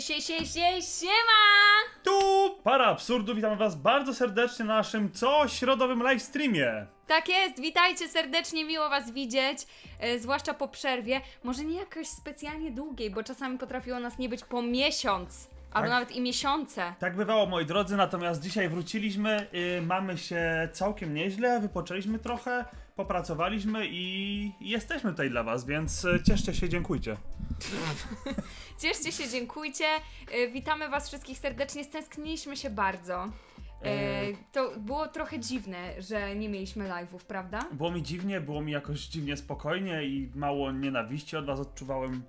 Sie, sie, sie, sie, siema! Tu para absurdu, witamy was bardzo serdecznie na naszym co środowym live streamie. Tak jest, witajcie serdecznie, miło was widzieć, e, zwłaszcza po przerwie. Może nie jakoś specjalnie długiej, bo czasami potrafiło nas nie być po miesiąc, albo Tak. nawet i miesiące. Tak bywało moi drodzy, natomiast dzisiaj wróciliśmy, y, mamy się całkiem nieźle, wypoczęliśmy trochę, popracowaliśmy i jesteśmy tutaj dla was, więc y, cieszcie się, dziękujcie. Cieszcie się, dziękujcie, e, witamy was wszystkich serdecznie, stęskniliśmy się bardzo. E, E. to było trochę dziwne, że nie mieliśmy live'ów, prawda? Było mi dziwnie, było mi jakoś dziwnie spokojnie i mało nienawiści od was odczuwałem.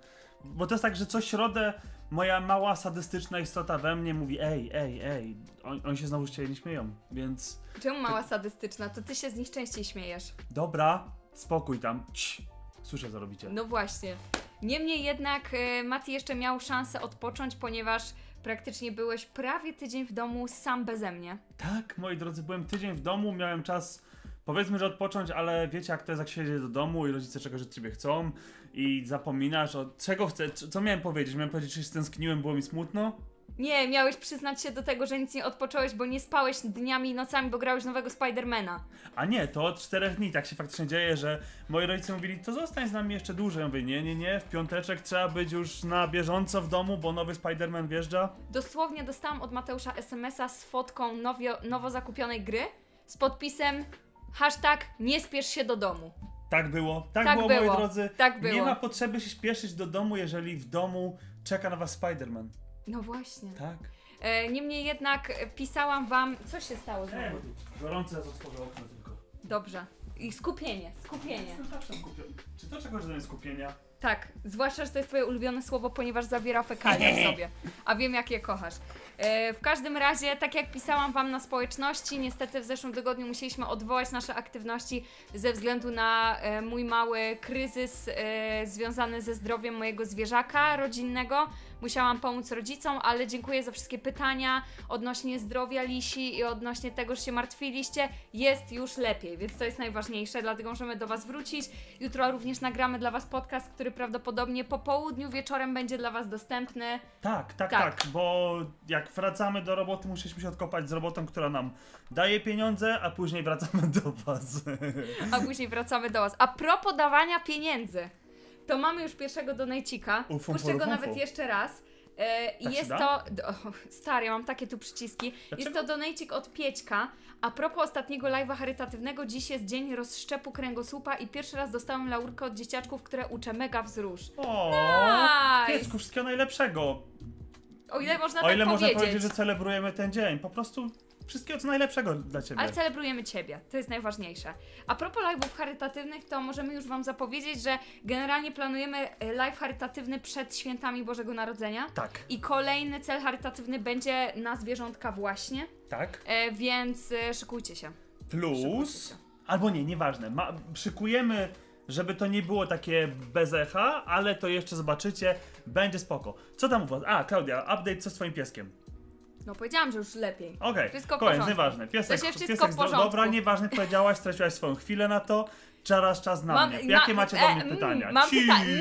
Bo to jest tak, że co środę moja mała sadystyczna istota we mnie mówi ej, ej, ej, on, oni się znowu z ciebie nie śmieją, więc Czemu mała sadystyczna? To ty się z nich częściej śmiejesz. dobra, spokój tam, Cii. słyszę co robicie. No właśnie. Niemniej jednak e, Mati jeszcze miał szansę odpocząć, ponieważ praktycznie byłeś prawie tydzień w domu sam beze mnie. Tak, moi drodzy, byłem tydzień w domu, miałem czas powiedzmy, że odpocząć, ale wiecie jak to jest, jak się jedzie do domu i rodzice czegoś od ciebie chcą i zapominasz o czego chcę, co miałem powiedzieć? Miałem powiedzieć, że się stęskniłem, było mi smutno? Nie, miałeś przyznać się do tego, że nic nie odpocząłeś, bo nie spałeś dniami i nocami, bo grałeś nowego Spidermana. A nie, to od czterech dni tak się faktycznie dzieje, że moi rodzice mówili, to zostań z nami jeszcze dłużej. Ja mówię, nie, nie, nie, w piąteczek trzeba być już na bieżąco w domu, bo nowy Spider-Man wjeżdża. Dosłownie dostałam od Mateusza SMS-a z fotką nowio, nowo zakupionej gry z podpisem hashtag nie spiesz się do domu. Tak było, tak, Tak było, było, moi drodzy. tak było. Nie ma potrzeby się śpieszyć do domu, jeżeli w domu czeka na was Spider-Man. No właśnie. Tak. E, niemniej jednak pisałam wam... Co się stało bo tu gorąco jest otworzę okno tylko. Dobrze. I skupienie, skupienie. Jestem zawsze skupiony. Czy to czegoś do skupienia? Tak, zwłaszcza, że to jest twoje ulubione słowo, ponieważ zawiera fekalia w sobie, a wiem jak je kochasz. E, w każdym razie, tak jak pisałam wam na społeczności, niestety w zeszłym tygodniu musieliśmy odwołać nasze aktywności ze względu na e, mój mały kryzys e, związany ze zdrowiem mojego zwierzaka rodzinnego. Musiałam pomóc rodzicom, ale dziękuję za wszystkie pytania odnośnie zdrowia Lisi i odnośnie tego, że się martwiliście. Jest już lepiej, więc to jest najważniejsze, dlatego możemy do Was wrócić. Jutro również nagramy dla Was podcast, który prawdopodobnie po południu, wieczorem będzie dla Was dostępny. Tak, tak, Tak. tak, bo jak wracamy do roboty, musieliśmy się odkopać z robotą, która nam daje pieniądze, a później wracamy do was. a później wracamy do Was. A propos dawania pieniędzy, to mamy już pierwszego donajcika. Ufum, Puszczę go nawet jeszcze raz. E, I Tak się jest to. O, stary, mam takie tu przyciski. Jest Dlaczego? to donajcik od Piećka. A propos ostatniego live'a charytatywnego, dziś jest dzień rozszczepu kręgosłupa i pierwszy raz dostałem laurkę od dzieciaczków, które uczę. Mega wzrusz. O, Nice. Piecku, wszystkiego najlepszego. O ile można o tak ile można powiedzieć. powiedzieć, że celebrujemy ten dzień. Po prostu wszystkiego co najlepszego dla ciebie. Ale celebrujemy Ciebie, to jest najważniejsze. A propos live'ów charytatywnych, to możemy już Wam zapowiedzieć, że generalnie planujemy e, live charytatywny przed świętami Bożego Narodzenia. Tak, I kolejny cel charytatywny będzie na zwierzątka właśnie, tak. e, więc e, szykujcie się. Szykujcie Plus, się. albo nie, nieważne. Ma, szykujemy, żeby to nie było takie bez echa, ale to jeszcze zobaczycie. Będzie spoko. Co tam u was? A, Klaudia, update co z twoim pieskiem. No powiedziałam, że już lepiej. Okej, Wszystko w koniec, nieważne. Piesek, To się wszystko piesek w porządku. Dobra, nieważne, powiedziałaś, straciłaś swoją chwilę na to. Teraz czas na mnie. na- Jakie macie do e, mnie mm, pytania? Mam.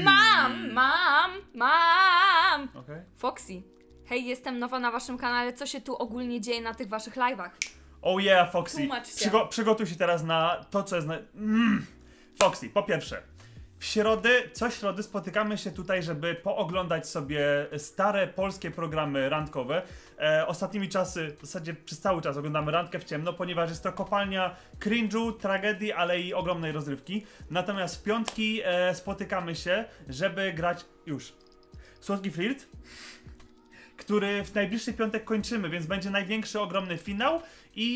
Mam, mam, mam. Okej. Foxy. Hej, jestem nowa na waszym kanale. Co się tu ogólnie dzieje na tych waszych live'ach? Oh yeah, Foxy. Przygo- przygotuj się teraz na to, co jest na... Mm. Foxy, po pierwsze, w środy, co środy spotykamy się tutaj, żeby pooglądać sobie stare polskie programy randkowe. E, ostatnimi czasy, w zasadzie przez cały czas oglądamy randkę w ciemno, ponieważ jest to kopalnia cringe'u, tragedii, ale i ogromnej rozrywki. Natomiast w piątki e, spotykamy się, żeby grać już. Słodki flirt, który w najbliższy piątek kończymy, więc będzie największy, ogromny finał i,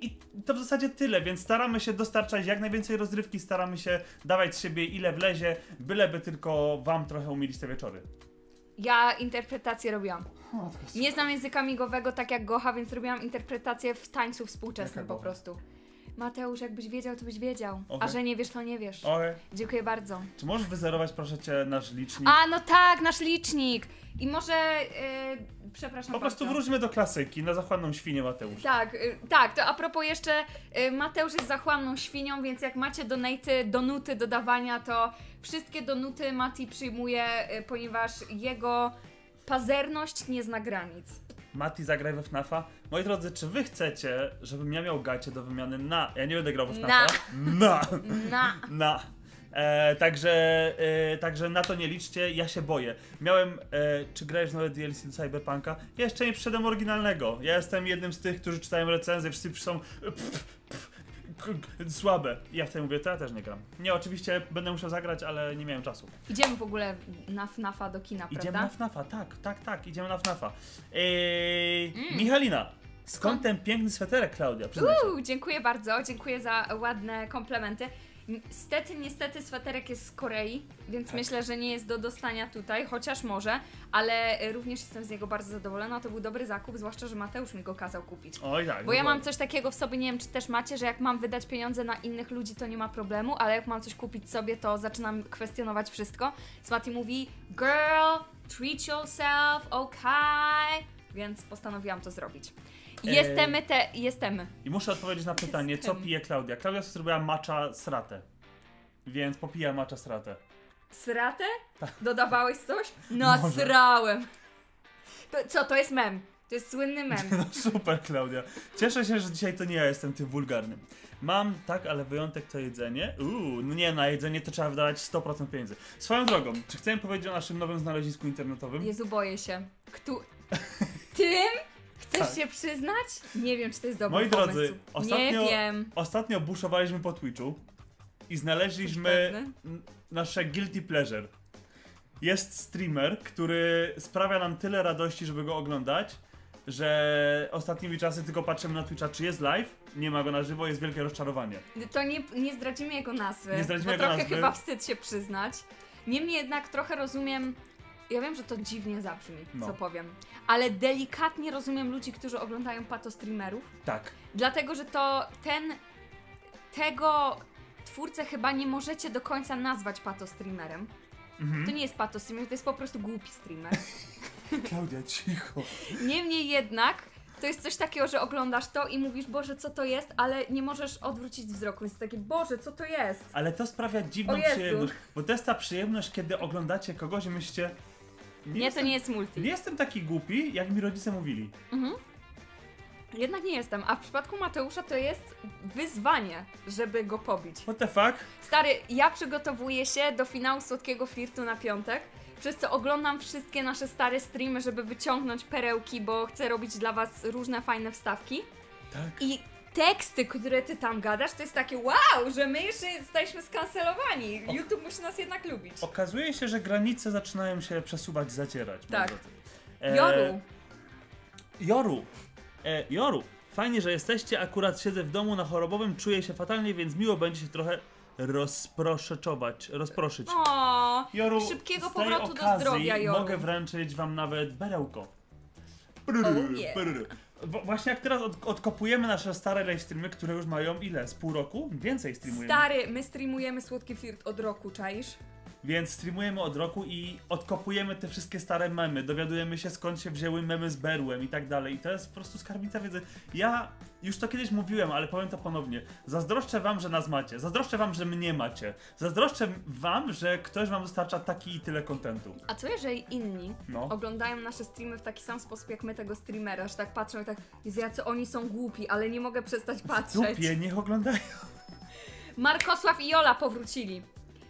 i to w zasadzie tyle, więc staramy się dostarczać jak najwięcej rozrywki, staramy się dawać z siebie ile wlezie, byleby tylko wam trochę umilić te wieczory. Ja interpretację robiłam. Nie znam języka migowego tak jak Gocha, więc robiłam interpretację w tańcu współczesnym po prostu. Mateusz, jakbyś wiedział, to byś wiedział. A Okej. że nie wiesz, to nie wiesz. Okej. Dziękuję bardzo. Czy możesz wyzerować proszę cię nasz licznik? A, no tak, nasz licznik. I może... Yy, przepraszam po prostu bardzo. wróćmy do klasyki, na zachłanną świnię Mateusz. Tak, y, tak, to a propos jeszcze, y, Mateusz jest zachłanną świnią, więc jak macie donaty, donuty do dawania, to wszystkie donuty Mati przyjmuje, y, ponieważ jego Pazerność nie zna granic. Mati zagraj we FNAFa. Moi drodzy, czy wy chcecie, żebym ja miał gacie do wymiany na... Ja nie będę grał we FNAFa. Na! Na. Na! E, także, e, także na to nie liczcie, ja się boję. Miałem, e, czy grałeś nowe DLC do Cyberpunka? Ja jeszcze nie przyszedłem oryginalnego. Ja jestem jednym z tych, którzy czytają recenzje, wszyscy są pff, pff, k- słabe. Ja wtedy mówię, to ja też nie gram. Nie, oczywiście będę musiał zagrać, ale nie miałem czasu. Idziemy w ogóle na FNAFa do kina, Idziemy prawda? na FNAFa, tak, tak, tak, idziemy na FNAFa. Eee, Mm. Michalina, skąd ten piękny sweterek, Klaudia? Uuu, dziękuję bardzo, dziękuję za ładne komplementy. Niestety, niestety sweterek jest z Korei, więc Tak. myślę, że nie jest do dostania tutaj, chociaż może, ale y, również jestem z niego bardzo zadowolona. To był dobry zakup, zwłaszcza, że Mateusz mi go kazał kupić. Oj tak. Bo ja mam coś takiego w sobie, nie wiem czy też macie, że jak mam wydać pieniądze na innych ludzi, to nie ma problemu, ale jak mam coś kupić sobie, to zaczynam kwestionować wszystko. Mati mówi, girl, treat yourself, okay. Więc postanowiłam to zrobić. Ej. Jestemy te, jestemy. I muszę odpowiedzieć na pytanie, co Jestem. pije Klaudia. Klaudia sobie zrobiła matcha sratę. Więc popija matcha sratę. Sratę? Tak. Dodawałeś coś? Może. Nasrałem. To, co, to jest mem. To jest słynny mem. No super, Klaudia. Cieszę się, że dzisiaj to nie ja jestem tym wulgarnym. Mam, tak, ale wyjątek to jedzenie. Uuu, no nie, na jedzenie to trzeba wydawać 100% pieniędzy. Swoją drogą, czy chcemy powiedzieć o naszym nowym znalezisku internetowym? Jezu, boję się. Kto... Tym? Chcesz Tak. się przyznać? Nie wiem, czy to jest dobry Moi pomysł. drodzy, ostatnio- Nie wiem. Ostatnio buszowaliśmy po Twitchu i znaleźliśmy nasze guilty pleasure. Jest streamer, który sprawia nam tyle radości, żeby go oglądać, że ostatnimi czasy tylko patrzymy na Twitcha, czy jest live, nie ma go na żywo, jest wielkie rozczarowanie. To nie, nie zdradzimy jego nazwy. Nie zdradzimy bo jego trochę nazwy. chyba wstyd się przyznać. Niemniej jednak trochę rozumiem. Ja wiem, że to dziwnie zabrzmi, No. co powiem, ale delikatnie rozumiem ludzi, którzy oglądają pato streamerów, Tak. dlatego że to ten tego twórcę chyba nie możecie do końca nazwać pato streamerem. Mhm. To nie jest pato streamer, to jest po prostu głupi streamer. Klaudia, cicho. Niemniej jednak to jest coś takiego, że oglądasz to i mówisz, Boże, co to jest, ale nie możesz odwrócić wzroku. Jest takie, Boże, co to jest? Ale to sprawia dziwną przyjemność, bo to jest ta przyjemność, kiedy oglądacie kogoś i myślicie... Nie, jestem, to nie jest multi. Nie jestem taki głupi, jak mi rodzice mówili. Mhm. Jednak nie jestem, a w przypadku Mateusza to jest wyzwanie, żeby go pobić. What the fuck? Stary, ja przygotowuję się do finału Słodkiego Flirtu na piątek, przez co oglądam wszystkie nasze stare streamy, żeby wyciągnąć perełki, bo chcę robić dla was różne fajne wstawki. Tak. I teksty, które ty tam gadasz, to jest takie wow, że my jeszcze jesteśmy skancelowani. YouTube musi nas jednak lubić. Okazuje się, że granice zaczynają się przesuwać, zacierać. Tak. E, Joru, Joru. E, Joru. Fajnie, że jesteście. Akurat siedzę w domu na chorobowym, czuję się fatalnie, więc miło będzie się trochę rozproszeczować, rozproszyć. o, Joru, szybkiego powrotu do zdrowia, Joru. mogę wręczyć wam nawet berełko. Oh yeah. Właśnie jak teraz od, odkopujemy nasze stare live streamy, które już mają ile? Z pół roku? Więcej streamujemy. Stary, my streamujemy Słodki Flirt od roku, czaisz? Więc streamujemy od roku i odkopujemy te wszystkie stare memy, dowiadujemy się skąd się wzięły memy z berłem i tak dalej. I to jest po prostu skarbnica wiedzy. Ja już to kiedyś mówiłem, ale powiem to ponownie. Zazdroszczę wam, że nas macie. Zazdroszczę wam, że mnie macie. Zazdroszczę wam, że ktoś wam dostarcza taki i tyle kontentu. A co jeżeli inni No. oglądają nasze streamy w taki sam sposób jak my tego streamera, że tak patrzą i tak, jacy oni są głupi, ale nie mogę przestać patrzeć. Dupie, niech oglądają. Markosław i Jola powrócili.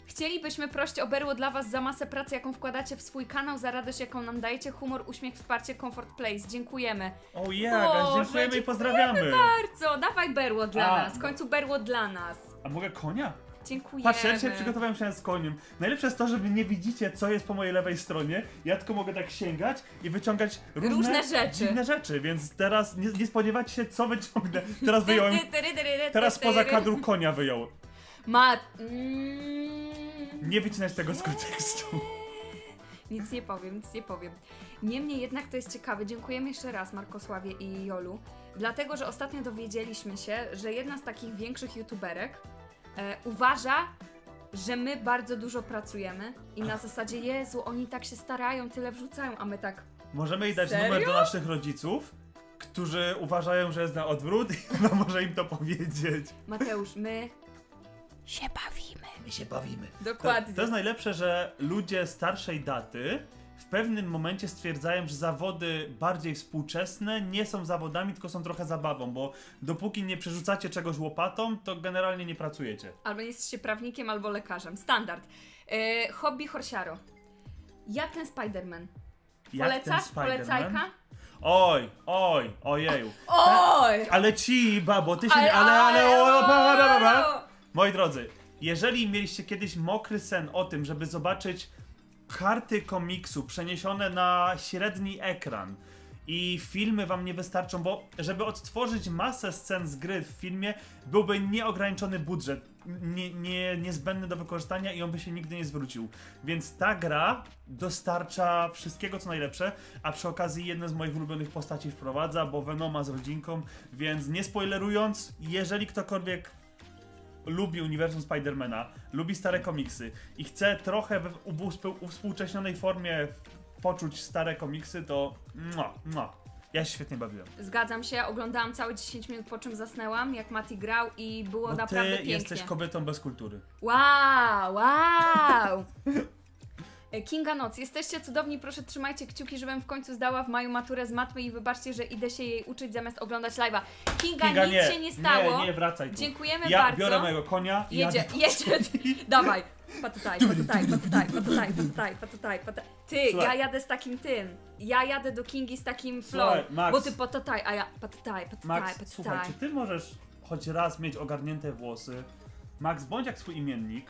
Chcielibyśmy prosić o berło dla Was za masę pracy, jaką wkładacie w swój kanał, za radość, jaką nam dajecie, humor, uśmiech, wsparcie, comfort place. Dziękujemy. O Boże, guys, dziękujemy i pozdrawiamy. Bardzo, dawaj berło dla A, nas. W końcu berło dla nas. A mogę konia? Dziękujemy. Patrzcie, ja dzisiaj przygotowałem się z koniem. Najlepsze jest to, że wy nie widzicie, co jest po mojej lewej stronie. Ja tylko mogę tak sięgać i wyciągać różne, Różne rzeczy. dziwne rzeczy, więc teraz nie, nie spodziewacie się, co wyciągnę. Teraz wyjąłem, teraz poza kadru konia wyjął. Mat... Mm... Nie wycinać tego z kontekstu. Nic nie powiem, nic nie powiem. Niemniej jednak to jest ciekawe. Dziękujemy jeszcze raz Markosławie i Jolu, dlatego że ostatnio dowiedzieliśmy się, że jedna z takich większych youtuberek e, uważa, że my bardzo dużo pracujemy i na zasadzie Jezu, oni tak się starają, tyle wrzucają, a my tak Możemy jej dać Serio? numer do naszych rodziców, którzy uważają, że jest na odwrót i ona może im to powiedzieć. Mateusz, my się bawimy. My się bawimy. Dokładnie. To, to jest najlepsze, że ludzie starszej daty w pewnym momencie stwierdzają, że zawody bardziej współczesne nie są zawodami, tylko są trochę zabawą, bo dopóki nie przerzucacie czegoś łopatą, to generalnie nie pracujecie. Albo jesteście prawnikiem, albo lekarzem. Standard. E, hobby horsiaro. Jak ten Spider-Man? Jak ten Polecasz? Spider-Man? Polecajka? Oj, oj, ojeju. Oj! Ale ci, bo ty się nie... Ale, ale... o, ba, ba, ba, ba. Moi drodzy, jeżeli mieliście kiedyś mokry sen o tym, żeby zobaczyć karty komiksu przeniesione na średni ekran i filmy wam nie wystarczą, bo żeby odtworzyć masę scen z gry w filmie byłby nieograniczony budżet, nie, nie, niezbędny do wykorzystania i on by się nigdy nie zwrócił. Więc ta gra dostarcza wszystkiego co najlepsze, a przy okazji jedne z moich ulubionych postaci wprowadza, bo Venoma z rodzinką, więc nie spoilerując, jeżeli ktokolwiek lubi uniwersum Spidermana, lubi stare komiksy i chce trochę w uwspółcześnionej formie poczuć stare komiksy, to mua, mua. ja się świetnie bawiłem. Zgadzam się, oglądałam całe 10 minut, po czym zasnęłam, jak Mati grał i było Bo naprawdę ty pięknie. jesteś kobietą bez kultury. Wow, wow! E, Kinga Noc, jesteście cudowni, proszę trzymajcie kciuki, żebym w końcu zdała w maju maturę z matmy i wybaczcie, że idę się jej uczyć zamiast oglądać live'a. Kinga, Kinga, nic nie, się nie stało. Nie, nie, wracaj tu. Dziękujemy ja bardzo. biorę mojego konia i Jedzie, jadę jedzie. Dawaj. Patutaj, patutaj, patutaj, patutaj, patutaj, patutaj, patutaj. Ty, Słuchaj. ja jadę z takim tym. Ja jadę do Kingi z takim flow. Słuchaj, Max. Bo ty patutaj, a ja patutaj, patutaj, Max, słuchaj, patutaj. czy ty możesz choć raz mieć ogarnięte włosy? Max, bądź jak swój imiennik.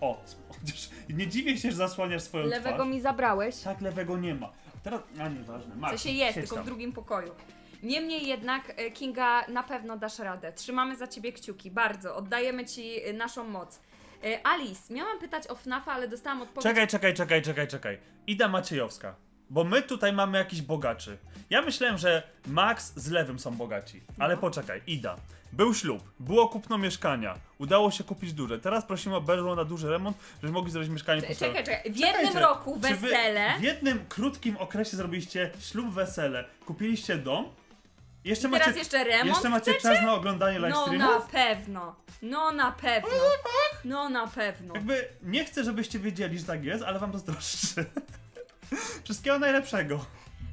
O, chociaż nie dziwię się, że zasłaniasz swoją Lewego twarz. mi zabrałeś. Tak, lewego nie ma. Teraz, a nieważne. W Max, sensie jest, siedź tylko tam. w drugim pokoju. Niemniej jednak, e, Kinga, na pewno dasz radę. Trzymamy za ciebie kciuki, bardzo. Oddajemy ci e, naszą moc. E, Alice, miałam pytać o FNAFa, ale dostałam odpowiedź. Czekaj, czekaj, czekaj, czekaj, czekaj. Ida Maciejowska. Bo my tutaj mamy jakichś bogaczy. Ja myślałem, że Max z Lewym są bogaci. Ale No. poczekaj, Ida. Był ślub, było kupno mieszkania, udało się kupić duże. Teraz prosimy o Berlą na duży remont, żeby mogli zrobić mieszkanie po Czekaj, czekaj. W Czekajcie, jednym roku czy wy wesele. W jednym krótkim okresie zrobiliście ślub, wesele, kupiliście dom. Jeszcze I teraz macie, jeszcze remont jeszcze macie chcecie? czas na oglądanie live No streamów. na pewno. No na pewno. No na pewno. Jakby nie chcę, żebyście wiedzieli, że tak jest, ale wam zazdroszczę. Wszystkiego najlepszego.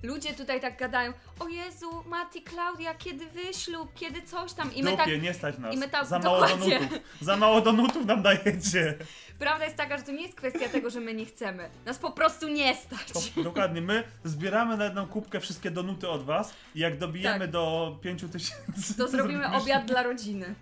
Ludzie tutaj tak gadają, o Jezu, Mati, Klaudia, kiedy wy ślub, kiedy coś tam. I my tak, nie stać nas. i my tak- Za mało dokładnie. donutów. Za mało donutów nam dajecie. prawda jest taka, że to nie jest kwestia tego, że my nie chcemy. Nas po prostu nie stać. Dokładnie, my zbieramy na jedną kubkę wszystkie donuty od was i jak dobijemy Tak. do 5 tysięcy... To zrobimy obiad dla rodziny.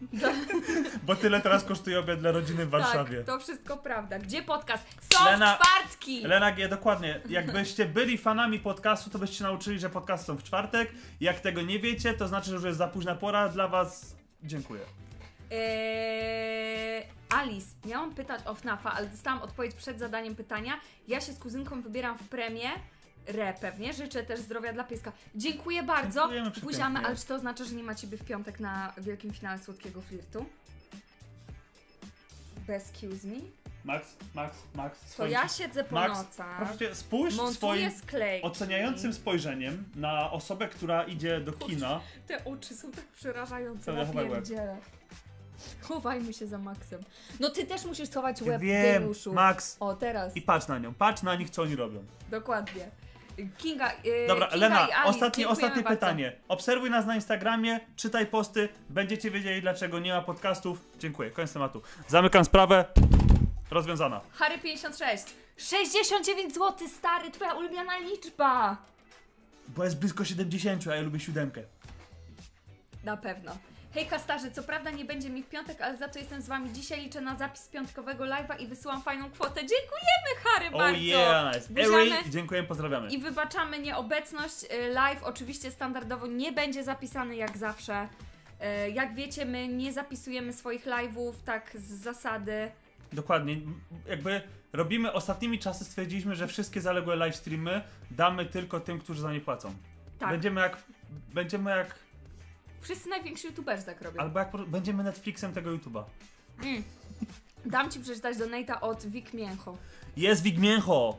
Bo tyle teraz kosztuje obiad dla rodziny w Warszawie. Tak, to wszystko prawda. Gdzie podcast? Są Lena- czwartki! Lena G, dokładnie. Jakbyście byli fanami podcastu, to byście nauczyli, że podcasty są w czwartek. Jak tego nie wiecie, to znaczy, że już jest za późna pora dla was. Dziękuję. Eee, Alice, miałam pytać o FNAFa, ale dostałam odpowiedź przed zadaniem pytania. Ja się z kuzynką wybieram w premię. Re pewnie. Życzę też zdrowia dla pieska. Dziękuję bardzo. Buziamy, ale czy to oznacza, że nie ma ciebie w piątek na wielkim finale słodkiego flirtu? Excuse me? Max, Max, Max. To ja siedzę po Max, nocach. Proszę cię, spójrz Montuję swoim sklejki. oceniającym spojrzeniem na osobę, która idzie do kina. Te oczy są tak przerażające. Ja pierdzielę. Chowajmy się za Maxem. No ty też musisz schować łeb Wiem, geniuszu. Max. O, teraz. I patrz na nią, patrz na nich, co oni robią. Dokładnie. Kinga, yy, Dobra, Kinga Lena, Alice, ostatnie, ostatnie bardzo. pytanie. Obserwuj nas na Instagramie, czytaj posty, będziecie wiedzieli, dlaczego nie ma podcastów. Dziękuję, koniec tematu. Zamykam sprawę. Rozwiązana. Harry 56. 69 zł, stary, twoja ulubiona liczba. Bo jest blisko 70, a ja lubię siódemkę. Na pewno. Hejka starzy, co prawda nie będzie mi w piątek, ale za to jestem z wami dzisiaj. Liczę na zapis piątkowego live'a i wysyłam fajną kwotę. Dziękujemy, Harry, Oh bardzo. nice. Buziamy. Eri, dziękujemy, pozdrawiamy. I wybaczamy nieobecność. Y, Live oczywiście standardowo nie będzie zapisany jak zawsze. Y, Jak wiecie, my nie zapisujemy swoich live'ów tak z zasady. Dokładnie. Jakby robimy ostatnimi czasy stwierdziliśmy, że wszystkie zaległe live streamy damy tylko tym, którzy za nie płacą. Tak. Będziemy jak. Będziemy jak. Wszyscy najwięksi youtuberzy tak robią. Albo jak będziemy Netflixem tego YouTube'a. Mm. Dam ci przeczytać donate'a od Wik Mięcho. Jest Wigmiencho!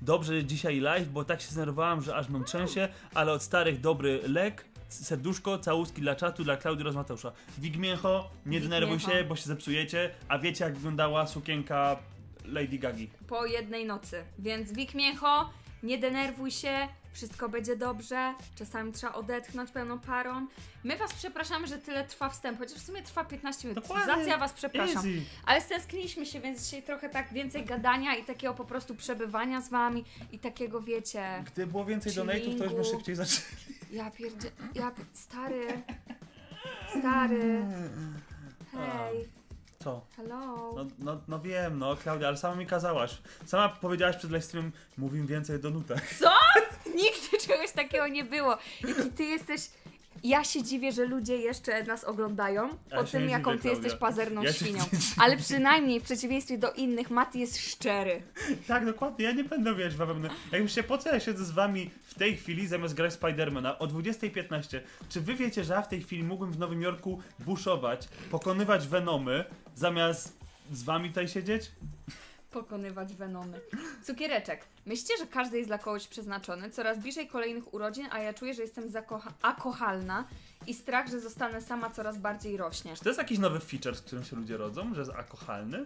Dobrze dzisiaj live, bo tak się zdenerwowałam, że aż mam trzęsie, ale od starych dobry lek, serduszko, całuski dla czatu, dla Klaudii oraz Mateusza. Wigmiencho, nie denerwuj się, bo się zepsujecie, a wiecie jak wyglądała sukienka Lady Gagi. po jednej nocy. Więc Wik Mięcho, nie denerwuj się, wszystko będzie dobrze, czasami trzeba odetchnąć pełną parą. My was przepraszamy, że tyle trwa wstęp, chociaż w sumie trwa 15 minut. Dokładnie. Za co ja was przepraszam. Easy. Ale stęskniliśmy się, więc dzisiaj trochę tak więcej gadania i takiego po prostu przebywania z wami i takiego wiecie. Gdy było więcej donate'ów, to już by szybciej zaczęli. Ja pierdzie... Ja... Stary... Stary... Hej... Co? Hello... No, no, no wiem, no Klaudia, ale sama mi kazałaś. Sama powiedziałaś przed livestreamem, mówim więcej do nutek. Co? Nigdy czegoś takiego nie było. Jaki ty jesteś... Ja się dziwię, że ludzie jeszcze nas oglądają Ja o tym, jaką dziwię, ty jesteś pazerną Ja świnią. Ale przynajmniej w przeciwieństwie do innych, Mati jest szczery. Tak, dokładnie, ja nie będę wiedzieć wewnę. Jakby się po co ja siedzę z wami w tej chwili zamiast grać Spidermana o 20.15? Czy wy wiecie, że ja w tej chwili mógłbym w Nowym Jorku buszować, pokonywać Venomy, zamiast z wami tutaj siedzieć? Pokonywać Venomy. Cukiereczek. Myślicie, że każdy jest dla kogoś przeznaczony? Coraz bliżej kolejnych urodzin, a ja czuję, że jestem akochalna i strach, że zostanę sama coraz bardziej rośnie. Czy to jest jakiś nowy feature, z którym się ludzie rodzą, że jest akochalny?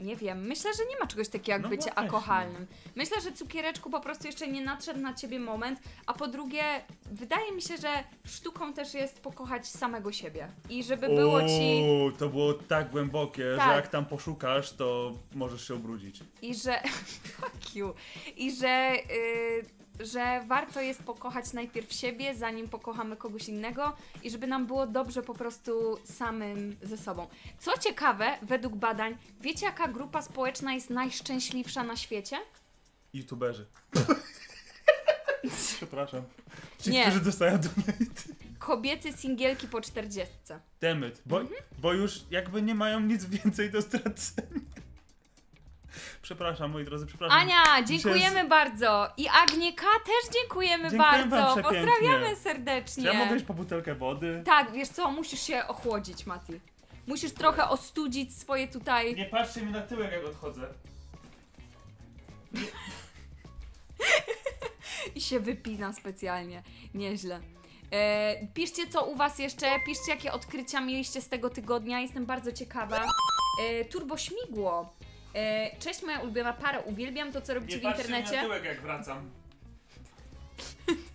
Nie wiem, myślę, że nie ma czegoś takiego jak No bycie właśnie. akochalnym. Myślę, że cukiereczku po prostu jeszcze nie nadszedł na ciebie moment, a po drugie, wydaje mi się, że sztuką też jest pokochać samego siebie. I żeby było ci. To było tak głębokie, Tak. że jak tam poszukasz, to możesz się ubrudzić. I że. Fuck you. I że. y, że warto jest pokochać najpierw siebie, zanim pokochamy kogoś innego i żeby nam było dobrze po prostu samym ze sobą. Co ciekawe, według badań, wiecie jaka grupa społeczna jest najszczęśliwsza na świecie? YouTuberzy. Przepraszam. Ci, Nie. którzy dostają donate. Kobiety singielki po 40. Demet, bo, Mhm. bo już jakby nie mają nic więcej do stracenia. Przepraszam, moi drodzy, przepraszam. Ania, dziękujemy bardzo. I Agnieka też dziękujemy Dziękuję bardzo. Pozdrawiamy Czy serdecznie. ja mogę iść po butelkę wody? Tak, wiesz co, musisz się ochłodzić, Mati. Musisz trochę ostudzić swoje tutaj. Nie patrzcie mi na tyłek, jak odchodzę. I się wypina specjalnie. Nieźle. E, piszcie co u was jeszcze, piszcie jakie odkrycia mieliście z tego tygodnia, jestem bardzo ciekawa. E, turbo śmigło. E, cześć moja ulubiona para, uwielbiam to co robicie w patrzcie mi na internecie. tyłek, jak wracam.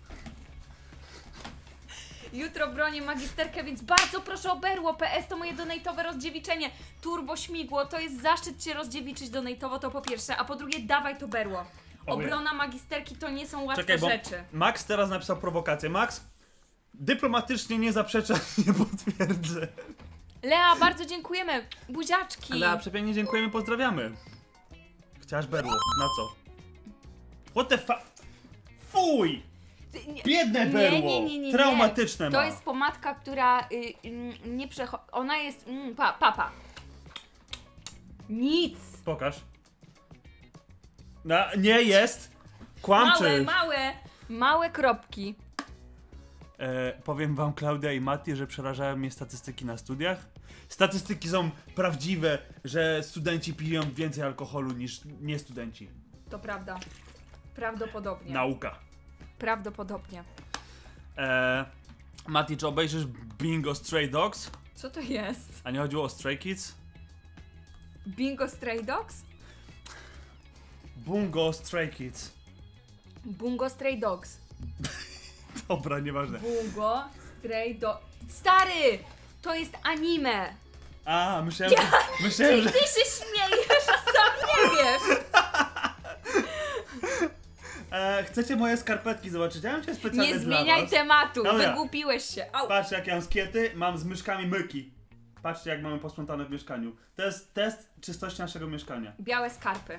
Jutro bronię magisterkę, więc bardzo proszę o berło. PS to moje donatowe rozdziewiczenie. Turbo śmigło, to jest zaszczyt cię rozdziewiczyć donatowo, to po pierwsze, a po drugie dawaj to berło. Obrona magisterki to nie są łatwe Czekaj, bo rzeczy. Max teraz napisał prowokację. Max, dyplomatycznie nie zaprzeczam, nie potwierdzę. Lea, bardzo dziękujemy. Buziaczki. Ale przepięknie dziękujemy, pozdrawiamy. Chciałaś berło, na co? What the fa... Fuj! Biedne berło! nie, nie, nie, nie. Traumatyczne To ma. jest pomadka, która y, y, nie przechodzi. Ona jest. Mm, pa, papa. Nic. Pokaż. No, nie jest! Kłamczysz! Małe, małe, małe kropki. E, powiem wam, Klaudia i Mati, że przerażają mnie statystyki na studiach. Statystyki są prawdziwe, że studenci piją więcej alkoholu niż nie studenci. To prawda. Prawdopodobnie. Nauka. Prawdopodobnie. E, Mati, czy obejrzysz Bingo Stray Dogs? Co to jest? A nie chodziło o Stray Kids? Bingo Stray Dogs? Bungo Stray Kids. Bungo Stray Dogs. Dobra, nieważne. Bungo Stray Dogs. Stary! To jest anime! A, myślałem, że, myślałem, że... Ty się śmiejesz, a sam nie wiesz! E, chcecie moje skarpetki zobaczyć? Ja mam cię specjalnie Nie zmieniaj tematu, Dobra. wygłupiłeś się. Au. Patrzcie, jak ja mam skiety, mam z myszkami myki. Patrzcie, jak mamy posprzątane w mieszkaniu. To jest test czystości naszego mieszkania. Białe skarpy.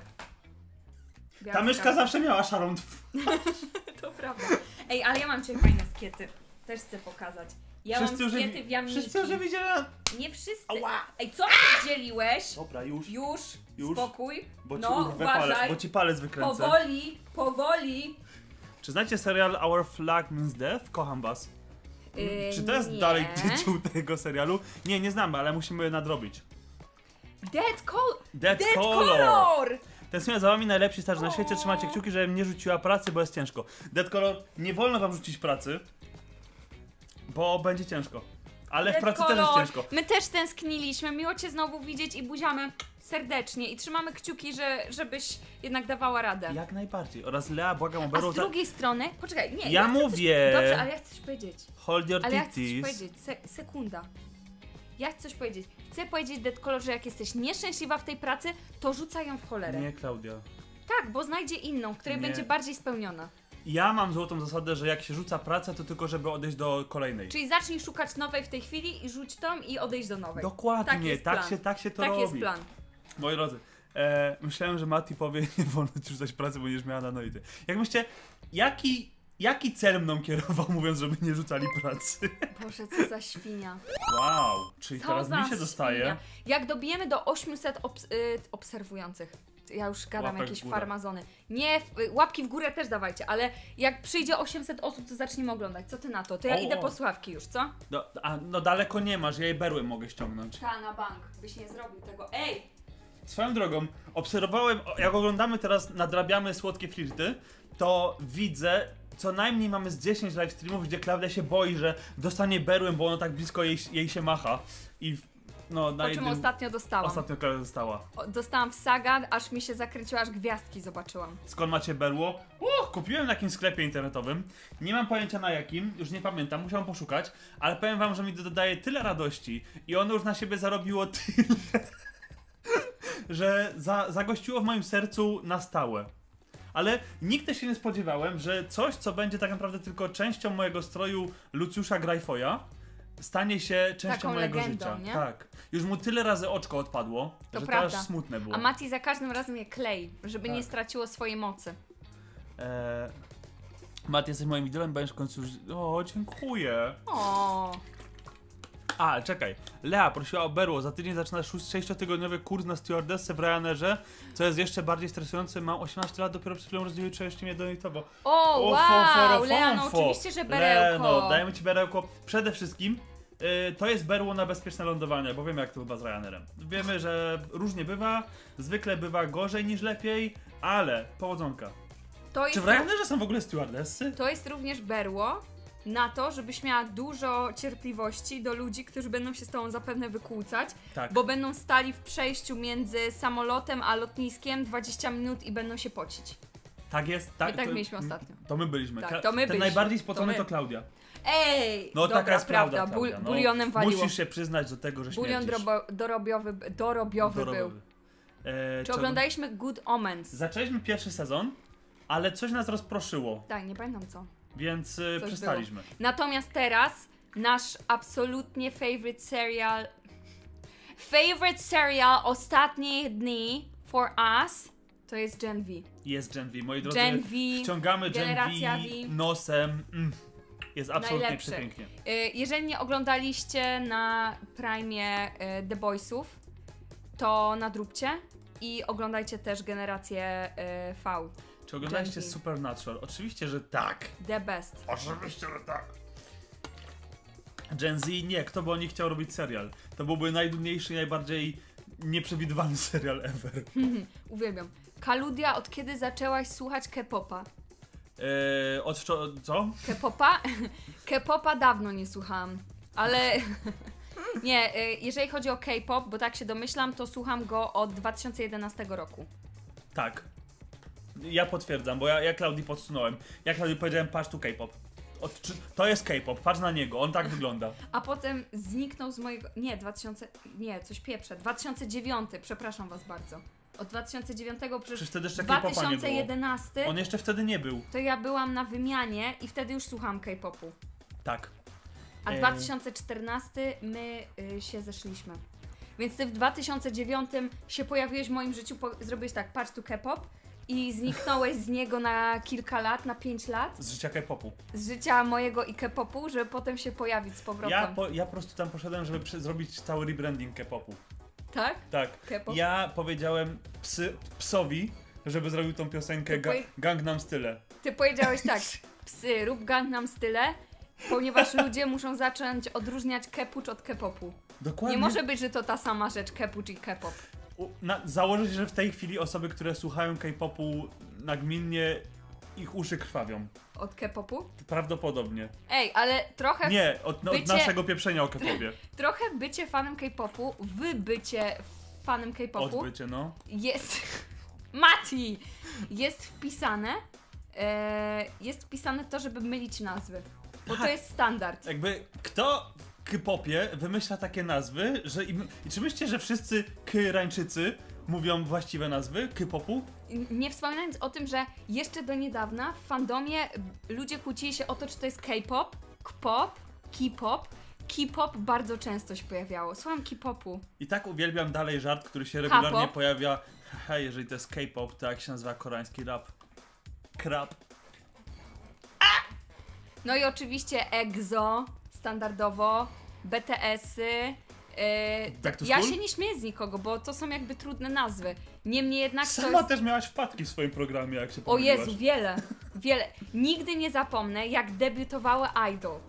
Białe Ta myszka skarpy. zawsze miała szarą twarz. To prawda. Ej, ale ja mam cię fajne skiety. Też chcę pokazać. Ja Wszyscy mam w jamniki. wszyscy już widzieli. Nie wszyscy. Ała. Ej, co ty dzieliłeś? Dobra, już. Już, Już? spokój. Bo ci no, urwę palec, uważaj. bo ci palec wykręcę. Powoli, powoli. Czy znacie serial Our Flag Means Death? Kocham was. Yy, Czy to jest nie. dalej tytuł tego serialu? Nie, nie znamy, ale musimy nadrobić. Dead, col- Dead, Dead Color. Color! Tęsknię za wami najlepsi starzy na świecie, trzymacie kciuki, żebym nie rzuciła pracy, bo jest ciężko. Dead Color, nie wolno wam rzucić pracy, bo będzie ciężko. Ale w Dead pracy też jest ciężko. My też tęskniliśmy. Miło cię znowu widzieć i buziamy. serdecznie i trzymamy kciuki, że, żebyś jednak dawała radę. Jak najbardziej. Oraz Lea, błagam o A Beru, z za- drugiej strony, poczekaj, nie. Ja coś- mówię. Dobrze, ale ja chcę coś powiedzieć. hold your Ale ja chcę coś titties. powiedzieć. Se sekunda. Ja chcę coś powiedzieć. Chcę powiedzieć, Deadcolor, że jak jesteś nieszczęśliwa w tej pracy, to rzucaj ją w cholerę. Nie, Klaudia. Tak, bo znajdzie inną, w której Nie. będzie bardziej spełniona. Ja mam złotą zasadę, że jak się rzuca pracę, to tylko żeby odejść do kolejnej. Czyli zacznij szukać nowej w tej chwili i rzuć tą i odejść do nowej. Dokładnie, Tak tak, się, tak się to tak robi. jest plan. Moi drodzy, e, myślałem, że Mati powie, nie wolno ci rzucać pracy, bo będziesz miała nanoidy. Jak myślicie, jaki, jaki cel mną kierował, mówiąc, żeby nie rzucali pracy? Boże, co za świnia. Wow, czyli Co teraz mi się dostaje. Jak dobijemy do 800 obs y, obserwujących, ja już gadam Łapek jakieś farmazony. Nie, łapki w górę też dawajcie, ale jak przyjdzie 800 osób, to zaczniemy oglądać. Co ty na to? To ja O, idę po sławki już, co? No, a, no daleko nie masz, ja jej berły mogę ściągnąć. Ta na bank, byś nie zrobił tego. Ej! Swoją drogą, obserwowałem, jak oglądamy teraz, nadrabiamy słodkie flirty, to widzę, co najmniej mamy z 10 live streamów, gdzie Klaudia się boi, że dostanie berłem, bo ono tak blisko jej, jej się macha. I no, na Po czym jednym... ostatnio dostałam. Ostatnio Klaudia została. O, Dostałam w saga, aż mi się zakręciło, aż gwiazdki zobaczyłam. Skąd macie berło? O, kupiłem na jakimś sklepie internetowym. Nie mam pojęcia na jakim, już nie pamiętam, musiałem poszukać, ale powiem wam, że mi dodaje tyle radości i ono już na siebie zarobiło tyle, że za, zagościło w moim sercu na stałe. Ale nigdy się nie spodziewałem, że coś, co będzie tak naprawdę tylko częścią mojego stroju Lucjusza Grajfoja, stanie się częścią Taką mojego legendą, życia. nie? Tak. Już mu tyle razy oczko odpadło, To że prawda. to aż smutne było. A Mati za każdym razem je klei, żeby nie Tak. straciło swojej mocy. Eee, Mat, jesteś moim idolem, będziesz w końcu... O, dziękuję. O, A, czekaj. Lea prosiła o berło. Za tydzień zaczyna 6-tygodniowy kurs na stewardessę w Ryanerze, co jest jeszcze bardziej stresujące. Mam 18 lat, dopiero przed chwilą rozdzieliłeś mnie do to, bo... o, O, wow, fo, fo, Leon, fo. oczywiście, że berełko. Leno, dajemy ci berełko. Przede wszystkim y, to jest berło na bezpieczne lądowanie, bo wiemy jak to chyba z Ryanerem. Wiemy, że różnie bywa, zwykle bywa gorzej niż lepiej, ale powodzonka. To Czy w Ryanerze są w ogóle stewardessy? to jest również berło na to, żebyś miała dużo cierpliwości do ludzi, którzy będą się z tobą zapewne wykłócać, Tak. bo będą stali w przejściu między samolotem a lotniskiem 20 minut i będą się pocić. Tak jest. Tak, My tak to, mieliśmy ostatnio. To my byliśmy. Tak, to my Ten byliśmy. najbardziej To spocony my. to, Klaudia. Ej! No dobra, taka jest prawda, prawda, bul- no. bulionem waliło. Musisz się przyznać do tego, że Bulion śmierdzisz. drobo- dorobiowy, dorobiowy był. Dorobowy. E, Czy oglądaliśmy Good Omens? Zaczęliśmy pierwszy sezon, ale coś nas rozproszyło, Tak, nie pamiętam co. więc y, Coś przestaliśmy. Natomiast teraz nasz absolutnie favorite serial favorite serial ostatnich dni for us to jest Gen V. Jest Gen V. Moi drodzy, Gen V, wciągamy Gen generacja V, V. nosem. Mm. Jest absolutnie Najlepszy. przepięknie. Y, Jeżeli nie oglądaliście na Prime y, The Boysów, to nadróbcie i oglądajcie też generację V. Czy oglądaliście V. Supernatural? Oczywiście, że tak. The best. Oczywiście, że tak. Gen Z nie, kto by o nich chciał robić serial? To byłby najdudniejszy najbardziej nieprzewidywalny serial ever. Uwielbiam. Kaludia, od kiedy zaczęłaś słuchać K-popa? Eee, od wczor- co? K-popa? K-popa dawno nie słuchałam, ale nie, y, jeżeli chodzi o K-pop, bo tak się domyślam, to słucham go od 2011 roku. Tak. Ja potwierdzam, bo ja, ja Klaudii podsunąłem. Ja Klaudii powiedziałem, patrz tu K-pop. To jest K-pop, patrz na niego, on tak wygląda. A potem zniknął z mojego. Nie, 2000. Nie, coś pieprze. 2009, przepraszam was bardzo. Od 2009 Przecież przecież wtedy jeszcze K-popa nie było. 2011 On jeszcze wtedy nie był. to ja byłam na wymianie i wtedy już słuchałam K-popu. Tak. A Ej. 2014 my y, się zeszliśmy. Więc ty w 2009 się pojawiłeś w moim życiu, po, zrobiłeś tak, patrz tu K-pop i zniknąłeś z niego na kilka lat, na 5 lat, Z życia K-popu. z życia mojego i K-popu, żeby potem się pojawić z powrotem. Ja po, ja po prostu tam poszedłem, żeby zrobić cały rebranding K-popu. Tak? Tak. K-pop? Ja powiedziałem psy, psowi, żeby zrobił tą piosenkę ga, Gangnam Style. Ty powiedziałeś tak, psy, rób Gangnam Style, ponieważ ludzie muszą zacząć odróżniać kepucz od K-popu. Dokładnie. Nie może być, że to ta sama rzecz, kepucz i K-pop. Na, założę się, że w tej chwili osoby, które słuchają K-popu nagminnie ich uszy krwawią. Od K-popu? Prawdopodobnie. Ej, ale trochę Nie, od, no, od Bycie- naszego pieprzenia o K-popie. Trochę bycie fanem K-popu, wy bycie fanem K-popu, Odbycie, no. jest. Mati! Jest wpisane. E, jest wpisane to, żeby mylić nazwy. Bo to jest standard. Jakby kto K-popie wymyśla takie nazwy, że im... I czy myślicie, że wszyscy K-rańczycy mówią właściwe nazwy K-popu? Nie wspominając o tym, że jeszcze do niedawna w fandomie ludzie kłócili się o to, czy to jest K-pop, K-pop, K-pop. K-pop bardzo często się pojawiało. Słucham K-popu. I tak uwielbiam dalej żart, który się regularnie pojawia. Hej, jeżeli to jest K-pop, to jak się nazywa koreański rap? Krap. No i oczywiście EXO, standardowo, BTS-y. Yy, Back to ja school? się nie śmieję z nikogo, bo to są jakby trudne nazwy. Niemniej jednak Sama jest... też miałaś wpadki w swoim programie, jak się O. Jezu, wiele, wiele. Nigdy nie zapomnę, jak debiutowały Idol.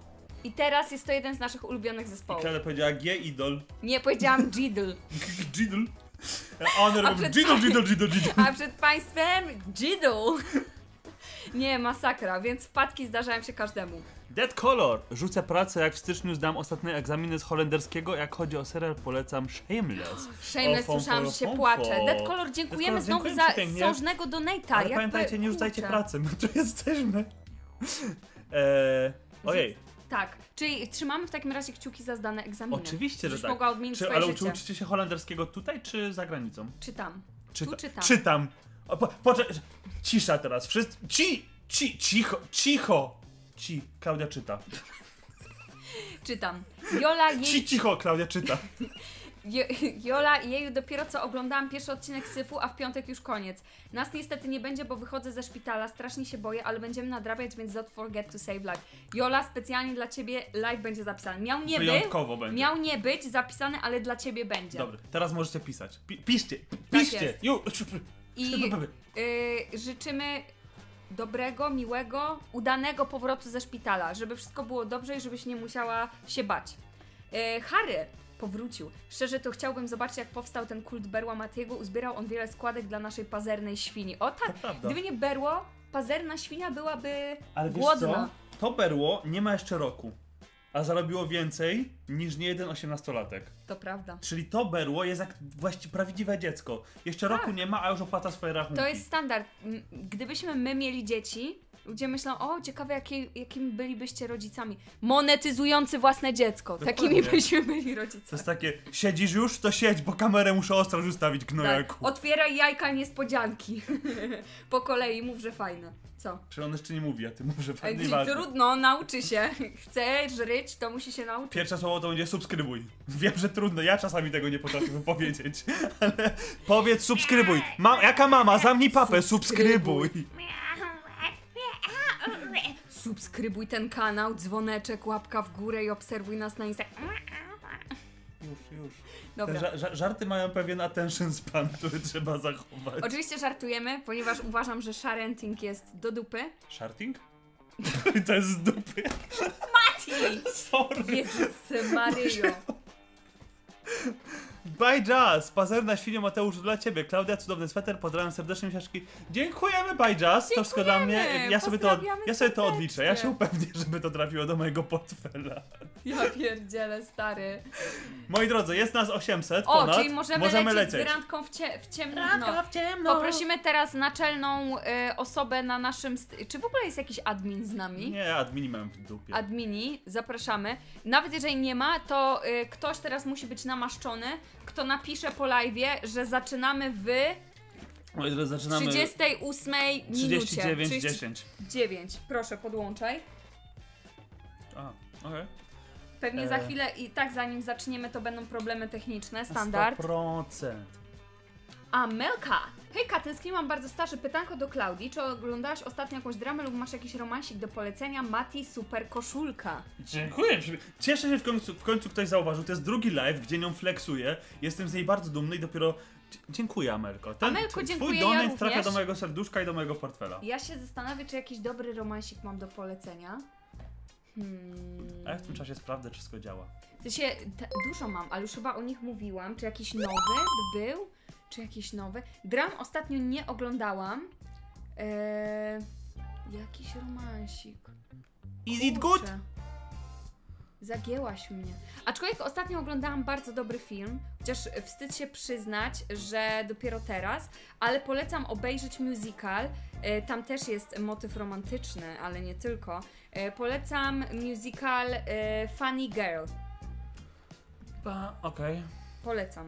I teraz jest to jeden z naszych ulubionych zespołów. Klaudia powiedziała G-idol. Nie powiedziałam Jidl, Jidl. Honor of Jidl, Jidl, Jidl, Jidl. a przed państwem Jidl. Nie, masakra, więc wpadki zdarzają się każdemu. Dead Color. Rzucę pracę, jak w styczniu zdam ostatnie egzaminy z holenderskiego. Jak chodzi o serial, polecam Shameless. Shameless O, słyszałam, że się płacze. Dead Color, dziękujemy Color, znowu za sążnego donate'a. Ale pamiętajcie, nie rzucajcie kurczę. pracy, my tu jesteśmy. Eee, ojej, Tak, czyli trzymamy w takim razie kciuki za zdane egzaminy. oczywiście, że tak. mogła odmienić Czy, swoje ale życie. się holenderskiego tutaj, czy za granicą? Czytam. Czyta, Tu czytam. Czytam. O, po, poczekaj, cisza teraz. Wszyscy, ci, ci, cicho, cicho. Ci, Klaudia czyta. Czytam. Jola, jej... Ci, cicho, Klaudia czyta. Jola, jeju, dopiero co oglądałam pierwszy odcinek Syfu, a w piątek już koniec. Nas niestety nie będzie, bo wychodzę ze szpitala, strasznie się boję, ale będziemy nadrabiać, więc don't forget to save life. Jola, specjalnie dla Ciebie live będzie zapisany. Miał nie Wyjątkowo będzie. miał nie być zapisany, ale dla Ciebie będzie. Dobra, teraz możecie pisać. Pi, piszcie, Tak piszcie. Ju, I y, życzymy dobrego, miłego, udanego powrotu ze szpitala, żeby wszystko było dobrze i żebyś nie musiała się bać. Y, Harry powrócił. Szczerze to chciałbym zobaczyć, jak powstał ten kult Berła Matiego. Uzbierał on wiele składek dla naszej pazernej świni. O tak, gdyby nie Berło, pazerna świnia byłaby Ale głodna. co? To berło nie ma jeszcze roku. A zarobiło więcej niż nie jeden osiemnastolatek. To prawda. Czyli to berło jest jak właściwie prawdziwe dziecko. Jeszcze roku nie ma, a już opłaca swoje rachunki. Tak. To jest standard. Gdybyśmy my mieli dzieci, ludzie myślą, o ciekawe, jakie, jakimi bylibyście rodzicami. Monetyzujący własne dziecko. Dokładnie. Takimi byśmy byli To rodzicami. jest takie, siedzisz już, to siedź, bo kamerę muszę ostro ustawić, Tak. gnojaku. Otwieraj jajka niespodzianki. po kolei mów, że fajne. Co? Czy on jeszcze nie mówi, a ty mów, że Ej, fajnie ważne. Trudno, nauczy się. Chcesz ryć, to musi się nauczyć. Pierwsze słowo to będzie subskrybuj. Wiem, że trudno, ja czasami tego nie potrafię wypowiedzieć, ale powiedz subskrybuj. Ma, jaka mama? Zamknij papę, subskrybuj. Subskrybuj ten kanał, dzwoneczek, łapka w górę i obserwuj nas na Instagram. Dobra. Ża- żarty mają pewien attention span, który trzeba zachować. Oczywiście żartujemy, ponieważ uważam, że sharenting jest do dupy. Sharting? to jest z dupy. Mati! Sorry. Jezus Maryjo. By Jazz, pazerna świnio Mateusz dla ciebie. Klaudia, cudowny sweter, pozdrawiam serdecznie miesiączki. Dziękujemy By Jazz, to wszystko dla mnie. Ja sobie, to, ja sobie to odliczę, ja się upewnię, żeby to trafiło do mojego portfela. Ja pierdzielę, stary. Moi drodzy, jest nas 800 O, ponad. czyli możemy, możemy lecieć, lecieć. z randką w, cie, w ciemno. Randka w ciemno. Poprosimy teraz naczelną y, osobę na naszym. St- Czy w ogóle jest jakiś admin z nami? Nie, admini mam w dupie. Admini, zapraszamy. Nawet jeżeli nie ma, to y, ktoś teraz musi być namaszczony, kto napisze po live'ie, że zaczynamy w Moi drodzy, zaczynamy 38 minucie. 39, 10. 9. Proszę, podłączaj. A, okej. Pewnie za E. chwilę i tak zanim zaczniemy, to będą problemy techniczne, standard. 100%. A Melka! Hej Katyński, mam bardzo starsze pytanko do Klaudii. Czy oglądałaś ostatnio jakąś dramę lub masz jakiś romansik do polecenia? Mati, super koszulka. Dziękuję. Cieszę się, że w końcu, w końcu ktoś zauważył. To jest drugi live, gdzie nią flexuję. Jestem z niej bardzo dumny i dopiero. Dzie- Dziękuję, Amelko. Ten, Amelko, twój dziękuję, donate ja trafia do mojego serduszka i do mojego portfela. Ja się zastanawiam, czy jakiś dobry romansik mam do polecenia. Hmm. A ja w tym czasie sprawdzę, czy wszystko działa. W sensie, dużo mam, ale już chyba o nich mówiłam. Czy jakiś nowy by był? Czy jakiś nowy? Dram ostatnio nie oglądałam. Eee, jakiś romansik. Is it good? Zagięłaś mnie. Aczkolwiek ostatnio oglądałam bardzo dobry film, chociaż wstyd się przyznać, że dopiero teraz, ale polecam obejrzeć musical. E, Tam też jest motyw romantyczny, ale nie tylko. E, Polecam musical e, Funny Girl. Pa- Okej, Polecam.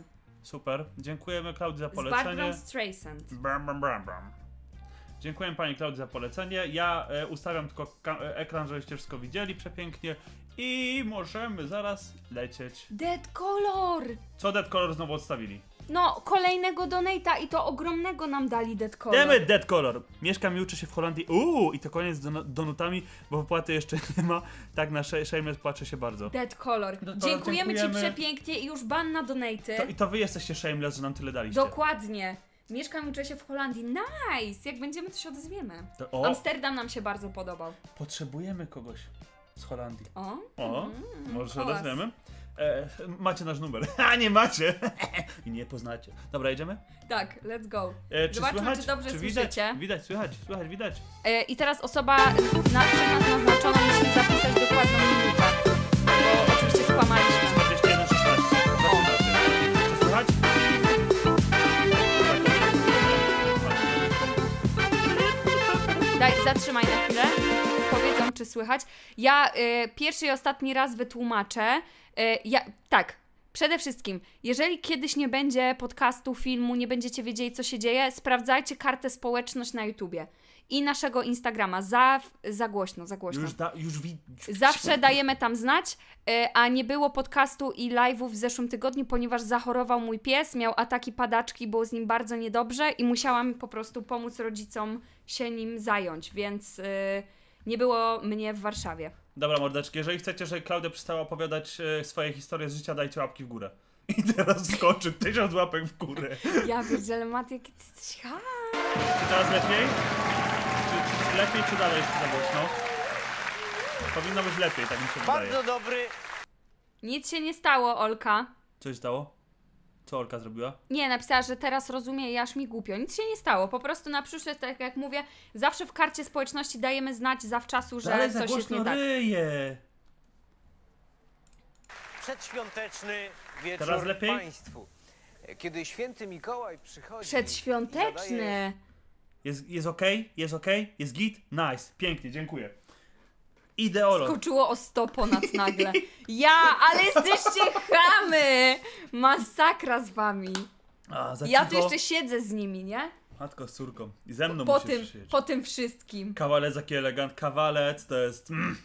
Super. Dziękujemy Klaudii za Z polecenie. Barbara Streisand. Bram, bram, bram, bram. Dziękuję pani Klaudii za polecenie. Ja e, ustawiam tylko e, ekran, żebyście wszystko widzieli przepięknie. I możemy zaraz lecieć. Dead Color! Co Dead Color znowu odstawili? No, kolejnego donata i to ogromnego nam dali Dead Color. Demy Dead Color. Mieszkam i uczy się w Holandii. Uuu, i to koniec z don- donutami, bo wypłaty jeszcze nie ma. Tak na Sh- Shameless płacze się bardzo. Dead Color. No to Dziękujemy, dziękujemy. Ci przepięknie i już ban na donaty. To, I to wy jesteście Shameless, że nam tyle daliście. Dokładnie. Mieszkam i uczę się w Holandii. Nice! Jak będziemy, to się odezwiemy. To, o, Amsterdam nam się bardzo podobał. potrzebujemy kogoś z Holandii. O? O, Mm, może się odezwiemy. E, macie nasz numer. A nie macie! I nie poznacie. Dobra, idziemy? Tak, let's go. E, czy Zobaczmy, słychać? czy dobrze czy słyszycie. widać? Widać, słychać, słychać, widać. E, I teraz osoba na, nas naznaczona musi zapisać dokładną minutę. Bo oczywiście skłamaliśmy. 41, 16. Zaczyna się. Czy słychać? Daj, zatrzymaj na chwilę. Czy słychać. Ja y, pierwszy i ostatni raz wytłumaczę. Y, ja, tak, przede wszystkim, jeżeli kiedyś nie będzie podcastu, filmu, nie będziecie wiedzieli, co się dzieje, sprawdzajcie kartę społeczność na YouTubie i naszego Instagrama. Za, za głośno, za głośno. Już, da, już wi- Zawsze dajemy tam znać, y, a nie było podcastu i live'ów w zeszłym tygodniu, ponieważ zachorował mój pies, miał ataki padaczki, było z nim bardzo niedobrze i musiałam po prostu pomóc rodzicom się nim zająć, więc y, nie było mnie w Warszawie. Dobra, mordeczki, jeżeli chcecie, żeby Klaudia przestała opowiadać e, swoje historie z życia, dajcie łapki w górę. I teraz skoczy tysiąc łapek w górę. Ja pierdzielę, Mat, jaki ty jesteś ha! Czy teraz lepiej? Czy, czy lepiej, czy dalej jest za głośno? Powinno być lepiej, tak mi się wydaje. Bardzo dobry. Nic się nie stało, Olka. Co się stało? Co Olka zrobiła? Nie, napisała, że teraz rozumie i aż mi głupio. Nic się nie stało. Po prostu na przyszłość, tak jak mówię, zawsze w karcie społeczności dajemy znać zawczasu, że Ale coś jest nie tak. ryje. Przedświąteczny wieczór Teraz lepiej? Państwu. Kiedy święty Mikołaj przychodzi. i zadaje- Przedświąteczny. Jest, jest okej? Jest okej? Jest git? Nice. Pięknie, dziękuję. Ideolo. Skoczyło o 100 ponad nagle. Ja, ale jesteście chamy! Masakra z wami. A, za Ja tu cicho. jeszcze siedzę z nimi, nie? Matko z córką. I ze mną Po musisz tym, siedzieć. po tym wszystkim. Kawalec jaki elegant. Kawalec to jest... Mm.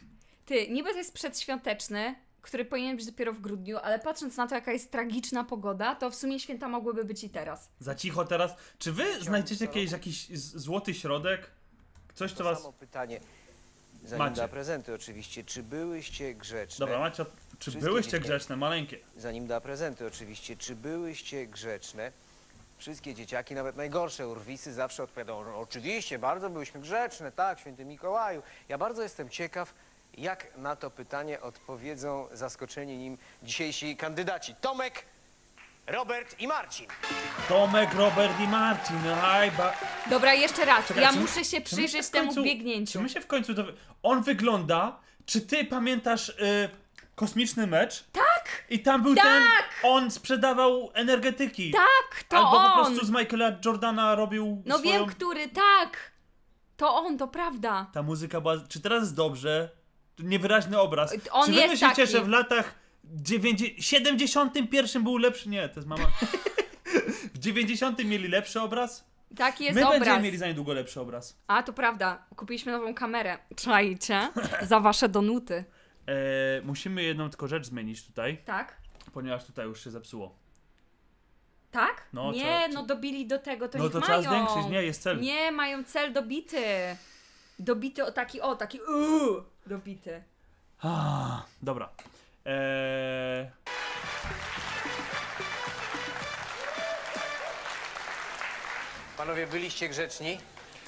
Ty, niby to jest przedświąteczny, który powinien być dopiero w grudniu, ale patrząc na to, jaka jest tragiczna pogoda, to w sumie święta mogłyby być i teraz. Za cicho teraz. Czy wy znajdziecie jakieś, jakiś z- złoty środek? Coś, co To was... samo pytanie. Zanim Macie. da prezenty oczywiście. Czy byłyście grzeczne? Dobra, macie... Czy Wszystkie byłyście grzeczne, maleńkie? Zanim da prezenty oczywiście. Czy byłyście grzeczne? Wszystkie dzieciaki, nawet najgorsze urwisy zawsze odpowiadają, że oczywiście, bardzo byłyśmy grzeczne, tak, święty Mikołaju. Ja bardzo jestem ciekaw, jak na to pytanie odpowiedzą zaskoczeni nim dzisiejsi kandydaci. Tomek, Robert i Marcin. Tomek, Robert i Marcin. Aj, ba... Dobra, jeszcze raz. Czekaj, ja czy muszę się przyjrzeć w temu końcu- biegnięciu. Czy my się w końcu... To... On wygląda... Czy ty pamiętasz y, kosmiczny mecz? Tak! I tam był ten... On sprzedawał energetyki. Tak, to Albo po on! prostu z Michaela Jordana robił No swoją... wiem, który, tak! To on, to prawda. Ta muzyka była... Czy teraz jest dobrze? Niewyraźny obraz. On Czy wy myślicie, taki. że w latach 90... 71 był lepszy? Nie, to jest mama. w 90 mieli lepszy obraz? Taki jest My obraz. będziemy mieli za niedługo lepszy obraz. A, to prawda. Kupiliśmy nową kamerę. Czajcie? Za wasze donuty. E, musimy jedną tylko rzecz zmienić tutaj, Tak? ponieważ tutaj już się zepsuło. Tak? No, nie, trzeba- no dobili do tego, to no to mają. trzeba zwiększyć, nie, jest cel. Nie, mają cel dobity. Dobity o taki, o, taki uuu, dobity. Ah, dobra. Eee, Panowie, byliście grzeczni?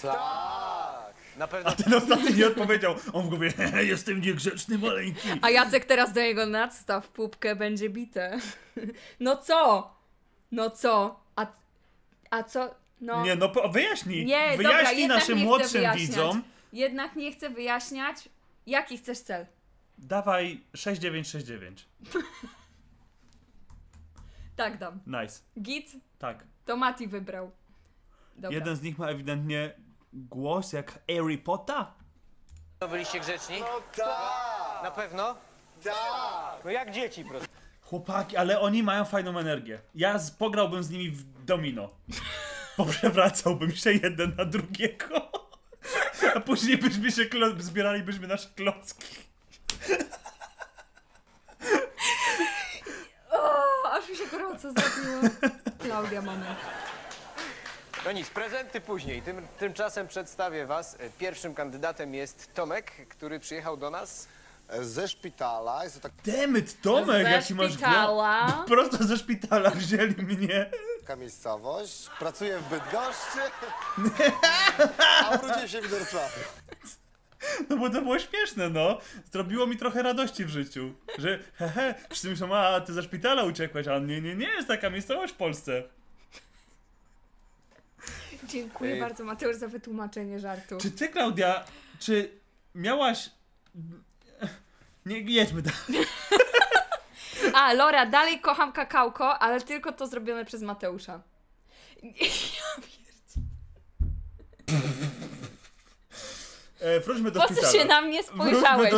Tak. Na pewno ten ostatni nie odpowiedział. On w głowie, jestem niegrzeczny, maleńki. A Jacek teraz do jego nadstaw pupkę będzie bite. No co? No co? A, a co? No. Nie, no wyjaśnij. Nie, dobra, wyjaśnij jednak naszym młodszym widzom. Jednak nie chcę wyjaśniać. Jaki chcesz cel? Dawaj 6969. Tak dam. Nice. Git, Tak. to Mati wybrał. Dobra. Jeden z nich ma ewidentnie głos jak Harry Potter. No byliście grzeczni? No tak! Na pewno? Tak! No jak dzieci prosto. Chłopaki, ale oni mają fajną energię. Ja z, pograłbym z nimi w domino. Poprzewracałbym się jeden na drugiego. A później byśmy się klo- zbieralibyśmy nasze klocki. O, aż mi się gorąco zrobiło. Klaudia, moment. No nic, prezenty później. Tym, tymczasem przedstawię was. Pierwszym kandydatem jest Tomek, który przyjechał do nas. Ze szpitala, jest to Demet, Tomek, Ze jaki masz szpitala. głos. Prosto ze szpitala wzięli mnie. taka miejscowość. Pracuję w Bydgoszczy, a urodziłem się w Wrocławiu. No bo to było śmieszne, no. Zrobiło mi trochę radości w życiu. Że hehe, wszyscy myślą, a ty ze szpitala uciekłeś, a nie, nie, nie, jest taka miejscowość w Polsce. Dziękuję Ej. bardzo, Mateusz, za wytłumaczenie żartu. Czy ty, Klaudia, czy miałaś... Nie, jedźmy dalej. A, Lora, dalej kocham kakałko, ale tylko to zrobione przez Mateusza. Ja pier- E, wróćmy do Po co szpitala. się na mnie spojrzałeś?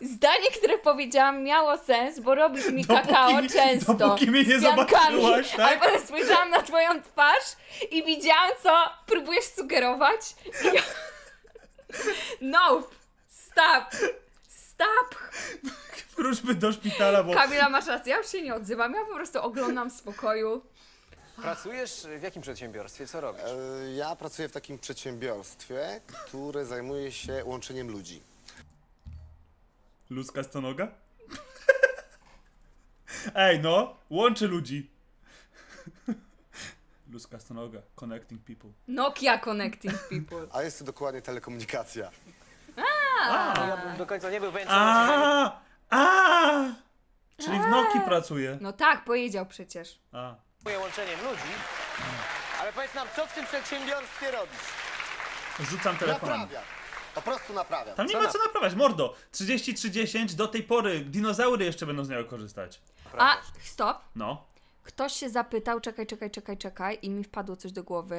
Zdanie, które powiedziałam miało sens, bo robisz mi kakao Dopóki- często. dopóki mnie nie zobaczyłaś, tak? Ale potem spojrzałam na twoją twarz i widziałam, co próbujesz sugerować. I. No! Stop! Stop! Wróćmy do szpitala, bo... Kamila, masz rację, ja już się nie odzywam, ja po prostu oglądam w spokoju. Pracujesz w jakim przedsiębiorstwie? Co robisz? E, Ja pracuję w takim przedsiębiorstwie, które zajmuje się łączeniem ludzi. Ludzka stonoga? Ej, no, łączy ludzi. Ludzka stonoga, connecting people. Nokia Connecting People. A jest to dokładnie telekomunikacja. Ja bym do końca nie był pewien, co znaczy, A, a, Czyli w Noki pracuje. No tak, powiedział przecież. A. łączeniem ludzi. Ale powiedz nam, co w tym przedsiębiorstwie robisz? Rzucam telefonem. Naprawiam. Po prostu naprawiam. Tam nie Co ma co naprawiać, mordo. 3310 do tej pory dinozaury jeszcze będą z niego korzystać. A, stop. No. Ktoś się zapytał, czekaj, czekaj, czekaj, czekaj i mi wpadło coś do głowy.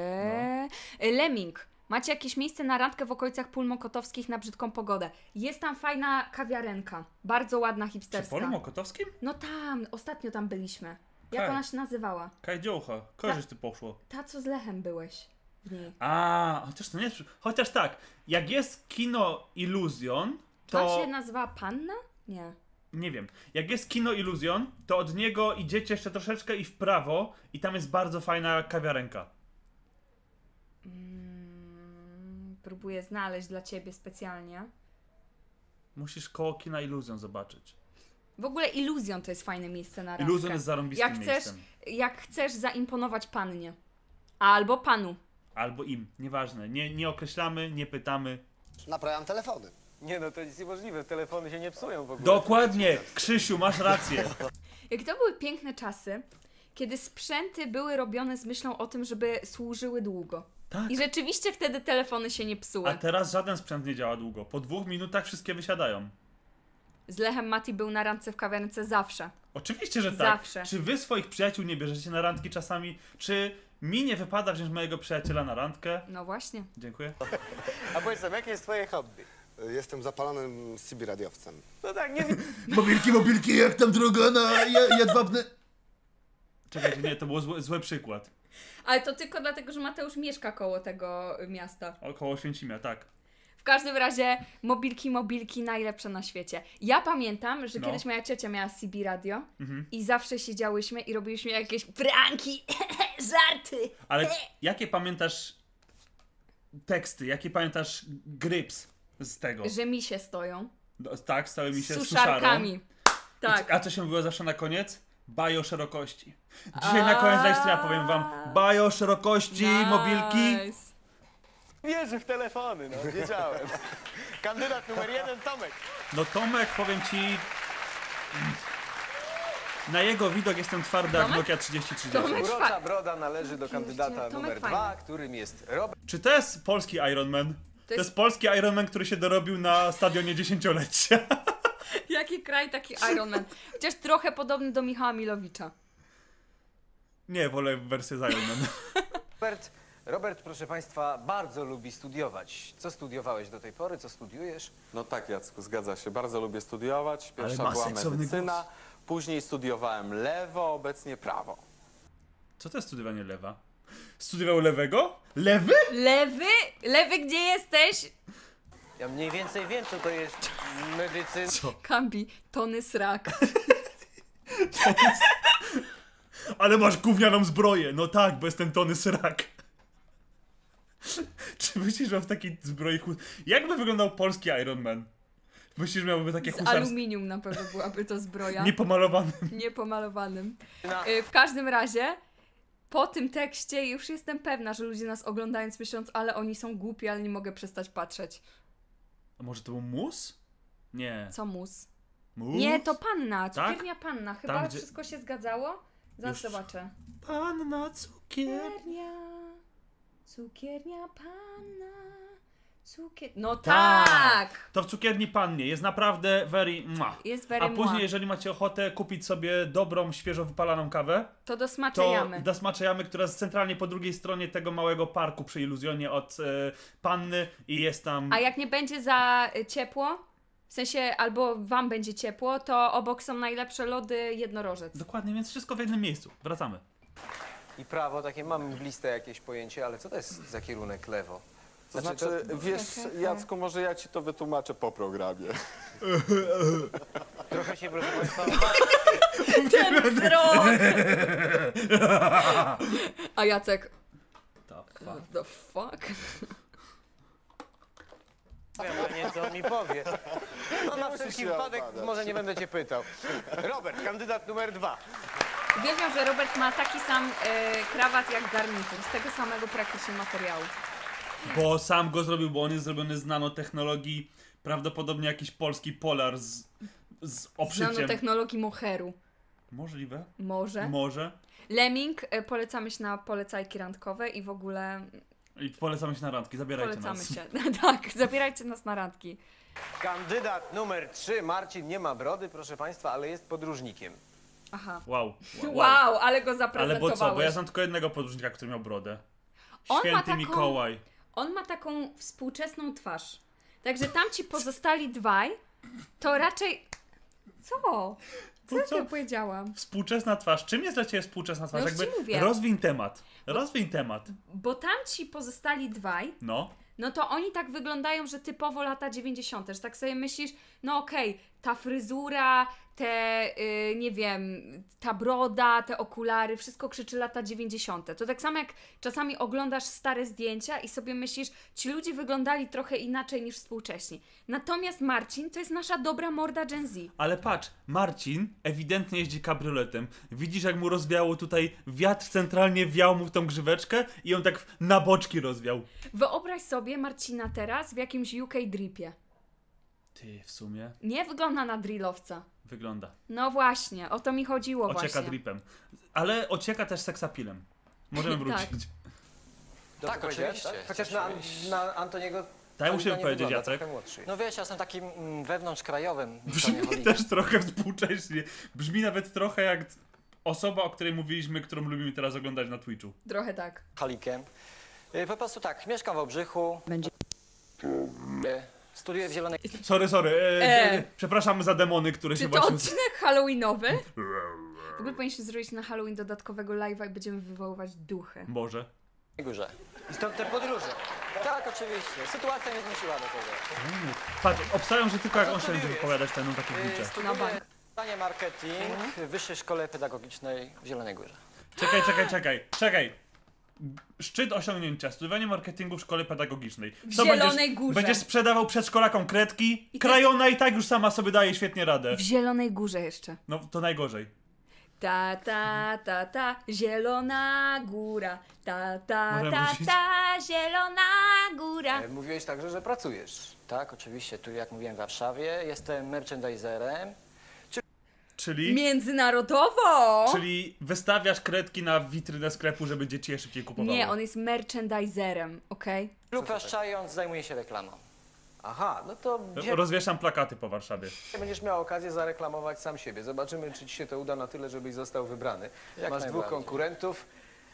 No. Y, Lemming. Macie jakieś miejsce na randkę w okolicach Pól Mokotowskich na brzydką pogodę. Jest tam fajna kawiarenka. Bardzo ładna, Przy hipsterska. polu mokotowskim? No tam, ostatnio tam byliśmy. Jak Kaj. ona się nazywała? Kajdziołcha. Kojarzysz ty poszło. Ta, co z Lechem byłeś w niej. A, chociaż to nie. Chociaż tak, jak jest kino Illusion, To... to. się nazywała Panna? Nie. Nie wiem. Jak jest kino Illusion, to od niego idziecie jeszcze troszeczkę i w prawo, i tam jest bardzo fajna kawiarenka. Mm, próbuję znaleźć dla ciebie specjalnie. Musisz koło kina Illusion zobaczyć. W ogóle Illusion to jest fajne miejsce na randkę. Illusion jest zarąbistym jak chcesz, miejscem. jak chcesz zaimponować pannie. Albo panu. Albo im, nieważne. Nie, nie określamy, nie pytamy. Naprawiam telefony. Nie no, to jest niemożliwe, telefony się nie psują w ogóle. Dokładnie, Krzysiu, masz rację. Jak to były piękne czasy, kiedy sprzęty były robione z myślą o tym, żeby służyły długo. Tak. I rzeczywiście wtedy telefony się nie psuły. A teraz żaden sprzęt nie działa długo. Po dwóch minutach wszystkie wysiadają. Z Lechem Mati był na randce w kawiarence zawsze. Oczywiście, że tak. Zawsze. Czy wy swoich przyjaciół nie bierzecie na randki czasami? Czy mi nie wypada wziąć mojego przyjaciela na randkę? No właśnie. Dziękuję. A powiedz nam, jakie jest twoje hobby? Jestem zapalonym CB radiowcem. No tak, nie wiem. Mobilki, mobilki, jak tam droga na jedwabny... Czekajcie, nie, to był zły, zły przykład. Ale to tylko dlatego, że Mateusz mieszka koło tego miasta. Około Święcimia, tak. W każdym razie mobilki, mobilki najlepsze na świecie. Ja pamiętam, że No. kiedyś moja ciocia miała CB radio Mhm. i zawsze siedziałyśmy i robiliśmy jakieś pranki, żarty. Ale jakie pamiętasz teksty, jakie pamiętasz gryps z tego? Że mi się stoją. No, Tak, stały mi się suszarkami. Tak. A co się mówiło zawsze na koniec? Bajo szerokości. Dzisiaj na koniec live powiem wam bajo szerokości, mobilki. Wierzy w telefony, no, wiedziałem. Kandydat numer jeden, Tomek. No Tomek, powiem ci... Na jego widok jestem twardy jak Tomek? Nokia 3030. Tomek? Urocza fa- broda należy do kandydata Tomek numer fajny. dwa, którym jest Robert. Czy to jest polski Iron Man? To jest, jest- polski Iron Man, który się dorobił na stadionie dziesięciolecia. Jaki kraj, taki Iron Man. Chociaż trochę podobny do Michała Milowicza. Nie, wolę wersję z Iron Man. Robert, proszę Państwa, bardzo lubi studiować. Co studiowałeś do tej pory? Co studiujesz? No tak, Jacku, zgadza się. Bardzo lubię studiować. Pierwsza była medycyna, głos. później studiowałem lewo, obecnie prawo. Co to jest studiowanie lewa? Studiował lewego? Lewy? Lewy? Lewy, gdzie jesteś? Ja mniej więcej wiem, co to jest medycyna. Co? Kambi, Tony Srak. Ale masz gównianą zbroję. No tak, bo jestem Tony Srak. Czy myślisz, że w takiej zbroi hus... Jak by wyglądał polski Iron Man? Myślisz, że miałby takie Z husarskie... aluminium na pewno byłaby to zbroja. Niepomalowane. Niepomalowanym. Na- Y, W każdym razie, po tym tekście już jestem pewna, że ludzie nas oglądając myśląc, ale oni są głupi, ale nie mogę przestać patrzeć. A może to był mus? Nie. Co mus? Mus? Nie, to panna, Tak? cukiernia panna. Chyba Tam, gdzie- wszystko się zgadzało? Zaraz Już- zobaczę. Panna cukier. Cukiernia, cukiernia panna, cukier... No Tak. tak! To w cukierni pannie. Jest naprawdę very... Mua. Jest very A później, jeżeli macie ochotę kupić sobie dobrą, świeżo wypalaną kawę, To to dosmaczejamy. dasmaczejamy, która jest centralnie po drugiej stronie tego małego parku przy iluzjonie od e, panny i jest tam... A jak nie będzie za y, ciepło, w sensie albo wam będzie ciepło, to obok są najlepsze lody jednorożec. Dokładnie, więc wszystko w jednym miejscu. Wracamy. I prawo, takie mam mgliste jakieś pojęcie, ale co to jest za kierunek lewo? To znaczy, wiesz, Jacku, może ja ci to wytłumaczę po programie. Trochę się, proszę Państwa, Ten wzrok! A Jacek, what the fuck? Ja nie co on mi powie. No na wszelki się wypadek może nie będę cię pytał. Robert, kandydat numer dwa. Uwielbiam, że Robert ma taki sam e, krawat jak garnitur, z tego samego praktycznie materiału. Bo sam go zrobił, bo on jest zrobiony z nanotechnologii. Prawdopodobnie jakiś polski polar z, z Z obszyciem. nanotechnologii moheru. Możliwe? Może. Może. Lemming, e, polecamy się na polecajki randkowe i w ogóle I polecamy się na randki, zabierajcie polecamy nas. się. tak, zabierajcie nas na randki. Kandydat numer trzy, Marcin, nie ma brody, proszę Państwa, ale jest podróżnikiem. Aha. Wow. wow, Wow, ale go Ale zaprezentowałeś. bo co? Bo ja znam tylko jednego podróżnika, który miał brodę. On ma Święty taką- Mikołaj. On ma taką współczesną twarz. Także tam ci pozostali dwaj, to raczej... Co? Co, ja co? tu powiedziałam? Współczesna twarz. Czym jest dla Ciebie współczesna twarz? No ci mówię. rozwiń temat. Rozwiń temat. Bo tam ci pozostali dwaj, No. no to oni tak wyglądają, że typowo lata 90., że tak sobie myślisz, no okej, ta fryzura, te, y, nie wiem, ta broda, te okulary, wszystko krzyczy lata 90. To tak samo jak czasami oglądasz stare zdjęcia i sobie myślisz, ci ludzie wyglądali trochę inaczej niż współcześni. Natomiast Marcin to jest nasza dobra morda Gen Z. Ale patrz, Marcin ewidentnie jeździ kabrioletem. Widzisz, jak mu rozwiało tutaj wiatr centralnie wiał mu w tą grzyweczkę i on tak na boczki rozwiał. Wyobraź sobie Marcina teraz w jakimś UK dripie. Ty, w sumie Nie wygląda na drillowca. wygląda. No właśnie, o to mi chodziło Ocieka właśnie. dripem. Ale ocieka też seksapilem. Możemy Tak. wrócić. Tak, powiedziałem, oczywiście, Chociaż na, na Antoniego... Tak Antoni musimy powiedzieć, wygląda, Jacek. No wiesz, ja jestem takim mm, wewnątrzkrajowym. Brzmi też trochę współcześnie. Brzmi nawet trochę jak osoba, o której mówiliśmy, którą lubimy teraz oglądać na Twitchu. Trochę tak. Holikiem. Y, Po prostu tak, mieszkam w Obrzychu. Będzie. Studiuję w Zielonej Sorry, sorry. E, E. Przepraszamy za demony, które Czy się to właśnie... odcinek halloweenowy? W ogóle powinniśmy zrobić na Halloween dodatkowego live'a i będziemy wywoływać duchy. Boże. Górze. I stąd te podróże. Tak, oczywiście. Sytuacja mnie zmusiła do tego. Patrz, obstawiam, że tylko jak on się będzie wypowiadać, to będą takie glicze. Na bank. zdanie marketing w Wyższej Szkole Pedagogicznej w Zielonej Górze. Czekaj, czekaj, czekaj, czekaj. Szczyt osiągnięcia, studiowanie marketingu w szkole pedagogicznej. W Zielonej Górze. Będziesz sprzedawał przedszkolakom kredki, I krajona i tak już sama sobie daje świetnie radę. W Zielonej Górze jeszcze. No to najgorzej. Ta, ta, ta, ta, zielona góra. Ta, ta, Możemy ta, wrócić? ta, zielona góra. E, Mówiłeś także, że pracujesz. Tak, oczywiście. Tu, jak mówiłem, w Warszawie. Jestem merchandiserem. Czyli, Międzynarodowo! czyli wystawiasz kredki na witrynę sklepu, żeby dzieci je szybciej kupowały. Nie, on jest merchandiserem, okej? Upraszczając, zajmuję się reklamą. Aha, no to dzisiaj Rozwieszam plakaty po Warszawie. będziesz miał okazję zareklamować sam siebie. Zobaczymy, czy ci się to uda na tyle, żebyś został wybrany. Jak Masz dwóch najbardziej. konkurentów.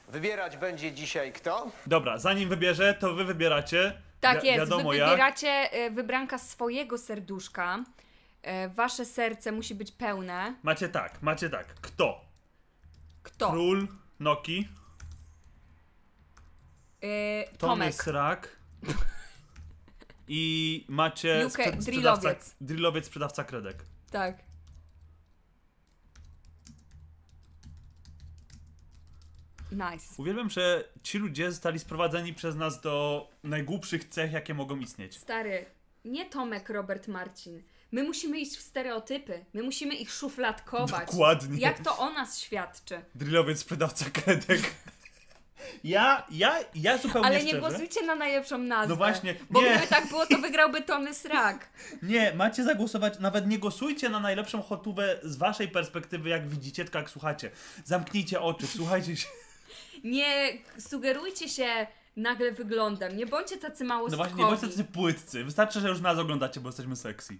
Wybierać będzie dzisiaj kto? Dobra, zanim wybierze, to wy wybieracie. Tak Wi- jest, Wiadomo wy jak. wybieracie y, wybranka swojego serduszka. Y, Wasze serce musi być pełne. Macie tak, macie tak. Kto? Kto? Król Noki, Y, Tony Tomek. Srak i macie Luke, sprzed- drillowiec. drillowiec sprzedawca kredek. Tak. Nice. Uwielbiam, że ci ludzie zostali sprowadzeni przez nas do najgłupszych cech, jakie mogą istnieć. Stary, nie Tomek, Robert, Marcin. My musimy iść w stereotypy. My musimy ich szufladkować. Dokładnie. Jak to o nas świadczy. Drillowiec sprzedawca kredek. Ja, ja, ja zupełnie Ale nie szczerze. głosujcie na najlepszą nazwę. No właśnie, Bo nie. gdyby tak było, to wygrałby Tony Srak. Nie, macie zagłosować, nawet nie głosujcie na najlepszą hotówę z waszej perspektywy, jak widzicie, tylko jak słuchacie. Zamknijcie oczy, słuchajcie się. Nie sugerujcie się nagle wyglądem. Nie bądźcie tacy mało No właśnie, nie bądźcie tacy płytcy. Wystarczy, że już nas oglądacie, bo jesteśmy sexy.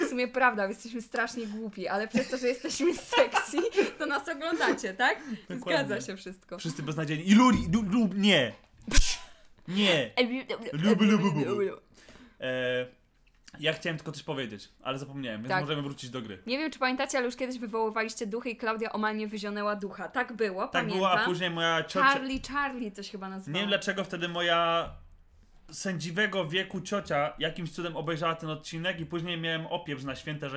W sumie prawda, my jesteśmy strasznie głupi, ale przez to, że jesteśmy sexy, to nas oglądacie, tak? Dokładnie. Zgadza się wszystko. Wszyscy beznadziejni. I luli, lu, lu, nie. Nie. Lubu, lubu, lubu. Ja chciałem tylko coś powiedzieć, ale zapomniałem, więc Tak. możemy wrócić do gry. Nie wiem, czy pamiętacie, ale już kiedyś wywoływaliście duchy i Klaudia omalnie wyzionęła ducha. Tak było, Tak pamiętam. było, a później moja ciocia... Charlie, Charlie się chyba nazywało. Nie wiem dlaczego wtedy moja sędziwego wieku ciocia jakimś cudem obejrzała ten odcinek i później miałem opieprz na święte, że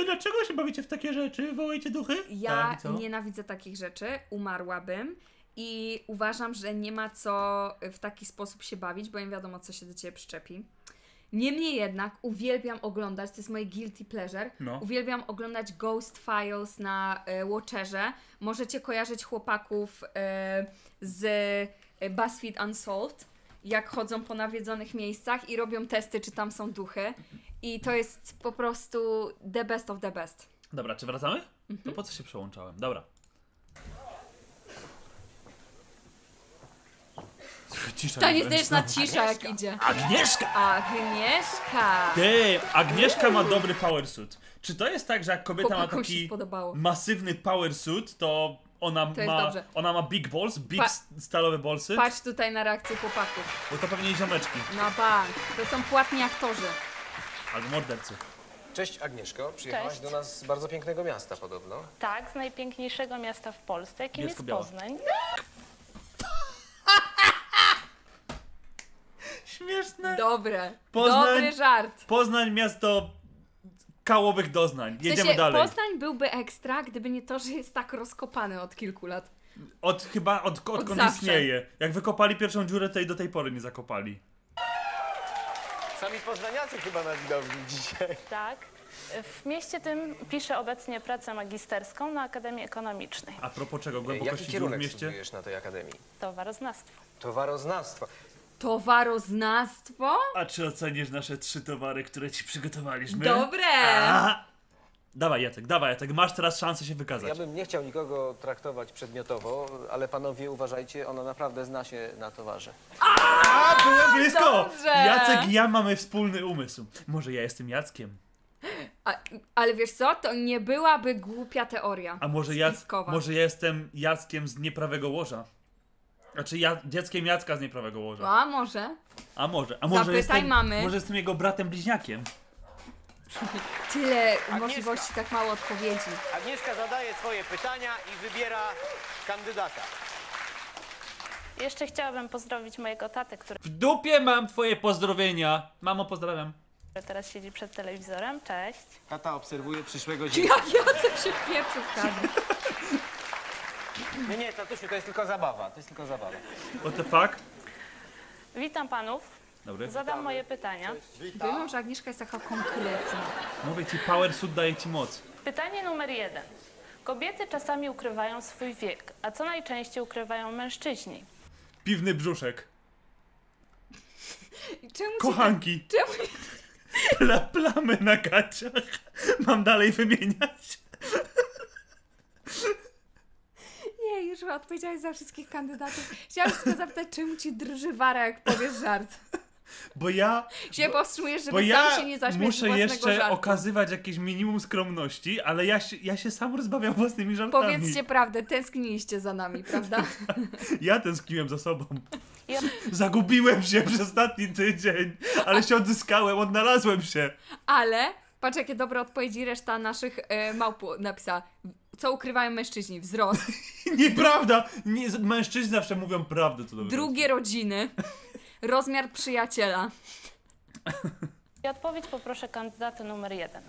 e, dlaczego się bawicie w takie rzeczy? Wołajcie duchy? Ja tak, nienawidzę takich rzeczy, umarłabym i uważam, że nie ma co w taki sposób się bawić, bo nie wiadomo, co się do ciebie przyczepi. Niemniej jednak uwielbiam oglądać, to jest moje guilty pleasure, No. uwielbiam oglądać Ghost Files na e, Watcherze. Możecie kojarzyć chłopaków e, z e, BuzzFeed Unsolved, jak chodzą po nawiedzonych miejscach i robią testy, czy tam są duchy. I to jest po prostu the best of the best. Dobra, czy wracamy? Mhm. To po co się przełączałem? Dobra. Cisza. Ta niezręczna. niezręczna cisza jak idzie. Agnieszka! Agnieszka! Ty, Agnieszka ma dobry power suit. Czy to jest tak, że jak kobieta ma Chłopakom się taki spodobało. masywny power suit, to ona To jest ma dobrze. ona ma big balls, big Pa- s- stalowe bolsy? Patrz tutaj na reakcję chłopaków. Bo to pewnie ziomeczki Na bank. To są płatni aktorzy. albo mordercy. Cześć Agnieszko, przyjechałaś Cześć. do nas z bardzo pięknego miasta podobno. Tak, z najpiękniejszego miasta w Polsce, jakim jest Bielsko-Biała. Poznań. Śmieszne. Dobre. Poznań. Dobry żart. Poznań miasto kałowych doznań. W Jedziemy sensie, dalej. Poznań byłby ekstra, gdyby nie to, że jest tak rozkopany od kilku lat. Od chyba od, od, odkąd zawsze. istnieje. Jak wykopali pierwszą dziurę, to i do tej pory nie zakopali. Sami poznaniacy chyba na widowni dzisiaj. Tak. W mieście tym piszę obecnie pracę magisterską na Akademii Ekonomicznej. A propos czego? Jaki Głębokości dziur w kierunek mieście? studiujesz na tej akademii? Towaroznawstwo. Towaroznawstwo. Towaroznawstwo? A czy ocenisz nasze trzy towary, które ci przygotowaliśmy? Dobre! A! Dawaj Jacek, dawaj Jacek, masz teraz szansę się wykazać. Ja bym nie chciał nikogo traktować przedmiotowo, ale panowie uważajcie, ona naprawdę zna się na towarze. A, byłem blisko! Dobrze! Jacek i ja mamy wspólny umysł. Może ja jestem Jackiem, A, ale wiesz co? To nie byłaby głupia teoria. a może ja, Spiskowa. może ja jestem Jackiem z nieprawego łoża. Znaczy ja, dzieckiem Jacka z nieprawego łoża. A może? A może, a może Zapytaj jestem, mamy. może jestem jego bratem bliźniakiem. Tyle możliwości, tak mało odpowiedzi. Agnieszka zadaje swoje pytania i wybiera kandydata. Jeszcze chciałabym pozdrowić mojego tatę, który W dupie mam twoje pozdrowienia. Mamo, pozdrawiam. teraz siedzi przed telewizorem. Cześć. Tata obserwuje przyszłego dziecka. Jak Jacek się pieprzył w kadrze. Nie, nie, tatusiu, to jest tylko zabawa, to jest tylko zabawa. What the fuck? Witam panów. Dobry. Zadam moje pytania. Wiem, że Agnieszka jest taka konkretna. Mówię ci, power suit daje ci moc. Pytanie numer jeden. Kobiety czasami ukrywają swój wiek, a co najczęściej ukrywają mężczyźni? Piwny brzuszek. I Czemu ci Kochanki. Czemu Pla, plamy na gaciach. Mam dalej wymieniać. Nie, już odpowiedziałeś za wszystkich kandydatów. Chciałam tylko zapytać, czemu ci drży wara, jak powiesz żart. bo ja Się powstrzymujesz, żeby Bo sam ja się nie zaśmiać muszę jeszcze żartu. okazywać jakieś minimum skromności, ale ja się, ja się sam rozbawiam własnymi żartami. Powiedzcie prawdę, tęskniliście za nami, prawda? Ja tęskniłem za sobą. Ja- Zagubiłem się przez ostatni tydzień, ale się odzyskałem, odnalazłem się. Ale, patrz jakie dobre odpowiedzi reszta naszych e, małpu napisała. Co ukrywają mężczyźni? Wzrost. Nieprawda! Nie, mężczyźni zawsze mówią prawdę co do. Drugie rodziny. Rozmiar przyjaciela. I odpowiedź poproszę kandydata numer jeden.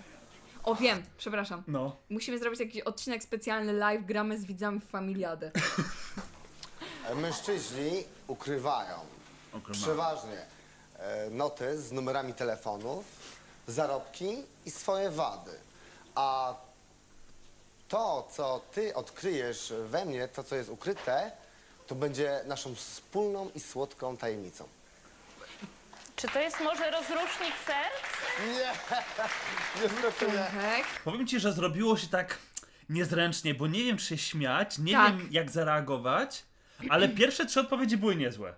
O wiem, przepraszam. No. Musimy zrobić jakiś odcinek specjalny live, gramy z widzami w familiadę. Mężczyźni ukrywają przeważnie e, noty z numerami telefonów, zarobki i swoje wady. A to, co ty odkryjesz we mnie, to, co jest ukryte, to będzie naszą wspólną i słodką tajemnicą. Czy to jest może rozrusznik serc? Nie, nie. Tak. Powiem ci, że zrobiło się tak niezręcznie, bo nie wiem czy się śmiać, nie Tak. wiem jak zareagować, ale pierwsze trzy odpowiedzi były niezłe.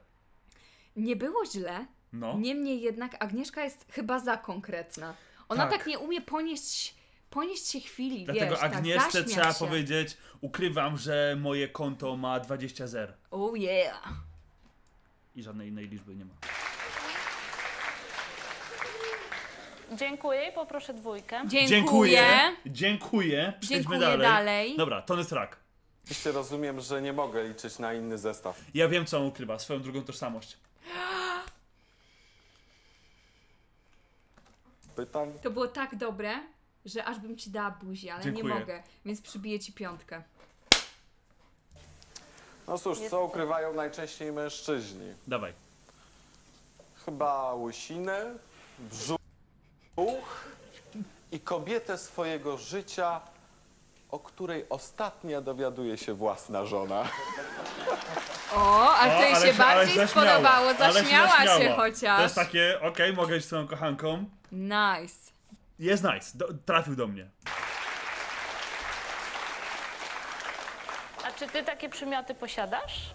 Nie było źle, No. niemniej jednak Agnieszka jest chyba za konkretna. Ona tak, Tak. nie umie ponieść, ponieść się chwili, Dlatego wiesz, Agnieszce tak, trzeba się. powiedzieć, ukrywam, że moje konto ma 20 zer. Oh yeah. I żadnej innej liczby nie ma. Dziękuję i poproszę dwójkę. Dziękuję. Dziękuję. Przejdźmy Dziękuję dalej. dalej. Dobra, Tony Strak. Oczywiście rozumiem, że nie mogę liczyć na inny zestaw. Ja wiem, co on ukrywa, swoją drugą tożsamość. Pytam. To było tak dobre, że aż bym ci dała buzi, ale Dziękuję. nie mogę, więc przybiję ci piątkę. No cóż, co ukrywają najczęściej mężczyźni? Dawaj. Chyba łysinę, brzuch i kobietę swojego życia, o której ostatnia dowiaduje się własna żona. O, jej ale się bardziej ale zaśmiała, spodobało, ale się zaśmiała się zaśmiała. chociaż. To jest takie, okej, mogę iść z swoją kochanką. Nice. Jest nice, do, trafił do mnie. A czy ty takie przymioty posiadasz?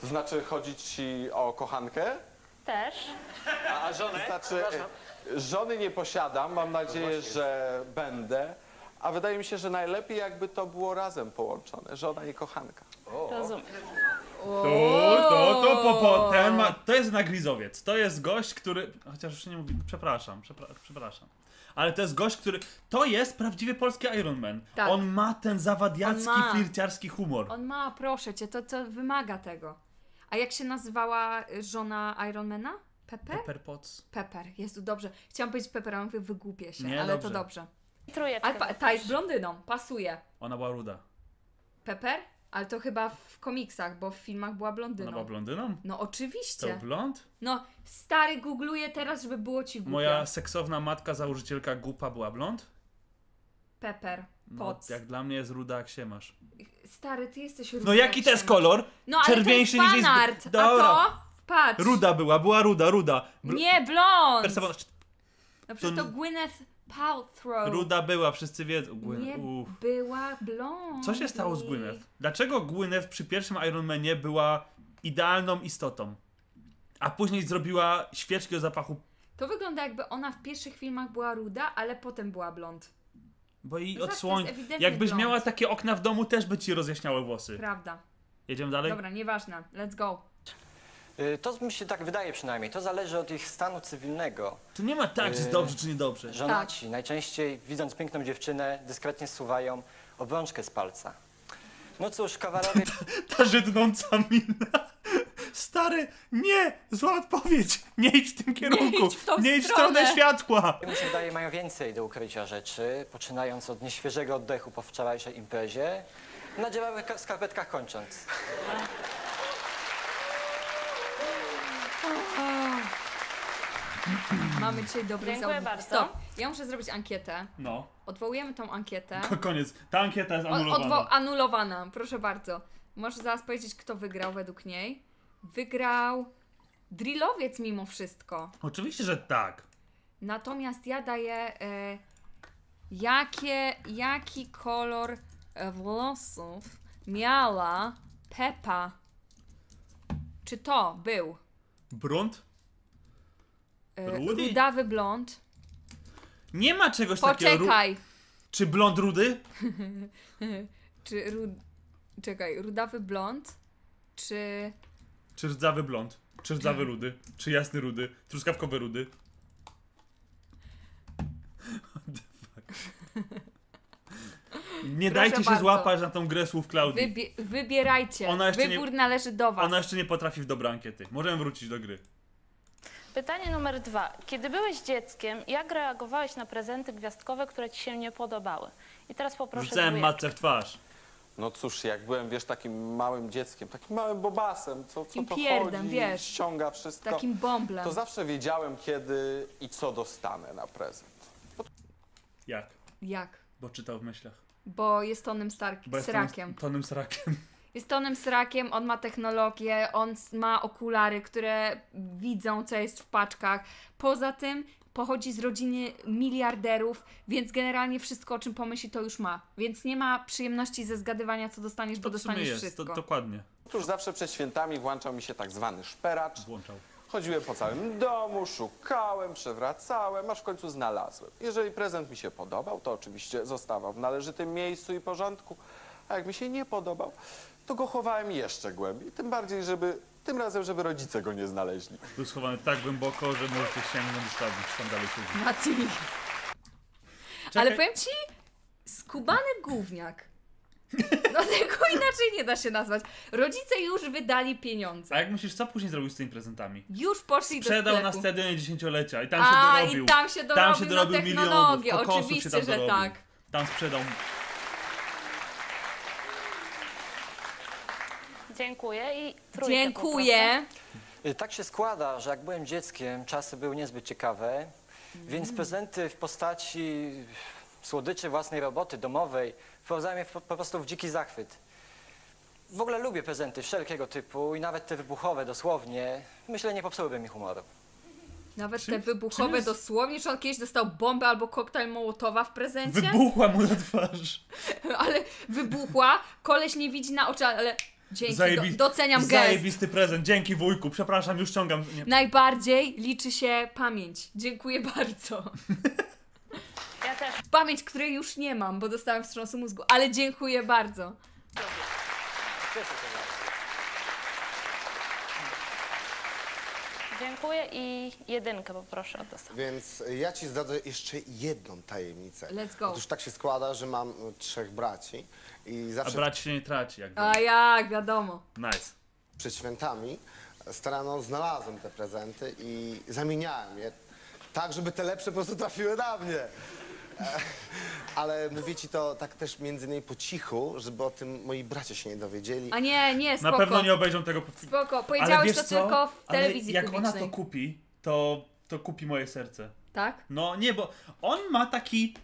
To znaczy, chodzi ci o kochankę? Też. A żonę? Znaczy, e, żony nie posiadam, mam nadzieję, że będę. A wydaje mi się, że najlepiej jakby to było razem połączone, żona i kochanka. Rozumiem. To, to, to, po, po, ten ma, to jest nagrizowiec. To jest gość, który. Chociaż już nie mówię, przepraszam, przepra, przepraszam. Ale to jest gość, który. To jest prawdziwy polski Iron Man. Tak. On ma ten zawadiacki, On ma. flirciarski humor. On ma, proszę cię, to, to wymaga tego. A jak się nazywała żona Ironmana? Pepper? Pepper Potts. Pepper, Jezu, dobrze. Chciałam powiedzieć Pepper, a mówię, wygłupię się, Nie, ale dobrze. to dobrze. Trójeczkę. Ale pa, ta jest blondyną, pasuje. Ona była ruda. Pepper? Ale to chyba w komiksach, bo w filmach była Ona blondyną. była blondyną? No To oczywiście. blond? No, stary googluję teraz, żeby było ci głupio. Moja seksowna matka, założycielka Gupa była blond? Pepper, No, Potts. jak dla mnie jest ruda, jak się masz. Stary, ty jesteś. No jak jaki to jest kolor? No ale Czerwieńszy to niż jest jest- fanart, a Dobra. to? Patrz. Ruda była, była ruda, ruda. Bl- Nie, blond. Persephone- No przecież to to- Gwyneth Paltrow. Ruda była, wszyscy wiedzą. Gwyn- Nie uff. była blond. Co się stało z Gwyneth? Dlaczego Gwyneth przy pierwszym Iron Manie była idealną istotą? A później zrobiła świeczki o zapachu, To wygląda jakby ona w pierwszych filmach była ruda, ale potem była blond. bo to odsłoń. Jakbyś blond. miała takie okna w domu, też by ci rozjaśniały włosy. Prawda. Jedziemy dalej? Dobra, nieważne. Let's go. Y, To mi się tak wydaje przynajmniej. To zależy od ich stanu cywilnego. Tu nie ma tak, że jest Yy, dobrze czy niedobrze. Żonaci Tak. najczęściej widząc piękną dziewczynę dyskretnie zsuwają obrączkę z palca. No cóż, kawalerowie Ta żydnąca mina. Stary, nie! Zła odpowiedź! Nie idź w tym kierunku! idź w tą nie idź w stronę. stronę światła! mi się wydaje mają więcej do ukrycia rzeczy, poczynając od nieświeżego oddechu po wczorajszej imprezie, na dziewawych ka- skarpetkach kończąc. Mamy dzisiaj dobry Dziękuję zawód. bardzo. Stop. Ja muszę zrobić ankietę. No, Odwołujemy tą ankietę. ko- koniec. Ta ankieta jest anulowana. odwo- anulowana, proszę bardzo. Możesz zaraz powiedzieć, kto wygrał według niej. Wygrał drillowiec mimo wszystko. Oczywiście, że tak. Natomiast ja daję e, jakie, jaki kolor e, włosów miała Pepa. Czy to był Brunt? E, Rudy? Rudawy blond. Nie ma czegoś takiego. Ru... Poczekaj. Czy blond rudy? Czy rud... Czekaj, rudawy blond? Czy... Czy rdzawy blond? Czy rdzawy rudy? Czy jasny rudy? Truskawkowy rudy? What the fuck? Nie Proszę dajcie się bardzo. złapać na tą grę słów Klaudii. Wybie... Wybierajcie. Ona jeszcze nie- Wybór należy do was. Ona jeszcze nie potrafi w dobre ankiety. Możemy wrócić do gry. Pytanie numer dwa. Kiedy byłeś dzieckiem, jak reagowałeś na prezenty gwiazdkowe, które ci się nie podobały? I teraz poproszę Rzucałem dwójeczkę. matce w twarz. No cóż, jak byłem, wiesz, takim małym dzieckiem, takim małym bobasem, co, co Takim to pierdem, chodzi, wiesz. ściąga wszystko, Takim bąblem. to zawsze wiedziałem, kiedy i co dostanę na prezent. Jak? Jak? Bo czytał w myślach. Bo jest tonem star... Bo jest srakiem. Tonym, tonym srakiem. Jest tonem srakiem, on ma technologię, on ma okulary, które widzą, co jest w paczkach. Poza tym pochodzi z rodziny miliarderów, więc generalnie wszystko, o czym pomyśli, to już ma. Więc nie ma przyjemności ze zgadywania, co dostaniesz, bo To sumie dostaniesz jest, wszystko. to, dokładnie. Otóż zawsze przed świętami włączał mi się tak zwany szperacz. Włączał. Chodziłem po całym domu, szukałem, przewracałem, aż w końcu znalazłem. Jeżeli prezent mi się podobał, to oczywiście zostawał w należytym miejscu i porządku, a jak mi się nie podobał, to go chowałem jeszcze głębiej. Tym bardziej, żeby tym razem, żeby rodzice go nie znaleźli. Był schowany tak głęboko, że możecie sięgnąć i sprawdzić, czy tam dalej siedzi. Mati. Czekaj. Ale powiem ci, skubany gówniak. No tego inaczej nie da się nazwać. Rodzice już wydali pieniądze. A jak myślisz, co później zrobił z tymi prezentami? Już poszli do Sprzedał sklepu. na stadionie dziesięciolecia i tam A, się dorobił. i tam się dorobił, Tam się dorobił na milionów, technologię. kokosów się Oczywiście, tam że dorobił. tak. Tam sprzedał. Dziękuję i trójkę Dziękuję. Y, Tak się składa, że jak byłem dzieckiem, czasy były niezbyt ciekawe, więc prezenty w postaci słodyczy własnej roboty domowej wprowadzają mnie po prostu w dziki zachwyt. W ogóle lubię prezenty wszelkiego typu i nawet te wybuchowe dosłownie. Myślę, nie popsułyby mi humoru. Nawet te wybuchowe dosłownie, czy on kiedyś dostał bombę albo koktajl Mołotowa w prezencie? Wybuchła mu na twarz. ale wybuchła, koleś nie widzi na oczy, ale dzięki, Zajebi- do, doceniam gest. Zajebisty prezent. Dzięki wujku. Przepraszam, już ściągam. Nie. Najbardziej liczy się pamięć. Dziękuję bardzo. Ja też. Pamięć, której już nie mam, bo dostałem wstrząsu mózgu, ale dziękuję bardzo. Cieszę się bardzo. Dziękuję i jedynkę poproszę o to samo. Więc ja ci zdradzę jeszcze jedną tajemnicę. Let's go. Otóż tak się składa, że mam y, trzech braci i A zawsze brać się nie traci, jak A jak, wiadomo. Nice. przed świętami starano znalazłem te prezenty i zamieniałem je tak, żeby te lepsze po prostu trafiły na mnie. Ale mówię ci to tak też między innymi po cichu, żeby o tym moi bracia się nie dowiedzieli. A nie, nie, Na spoko. pewno nie obejrzą tego. po- Spoko, Ale powiedziałeś wiesz to co? tylko w Ale telewizji jak ona publicznej. to kupi, to, to kupi moje serce. Tak? No nie, bo on ma taki.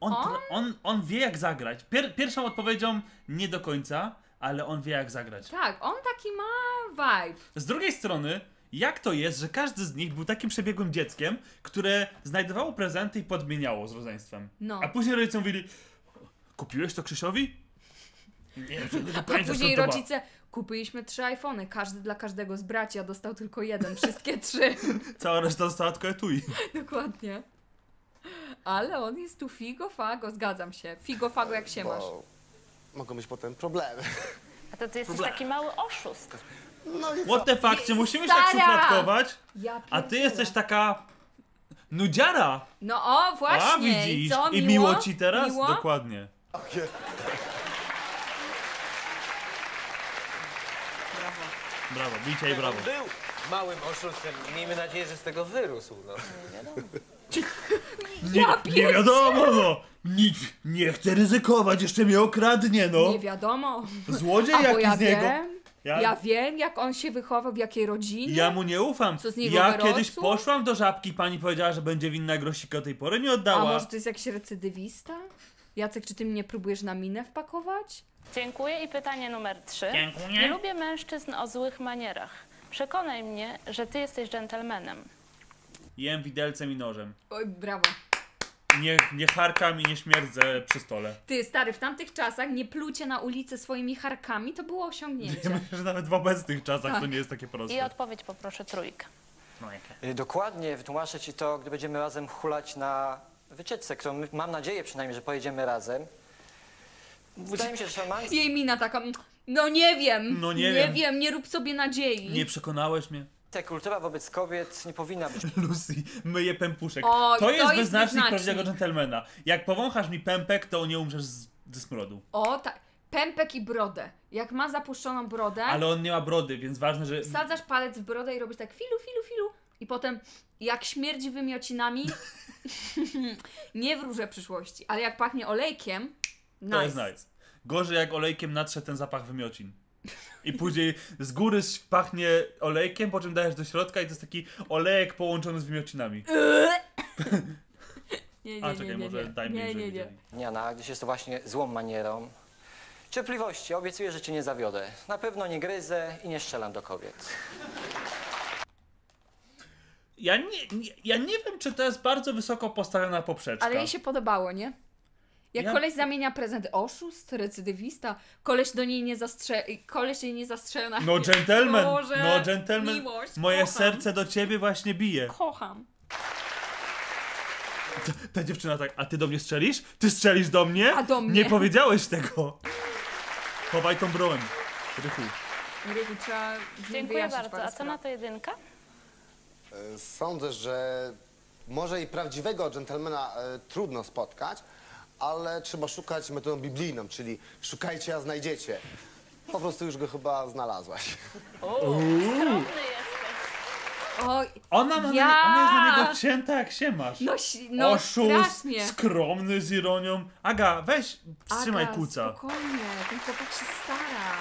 On, On? on? on, on wie jak zagrać. Pier, pierwszą odpowiedzią nie do końca, ale on wie jak zagrać. Tak, on taki ma vibe. Z drugiej strony, jak to jest, że każdy z nich był takim przebiegłym dzieckiem, które znajdowało prezenty i podmieniało z rodzeństwem. No. A później rodzice mówili, kupiłeś to Krzysiowi? Nie A później rodzice, kupiliśmy trzy iPhony, każdy dla każdego z braci, a dostał tylko jeden, wszystkie trzy. Cała reszta została tylko etui. Dokładnie. Ale on jest tu figo fago, zgadzam się. Figo fago jak się masz. bo mogą być potem problemy. A to ty jesteś Problem. taki mały oszust. No i co? What the fuck, czy musimy się tak Stara! szufladkować? Ja A ty jesteś taka nudziara. No o, właśnie. A widzisz. co, I miło? miło ci teraz? Miło? Dokładnie. Brawo. Brawo, bicie i brawo. Był małym oszustem. Miejmy nadzieję, że z tego wyrósł. No. Nie, Ja nie wiadomo, no. Nic, nie chcę ryzykować, jeszcze mnie okradnie, no. Nie wiadomo. Złodziej A jaki ja z niego. wiem, Ja- ja... wiem, jak on się wychował, w jakiej rodzinie. Ja mu nie ufam. Co z niego ja wyrosło? kiedyś poszłam do żabki, pani powiedziała, że będzie winna grosika, tej pory nie A oddała. może to jest jakiś recydywista? Jacek, czy ty mnie próbujesz na minę wpakować? Dziękuję i pytanie numer trzy. Dziękuję. Nie lubię mężczyzn o złych manierach. Przekonaj mnie, że ty jesteś dżentelmenem. Jem widelcem i nożem. Oj, brawo. Nie, nie harkam i nie śmierdzę przy stole. Ty, stary, w tamtych czasach nie plucie na ulicy swoimi harkami to było osiągnięcie. Ja myślę, że nawet w obecnych czasach to Tak. nie jest takie I proste. odpowiedź poproszę trójkę. Y, Dokładnie, wytłumaczę ci to, gdy będziemy razem hulać na wycieczce, którą my- mam nadzieję przynajmniej, że pojedziemy razem. Wydaje mi się, że szarmancki. Jej mina taka, no nie wiem, No nie nie wiem. wiem, nie rób sobie nadziei. Nie przekonałeś mnie. Kultura wobec kobiet nie powinna być Lucy myje pępuszek. Oj, to jest to jest wyznacznik wyznacznik. prawdziwego dżentelmena. Jak powąchasz mi pępek, to nie umrzesz z, ze smrodu. O, tak. Pępek i brodę. Jak ma zapuszczoną brodę, Ale on nie ma brody, więc ważne, że... wsadzasz palec w brodę i robisz tak filu, filu, filu. I potem, jak śmierdzi wymiocinami, nie wróżę przyszłości. Ale jak pachnie olejkiem, nice. To jest nice. Gorzej jak olejkiem natrze ten zapach wymiocin. I później z góry pachnie olejkiem, po czym dajesz do środka i to jest taki olejek połączony z wymiocinami. Nie, nie, A nie, czekaj, nie, może nie. dajmy nie, im, żeby nie, nie. wiedzieli. dniana, gdyż jest to właśnie złą manierą. Cierpliwości, obiecuję, że cię nie zawiodę. Na pewno nie gryzę i nie strzelam do kobiet. Ja nie, nie, ja nie wiem, czy to jest bardzo wysoko postawiona poprzeczka. Ale jej się podobało, nie? Jak Ja- koleś zamienia prezent oszust, recydywista, koleś do niej nie zastrze... koleś jej nie zastrzela No gentleman, Boże, no gentleman. miłość, Moje kocham. serce do ciebie właśnie bije. Kocham. Ta dziewczyna tak, a ty do mnie strzelisz? Ty strzelisz do mnie? A do mnie? Nie powiedziałeś tego. Chowaj tą broń. Rychu. Ryku, trzeba Dziękuję bardzo. A co na to jedynka? E, Sądzę, że może i prawdziwego dżentelmena e, trudno spotkać, ale trzeba szukać metodą biblijną, czyli szukajcie, a znajdziecie. Po prostu już go chyba znalazłaś. O, skromny jesteś. Oj, Ona, ma Ja- na, ona jest na niego cięta jak się masz. no, si- no Oszust, strasznie. skromny z ironią. Aga, weź, wstrzymaj Aga, kuca. spokojnie, ten chłopak się stara.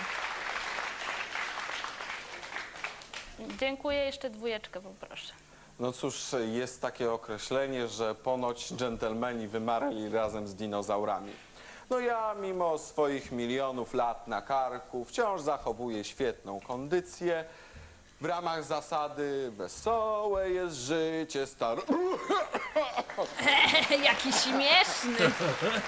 Dziękuję, jeszcze dwójeczkę poproszę. No cóż, jest takie określenie, że ponoć dżentelmeni wymarli razem z dinozaurami. No ja, mimo swoich milionów lat na karku, wciąż zachowuję świetną kondycję. W ramach zasady wesołe jest życie star... Jaki śmieszny,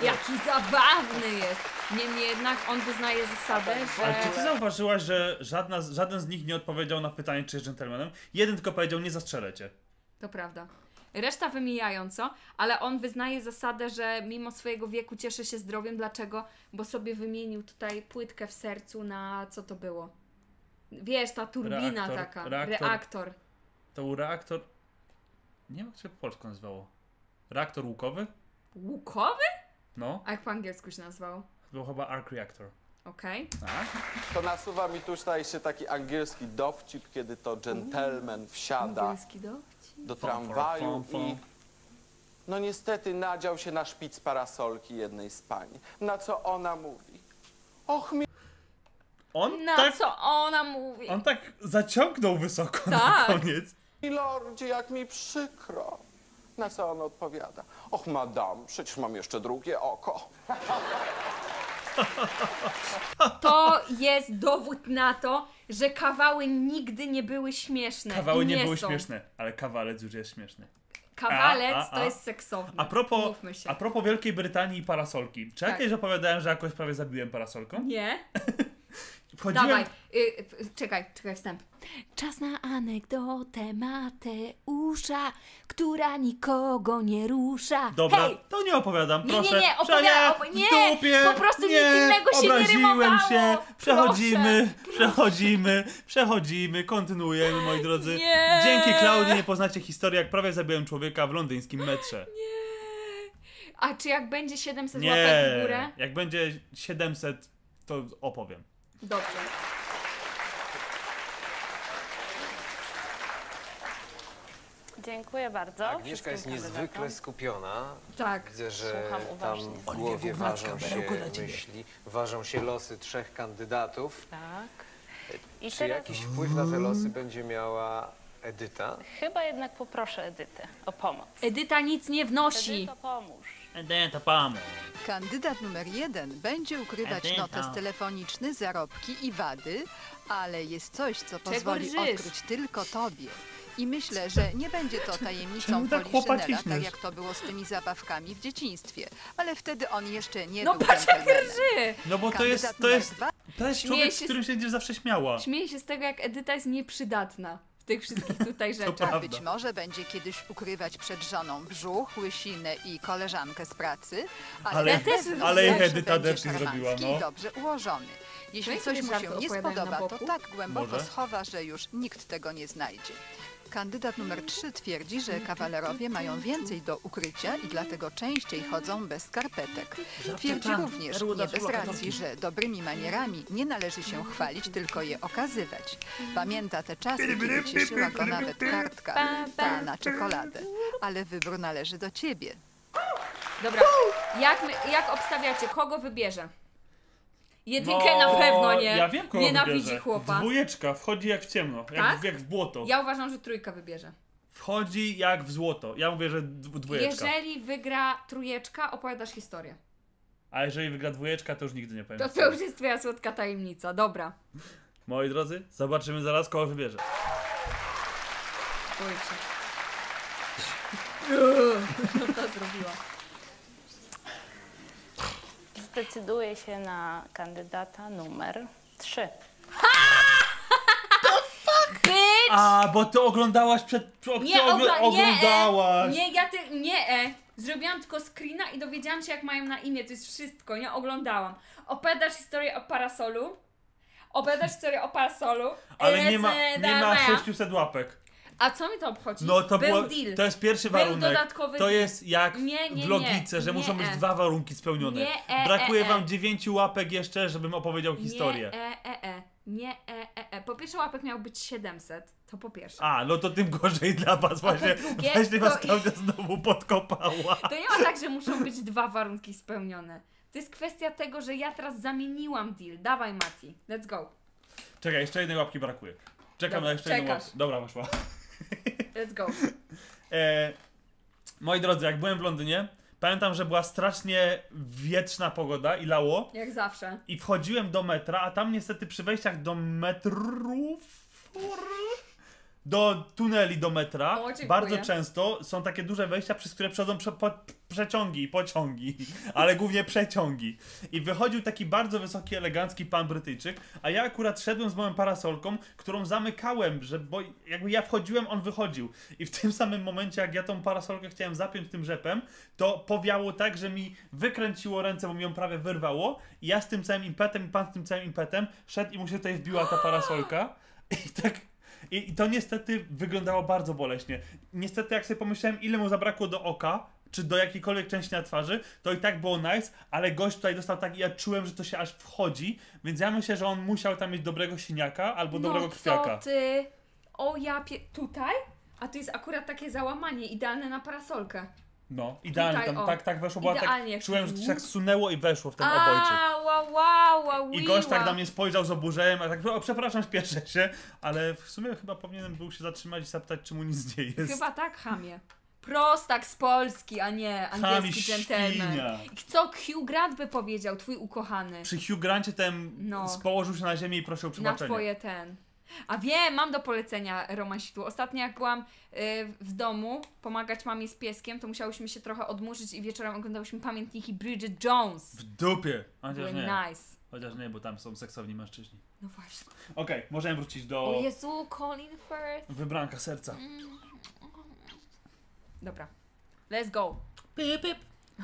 jaki zabawny jest. Niemniej jednak on wyznaje zasadę, Ale czy ty że... zauważyłaś, że żadna, z- żaden z nich nie odpowiedział na pytanie, czy jest dżentelmenem? Jeden tylko powiedział, nie zastrzelę cię. To prawda. Reszta wymijająco, ale on wyznaje zasadę, że mimo swojego wieku cieszy się zdrowiem. Dlaczego? Bo sobie wymienił tutaj płytkę w sercu na co to było? Wiesz, ta turbina Reaktor, taka. reaktor. Reaktor. To był reaktor... Nie wiem, jak się po polsku nazywało. Reaktor łukowy? Łukowy? No, A jak po angielsku się nazywał? to był chyba arc reactor. Okej. Tak? To nasuwa mi tutaj się taki angielski dowcip, kiedy to dżentelmen wsiada Angielski dowcip. do tramwaju i no niestety nadział się na szpic parasolki jednej z pań. Na co ona mówi? Och mi On Na tak, co ona mówi? on tak zaciągnął wysoko na Tak. koniec. lordzie, jak mi przykro. Na co on odpowiada? Och madam, przecież mam jeszcze drugie oko. To jest dowód na to, że kawały nigdy nie były śmieszne. Kawały i nie, nie były są. śmieszne, ale kawalec już jest śmieszny. Kawalec A, a, a. to jest seksowny. A propos, Mówmy się. a propos Wielkiej Brytanii i parasolki. Czy Tak. jakieś opowiadałem, że jakoś prawie zabiłem parasolką? Nie? Wchodziłem... Dawaj, y, y, czekaj, czekaj, wstęp. Czas na anegdotę Mateusza, która nikogo nie rusza. Dobra, Hej! to nie opowiadam, Nie, nie, proszę. nie, opowiada- Prze- op- nie, dupie, po prostu nic nie, innego się nie obraziłem rymowało. się, przechodzimy, Proszę, przechodzimy, przechodzimy, kontynuujemy, moi drodzy. Nie. Dzięki Klaudii nie poznacie historii, jak prawie zabiłem człowieka w londyńskim metrze. A czy jak będzie 700 łapek Nie, w górę? jak będzie 700, to opowiem. Dobrze. Dziękuję bardzo. Agnieszka wszystkim jest niezwykle kandydatom. skupiona. Tak. Widzę, że Słucham tam uważnie. w głowie ważą się myśli, ważą się losy trzech kandydatów. Tak. I Czy teraz jakiś wpływ na te losy będzie miała Edyta? chyba jednak poproszę Edytę o pomoc. Edyta nic nie wnosi. Edyto, pomóż. Kandydat numer jeden będzie ukrywać notes telefoniczny, zarobki i wady, ale jest coś, co pozwoli rżysz? odkryć tylko tobie. I myślę, że nie będzie to tajemnicą czemu tak Poliszynela, tak jak to było z tymi zabawkami w dzieciństwie. Ale wtedy on jeszcze nie No był patrz jak dżentelmenem. rży! No bo to Kandydat jest, to numer jest, dwa to jest człowiek, się z którym się będziesz zawsze śmiała. Śmieję się z tego, jak Edyta jest nieprzydatna tych wszystkich tutaj rzeczach. Być może będzie kiedyś ukrywać przed żoną brzuch, łysinę i koleżankę z pracy, ale, Ale- pewno ale Edyta Depkin zrobiła, no. i dobrze ułożony. Jeśli Weź coś mu się nie spodoba, to tak głęboko Może. schowa, że już nikt tego nie znajdzie. Kandydat numer 3 twierdzi, że kawalerowie mają więcej do ukrycia i dlatego częściej chodzą bez skarpetek. Twierdzi również, nie bez racji, że dobrymi manierami nie należy się chwalić, tylko je okazywać. Pamięta te czasy, kiedy cieszyła go nawet kartka ta na czekoladę. Ale wybór należy do ciebie. Dobra, jak, my, jak obstawiacie, kogo wybierze? Jedynkę No, na pewno nie. Ja wiem, kogo Nienawidzi wybierze. chłopa. Dwójeczka, wchodzi jak w ciemno, jak, Tak? w, jak w błoto. Ja uważam, że trójka wybierze. Wchodzi jak w złoto. Ja mówię, że dw- dwójeczka. Jeżeli wygra trójeczka, opowiadasz historię. A jeżeli wygra dwójeczka, to już nigdy nie powiem. To to już jest twoja słodka tajemnica. Dobra. Moi drodzy, zobaczymy zaraz, kogo wybierze. Trójka. Co to zrobiła? Zdecyduję się na kandydata numer 3. Bitch! A, bo ty oglądałaś przed... Ty Nie, ogl- ogla- oglądałaś! Nie, e, nie, ja ty, nie, e. Zrobiłam tylko screena i dowiedziałam się, jak mają na imię. To jest wszystko, nie oglądałam. Opowiadasz historię o parasolu. Opowiadasz historię o parasolu. Ale nie ma, e, nie ma da. 600 łapek. A co mi to obchodzi? No to Był było, deal. to jest pierwszy Był warunek. dodatkowy to jest jak Nie, nie, w logice, nie. że muszą być e. dwa warunki spełnione. Nie, e, Brakuje e, e. wam dziewięciu łapek jeszcze, żebym opowiedział historię. Nie, e, e, e. Nie, e, e, e. Po pierwsze łapek miał być 700. To po pierwsze. A, no to tym gorzej dla was właśnie. drugie, Właśnie was to- Klaudia znowu podkopała. To nie ma tak, że muszą być dwa warunki spełnione. To jest kwestia tego, że ja teraz zamieniłam deal. Dawaj, Mati. Let's go. Czekaj, jeszcze jednej łapki brakuje. Czekam Dobra, na jeszcze jedną łapkę. Dobra, weszła. Let's go. E, moi drodzy, jak byłem w Londynie, pamiętam, że była strasznie wietrzna pogoda i lało. Jak zawsze. I wchodziłem do metra, a tam niestety przy wejściach do metrów. Do tuneli do metra O, bardzo często są takie duże wejścia, przez które przechodzą prze, po, przeciągi i pociągi, ale głównie przeciągi. I wychodził taki bardzo wysoki, elegancki pan Brytyjczyk, a ja akurat szedłem z moją parasolką, którą zamykałem, że bo jakby ja wchodziłem, on wychodził. I w tym samym momencie, jak ja tą parasolkę chciałem zapiąć tym rzepem, to powiało tak, że mi wykręciło ręce, bo mi ją prawie wyrwało. I ja z tym całym impetem, i pan z tym całym impetem szedł i mu się tutaj wbiła ta parasolka. I tak. I, I to niestety wyglądało bardzo boleśnie. Niestety, jak sobie pomyślałem, ile mu zabrakło do oka, czy do jakiejkolwiek części na twarzy, to i tak było nice, ale gość tutaj dostał tak i ja czułem, że to się aż wchodzi, więc ja myślę, że on musiał tam mieć dobrego siniaka albo dobrego no krwiaka. co ty? O ja pie... Tutaj? A tu jest akurat takie załamanie, idealne na parasolkę. No, idealnie, Tutaj, tam o. tak, tak weszło, bo ja Idealnie. tak czułem, że to się tak sunęło i weszło w ten obojczyk. A, wow, wow, wow, I gość tak na mnie spojrzał z oburzeniem, a tak, o przepraszam, spieszę się, ale w sumie chyba powinienem był się zatrzymać i zapytać, czy mu nic nie jest. Chyba tak, chamie. Prostak z Polski, a nie Chami angielski gentleman. świnia. Co Hugh Grant by powiedział, twój ukochany? Przy Hugh Grancie ten No. położył się na ziemię i prosił o Na przebaczenie. twoje ten. A wiem, mam do polecenia romansitu. Ostatnio jak byłam y, w domu pomagać mamie z pieskiem, to musiałyśmy się trochę odmurzyć i wieczorem oglądałyśmy pamiętniki Bridget Jones. W dupie. Chociaż Były nie. nice. Chociaż nie, bo tam są seksowni mężczyźni. No właśnie. Okej, możemy wrócić do O Jezu, Colin Firth. wybranka serca. Dobra. Let's go.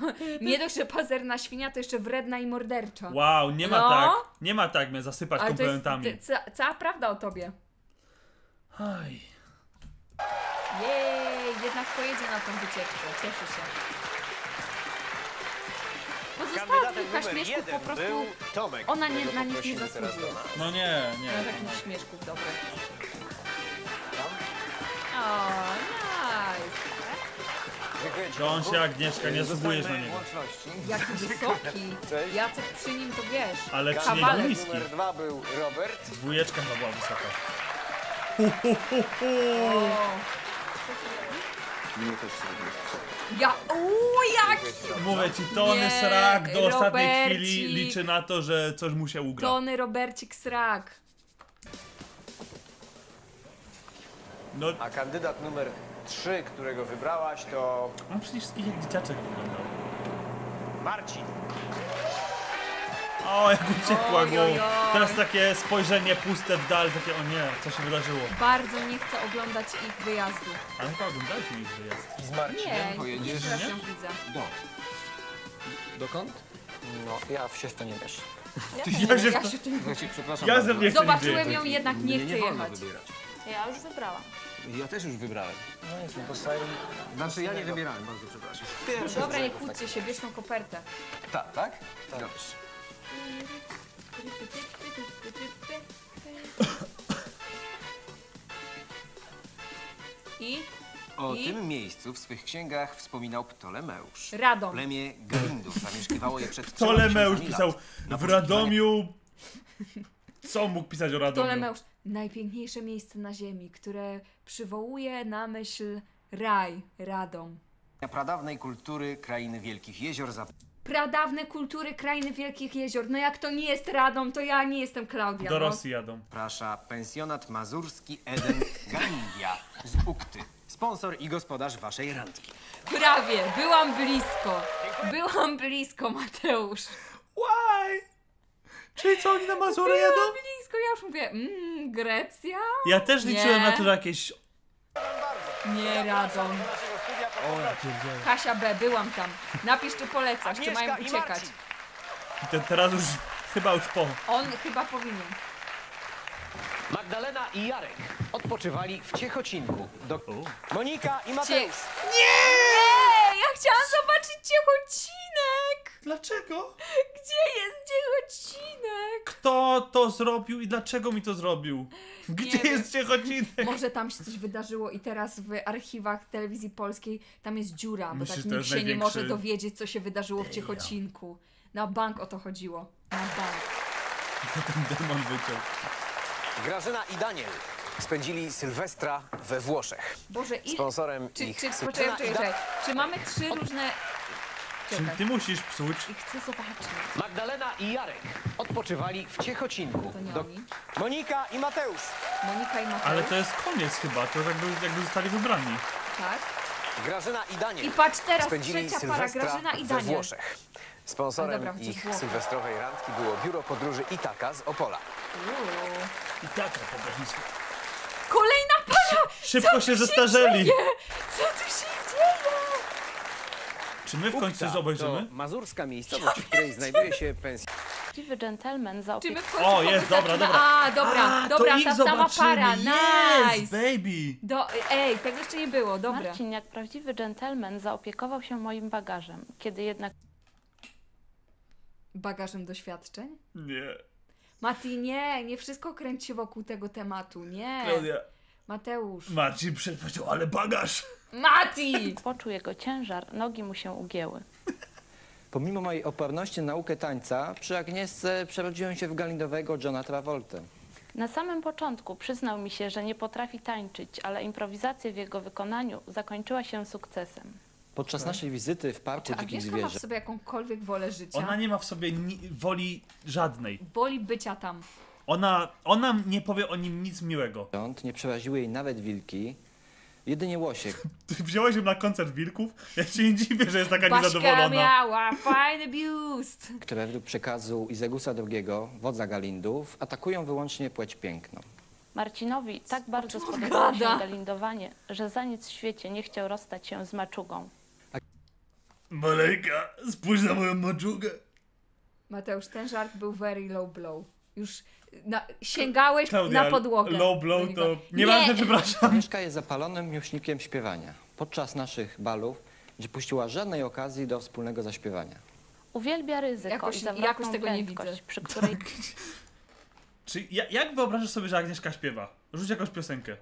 Nie dość, że pazerna świnia, to jeszcze wredna i mordercza. Wow, nie ma No. tak. Nie ma tak mnie zasypać Ale to jest komplementami. ty- ca- cała prawda o tobie. Aj. Jej, jednak pojedzie na tą wycieczkę. Cieszę się. Kandydatem kilka śmieszków po prostu... był Tomek, ona nie- na nich nie zasługuje. No nie, nie. Nie ma takich śmieszków dobrych. O, nice. Gąsia, Tomku. Agnieszka, nie zasługujesz na niego. Jaki wysoki. Cześć. Jacek przy nim to wiesz. Ale przy był niski. Numer dwa był Robert. Dwójeczka chyba była wysoka. O. Mnie też się robi. Ja, uuu, jaki Mówię ci, Tony Nie, Srak do ostatniej Robercik. chwili liczy na to, że coś mu się ugra. Tony Robercik Srak. No, A kandydat numer trzy, którego wybrałaś, to on przecież wszystkich jak dzieciaczek wyglądał. Marcin. O, jak uciekła Oj, go. oj, oj. Teraz takie spojrzenie puste w dal, takie o nie, co się wydarzyło. Bardzo nie chcę oglądać ich wyjazdu. Ale chyba oglądaliśmy ich wyjazd. Z Nie, Marcinem nie pojedziesz raz ją widzę. do. Dokąd? No, ja w się w to nie mieszam. Ja się, Ja się tu... Znaczy, przepraszam ja bardzo. ze mnie chcę Zobaczyłem ją i jednak nie chcę jechać. wybierać. Ja już wybrałam. Ja też już wybrałem. No jest, no bo stoi... Znaczy ja nie wybierałem, bardzo przepraszam. Pierwszy Dobra, nie kłóćcie się, bierz tą kopertę. Tak, tak? Dobrze. I O I? tym miejscu w swych księgach wspominał Ptolemeusz. Radom. Plemię Galindów zamieszkiwało je przed trzema Tolemeusz tysiącami pisał. Na w poszukiwanie- Radomiu. Co mógł pisać o Radomiu? Ptolemeusz. Najpiękniejsze miejsce na ziemi, które przywołuje na myśl raj, Radom. pradawnej kultury krainy Wielkich Jezior za Pradawne kultury krainy Wielkich Jezior. No jak to nie jest Radom, to ja nie jestem Klaudia. Do no. Rosji jadą. Prasza pensjonat mazurski Eden Galindia z Ukty. Sponsor i gospodarz waszej randki. Prawie, byłam blisko. Byłam blisko, Mateusz. Why? Czyli co, oni na Mazury jadą? Byłam blisko, ja już mówię, mmm, Grecja? Ja też liczyłem Nie. na to, że jakieś... Nie Radom. Kasia B, byłam tam. Napisz, czy polecasz, czy mają uciekać. Te, teraz już, chyba już po. On chyba powinien. Magdalena i Jarek odpoczywali w Ciechocinku. Do... Monika i Cie... Mateusz. Nie! Ja chciałam zobaczyć Ciechocinek! Dlaczego? Gdzie jest Ciechocinek? Kto to zrobił i dlaczego mi to zrobił? Gdzie wiem. jest Ciechocinek? Może tam się coś wydarzyło i teraz w archiwach telewizji polskiej tam jest dziura, bo Myślisz, tak to nikt się nie największy- może dowiedzieć, co się wydarzyło w Ciechocinku. Na bank o to chodziło. Na bank. Ten demon wyciął. Grażyna i Daniel spędzili Sylwestra we Włoszech. Boże, i... Sponsorem Czy, ich czy, poczekaj, czekaj, i Da- czekaj. Czy mamy trzy różne... Czy ty musisz psuć? I chcę zobaczyć. Magdalena i Jarek odpoczywali w Ciechocinku. To nie Do... oni. Monika i Mateusz. Monika i Mateusz. Ale to jest koniec chyba, to jakby, jakby zostali wybrani. Tak. Grażyna i Daniel I patrz teraz, spędzili trzecia para, Sylwestra Grażyna i we Daniel. Włoszech. Sponsorem dobra, chociaż ich Włochy. sylwestrowej randki było biuro podróży Itaka z Opola. Uuu. I tak, pobieżnictwo. Kolejna para! Szybko się zestarzeli. Co tu się dzieje? Czy my w końcu coś to obejrzymy? mazurska miejscowość, w której znajduje się pensjonat Prawdziwy dżentelmen Czy my zaopiekował w końcu O, jest, dobra, zaczyna- dobra. A, dobra, A, to dobra, ich ta sama zobaczymy. para, Yes, nice! baby! Do, ej, tego jeszcze nie było, dobra. Marcin, jak prawdziwy dżentelmen, zaopiekował się moim bagażem. Kiedy jednak Bagażem doświadczeń? Nie. Mati, nie, nie wszystko kręci się wokół tego tematu, nie. Klaudia. Mateusz. Marcin przedpowiedział, ale bagaż! Mati! poczuł jego ciężar, nogi mu się ugięły. Pomimo mojej oporności na naukę tańca, przy Agnieszce przerodziłem się w galindowego Johna Travolta. Na samym początku przyznał mi się, że nie potrafi tańczyć, ale improwizacja w jego wykonaniu zakończyła się sukcesem. Podczas naszej wizyty w parku Czy dzikich Agnieszka ma w sobie jakąkolwiek wolę życia? Ona nie ma w sobie ni- woli żadnej. Woli bycia tam. Ona, ona nie powie o nim nic miłego. nie przeraziły jej nawet wilki, jedynie łosiek. Ty wziąłeś ją na koncert wilków? Ja się nie dziwię, że jest taka Baśka niezadowolona. miała fajny biust. które według przekazu Izegusa II, wodza Galindów, atakują wyłącznie płeć piękną. Marcinowi tak bardzo spodobało się galindowanie, że za nic w świecie nie chciał rozstać się z maczugą. Malejka, spójrz na moją maczugę. Mateusz, ten żart był very low blow. Już na, sięgałeś Klaudia, na podłogę. low blow to... Nieważne, przepraszam. Agnieszka jest zapalonym miłośnikiem śpiewania. Podczas naszych balów nie puściła żadnej okazji do wspólnego zaśpiewania. Uwielbia ryzyko Jakoś- i jakoś tego nie widzę. przy której Czy ja, jak wyobrażasz sobie, że Agnieszka śpiewa? Rzuć jakąś piosenkę.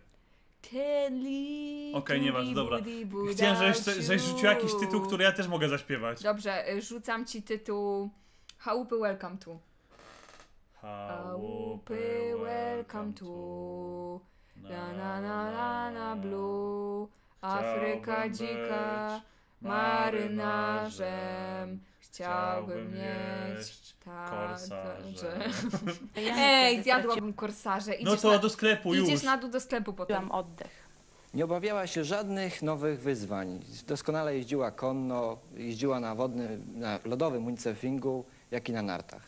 Kelly, Okej, nieważne, budi, dobra. Chciałem, żebyś, żebyś rzucił jakiś tytuł, który ja też mogę zaśpiewać. Dobrze, y, rzucam ci tytuł Chałupy Welcome to. Chałupy, welcome to. Na na na na na blue. Afryka dzika, marynarzem. Chciałbym mieć jeść ta, korsarze. Ej, zjadłabym korsarze. Idziesz No to na, do sklepu już. Idziesz na dół do sklepu potem. oddech. Nie obawiała się żadnych nowych wyzwań. Doskonale jeździła konno, jeździła na wodnym, na lodowym windsurfingu, jak i na nartach.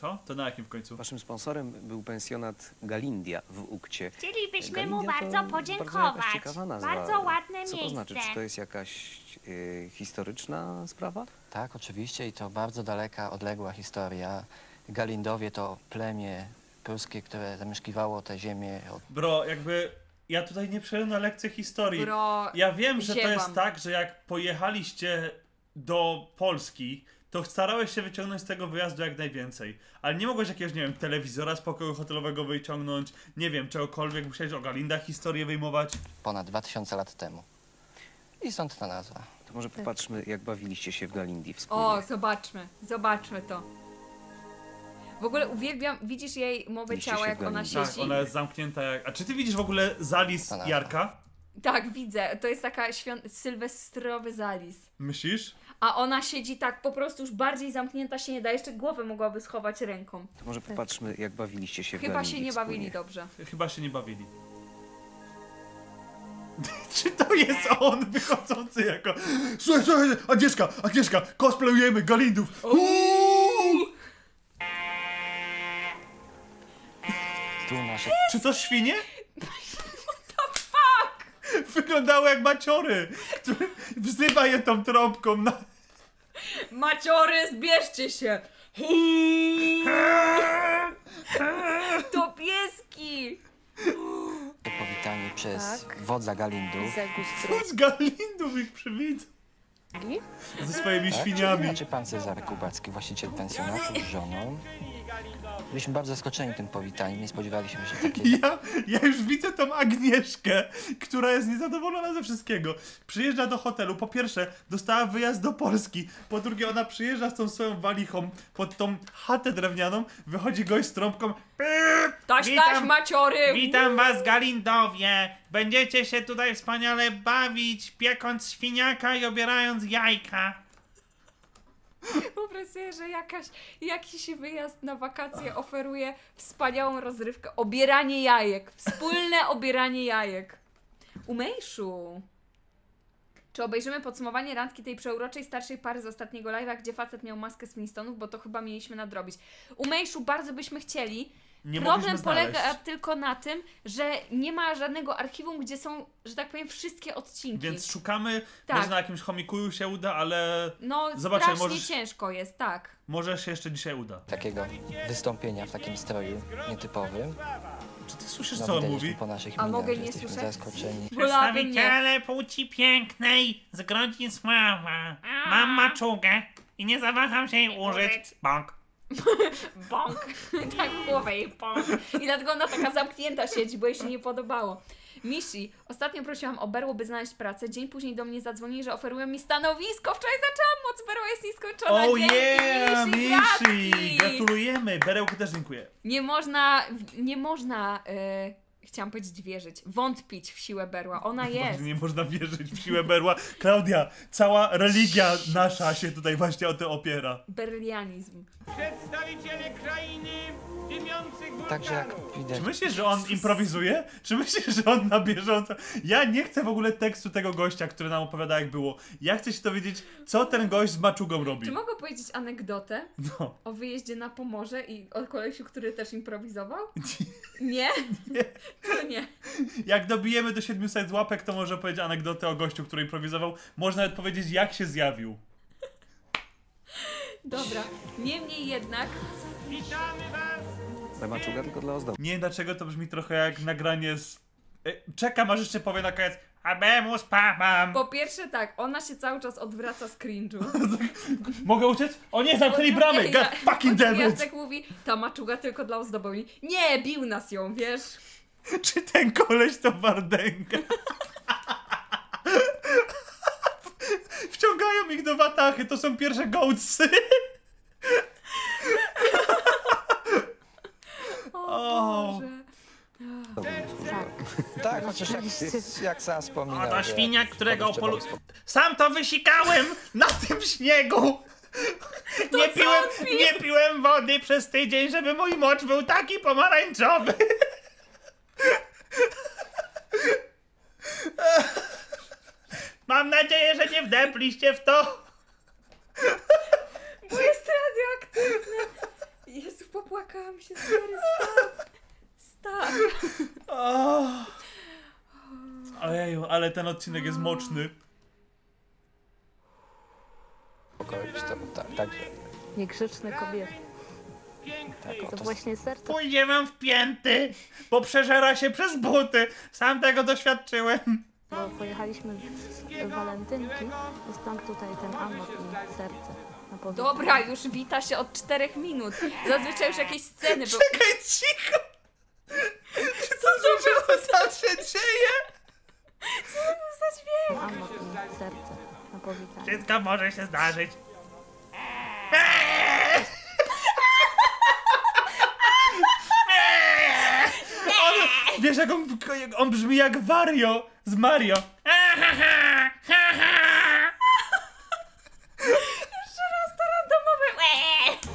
Co? To na jakim w końcu? Waszym sponsorem był pensjonat Galindia w Ukcie. Chcielibyśmy mu Galindia to bardzo Bardzo podziękować. ciekawa nazwa. Bardzo ładne Co miejsce. to znaczy? Czy to jest jakaś y, historyczna sprawa? Tak, oczywiście i to bardzo daleka, odległa historia. Galindowie to plemię pruskie, które zamieszkiwało tę ziemię od Bro, jakby ja tutaj nie przyjąłem na lekcję historii. Bro, Ja wiem, że to ziewam. jest tak, że jak pojechaliście do Polski, to starałeś się wyciągnąć z tego wyjazdu jak najwięcej. Ale nie mogłeś jakiegoś, nie wiem, telewizora z pokoju hotelowego wyciągnąć, nie wiem, czegokolwiek, musiałeś o Galindach historię wyjmować. ponad 2000 lat temu. I stąd ta nazwa. To może popatrzmy, jak bawiliście się w Galindii wspólnie. O, zobaczmy, zobaczmy to. W ogóle uwielbiam, widzisz jej mowę Liście ciała, się jak ona Galindii. Tak, siedzi? ona jest zamknięta jak... A czy ty widzisz w ogóle zalis. Jarka? Tak, widzę. To jest taka świąt... sylwestrowy zalis. Myślisz? A ona siedzi tak, po prostu już bardziej zamknięta się nie da. Jeszcze głowę mogłaby schować ręką. To może popatrzmy, jak bawiliście się w Chyba Galindii się nie bawili wspólnie. dobrze. Chyba się nie bawili. Czy to jest on wychodzący jako... Słuchaj, słuchaj, Agnieszka, Agnieszka, cosplayujemy Galindów. Uuu! Tu nasze Czy to świnie? Wyglądały jak maciory, które wzywa je tą trąbką na... Maciory, zbierzcie się! To pieski! to powitanie przez Tak. wodza Galindów. Z Galindów ich przywitał. Ze swoimi świniami. Znaczy pan Cezary Kubacki, właściciel pensjonatu z żoną. Byliśmy bardzo zaskoczeni tym powitaniem, nie spodziewaliśmy się takiej Ja, ja już widzę tą Agnieszkę, która jest niezadowolona ze wszystkiego. Przyjeżdża do hotelu, po pierwsze dostała wyjazd do Polski, po drugie ona przyjeżdża z tą swoją walichą pod tą chatę drewnianą, wychodzi gość z trąbką. Taś, Witam. taś, maciory! Witam was Galindowie! Będziecie się tutaj wspaniale bawić, piekąc świniaka i obierając jajka. Wyobraź sobie, że jakaś, jakiś wyjazd na wakacje oferuje wspaniałą rozrywkę. Obieranie jajek. Wspólne obieranie jajek. Umejszu. Czy obejrzymy podsumowanie randki tej przeuroczej starszej pary z ostatniego live'a, gdzie facet miał maskę z Flintstonów, bo to chyba mieliśmy nadrobić. Umejszu, bardzo byśmy chcieli. Nie Problem polega znaleźć. tylko na tym, że nie ma żadnego archiwum, gdzie są, że tak powiem, wszystkie odcinki. Więc szukamy, Tak. może na jakimś chomikuju się uda, ale No, Zobaczę, strasznie możesz- ciężko jest, tak. może się jeszcze dzisiaj uda. takiego wystąpienia w takim stroju nietypowym. Czy ty słyszysz No, co on mówi? po naszych A minach, mogę nie słyszeć? zaskoczeni. Nie. płci pięknej z Grodzisława. Mam maczugę i nie zawaham się jej użyć. Bąk. Bąk! tak w głowę jej bąk. I dlatego ona taka zamknięta siedzi, bo jej się nie podobało. Mishi, ostatnio prosiłam o berło, by znaleźć pracę. Dzień później do mnie zadzwonili, że oferują mi stanowisko. Wczoraj zaczęłam moc, berło jest nieskończona. Oh Dzięki, yeah, gratki! Gratulujemy! Berełku też dziękuję. Nie można, nie można, e, chciałam powiedzieć wierzyć, wątpić w siłę berła. Ona jest. Nie można wierzyć w siłę berła. Klaudia, cała religia nasza się tutaj właśnie o to opiera. Berlianizm. Przedstawiciele krainy dymiących wulkanów. Także jak widać, Czy myślisz, że on improwizuje? Czy myślisz, że on na bieżąco... Ja nie chcę w ogóle tekstu tego gościa, który nam opowiada jak było. Ja chcę się dowiedzieć, co ten gość z maczugą robi. Czy mogę powiedzieć anegdotę No. o wyjeździe na Pomorze i o kolesiu, który też improwizował? Nie? Nie. To nie. Jak dobijemy do 700 łapek, to może powiedzieć anegdotę o gościu, który improwizował. Można nawet powiedzieć, jak się zjawił. Dobra. Niemniej jednak Witamy was! Ta maczuga tylko dla ozdoby. Nie wiem dlaczego to brzmi trochę jak nagranie z... E, Czekam, aż jeszcze powie na koniec Habemus papam. Po pierwsze tak, ona się cały czas odwraca z cringe'u. Mogę uciec? O nie, zamknęli bramy! God fucking damn it! Jacek mówi, ta maczuga tylko dla ozdoby. Nie, bił nas ją, wiesz? Czy ten koleś to Wardęga? Wciągają ich do watachy, to są pierwsze gołcy. O. Boże. tak, chociaż jak, jak sam wspominał, Oto że świniak, którego opolu... Sam to wysikałem na tym śniegu! Nie piłem, nie piłem wody przez tydzień, żeby mój mocz był taki pomarańczowy. Mam nadzieję, że nie wdepliście w to. Bo jest radioaktywne. Jezu, po się, stary, stop. Stop. Ojeju, ale ten odcinek jest moczny. Pokoić to, tak, tak. Niegrzeczne kobiety. Tak To właśnie serce. Pójdzie wam w pięty, bo przeżera się przez buty. Sam tego doświadczyłem. Bo pojechaliśmy w walentynki i stąd tutaj ten amok i serce. Dobra, już wita się od czterech minut. Zazwyczaj już jakieś sceny były. Czekaj, cicho! Co to tam się dzieje? Ten amok i serce na powitanie. Wszystko może się zdarzyć. On, wiesz, jak on, on brzmi jak Wario z Mario.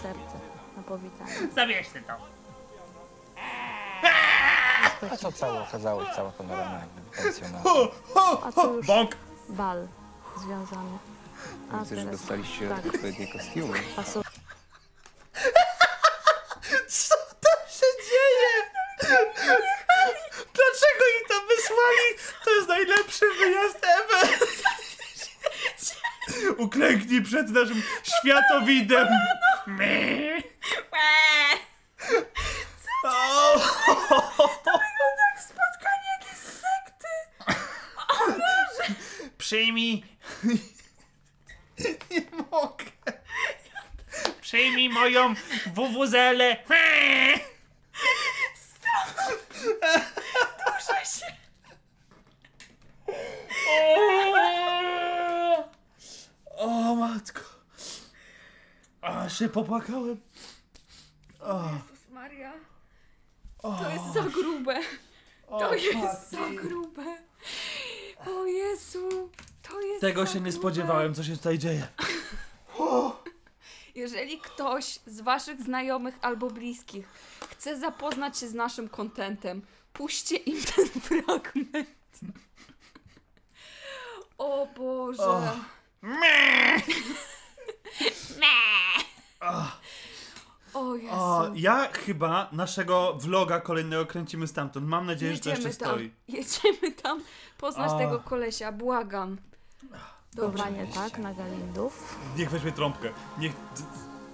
Serce na powitanie. Zabierzcie to. A to cała cała panorama jakby pensjonatu. Ho, ho, A to już- Bąk. Bal związany. A Widzę, że teraz dostaliście tak, odpowiednie kostiumy. pasu- Co tam się dzieje? Dlaczego ich tam wysłali? To jest najlepszy wyjazd ever. Przed naszym światowidem. My. O, Przyjmij. Nie mogę. Przyjmij moją wuwuzelę. Duszę się. O matko. A się popłakałem. O, Jezus Maria. To jest za grube. To jest za grube. O Jezu. To jest Tego za się nie spodziewałem, co się tutaj dzieje. Jeżeli ktoś z waszych znajomych albo bliskich chce zapoznać się z naszym kontentem, puśćcie im ten fragment. O Boże. O. O Jezu. O, ja chyba naszego vloga kolejnego kręcimy stamtąd. Mam nadzieję, że to Jedziemy jeszcze tam. stoi. Jedziemy tam poznać O. tego kolesia, błagam. Dobrze. Dobranie, tak, na Galindów. Niech weźmie trąbkę. Niech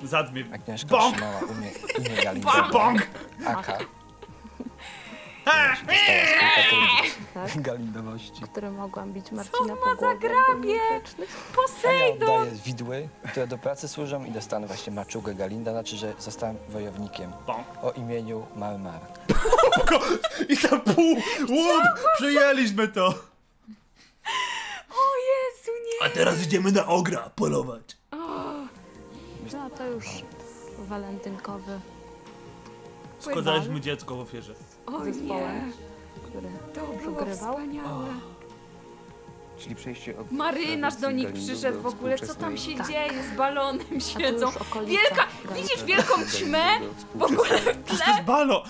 zadmie. Agnieszka Bąk! trzymała umie, imię Galinda. Bąk! Aka. Tak. galindowości. Który mogłam bić Marcina po ma za głowie. bo grabie? niegrzeczny. A ja Posejdon! oddaję widły, które do pracy służą i dostanę właśnie maczugę Galinda, znaczy, że zostałem wojownikiem o imieniu Marmar. I tam pół łup! Przyjęliśmy to! O Jezu, nie! A teraz idziemy na ogra polować. No to już walentynkowy Składaliśmy dziecko w ofierze. O nie! zespołem, który To było wspaniałe. Czyli przejście od Marynarz do nich przyszedł do w ogóle, co tam się współczesnej- dzieje? Z balonem siedzą. Wielka, widzisz wielką ćmę? W ogóle w Przecież to tle? jest balo!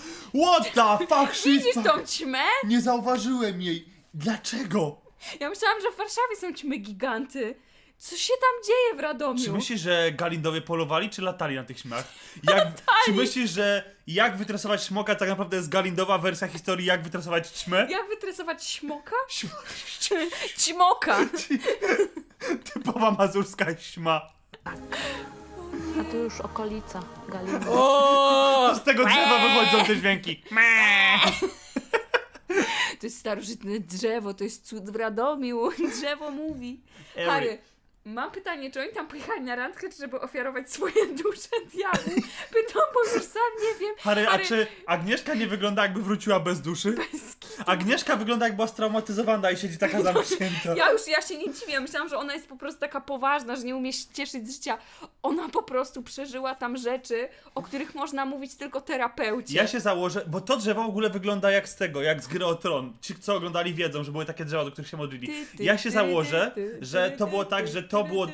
What the fuck, shit? Widzisz tą ćmę? Nie zauważyłem jej. Dlaczego? Ja myślałam, że w Warszawie są ćmy giganty. Co się tam dzieje w Radomiu? Czy myślisz, że Galindowie polowali, czy latali na tych śmach? Jak, czy myślisz, że jak wytresować smoka tak naprawdę jest Galindowa wersja historii, jak wytresować ćmę? Jak wytresować śmoka? Śm- Ćmoka! Typowa mazurska śma. A tu już okolica Galindów. To z tego drzewa wychodzą te dźwięki. To jest starożytne drzewo, to jest cud w Radomiu. Drzewo mówi. Harry, mam pytanie, czy oni tam pojechali na randkę, czy żeby ofiarować swoje dusze diabłu? Pytam, bo już sam nie wiem. Harry, a czy Agnieszka nie wygląda jakby wróciła bez duszy? Agnieszka wygląda jak była straumatyzowana i siedzi taka zamknięta. Ja już, ja się nie dziwię, myślałam, że ona jest po prostu taka poważna, że nie umie się cieszyć z życia. Ona po prostu przeżyła tam rzeczy, o których można mówić tylko terapeucie. Ja się założę, bo to drzewo w ogóle wygląda jak z tego, jak z gry o tron. Ci, co oglądali, wiedzą, że były takie drzewa, do których się modlili. Ty, ty, Ja się ty, założę, że to było tak, że to było...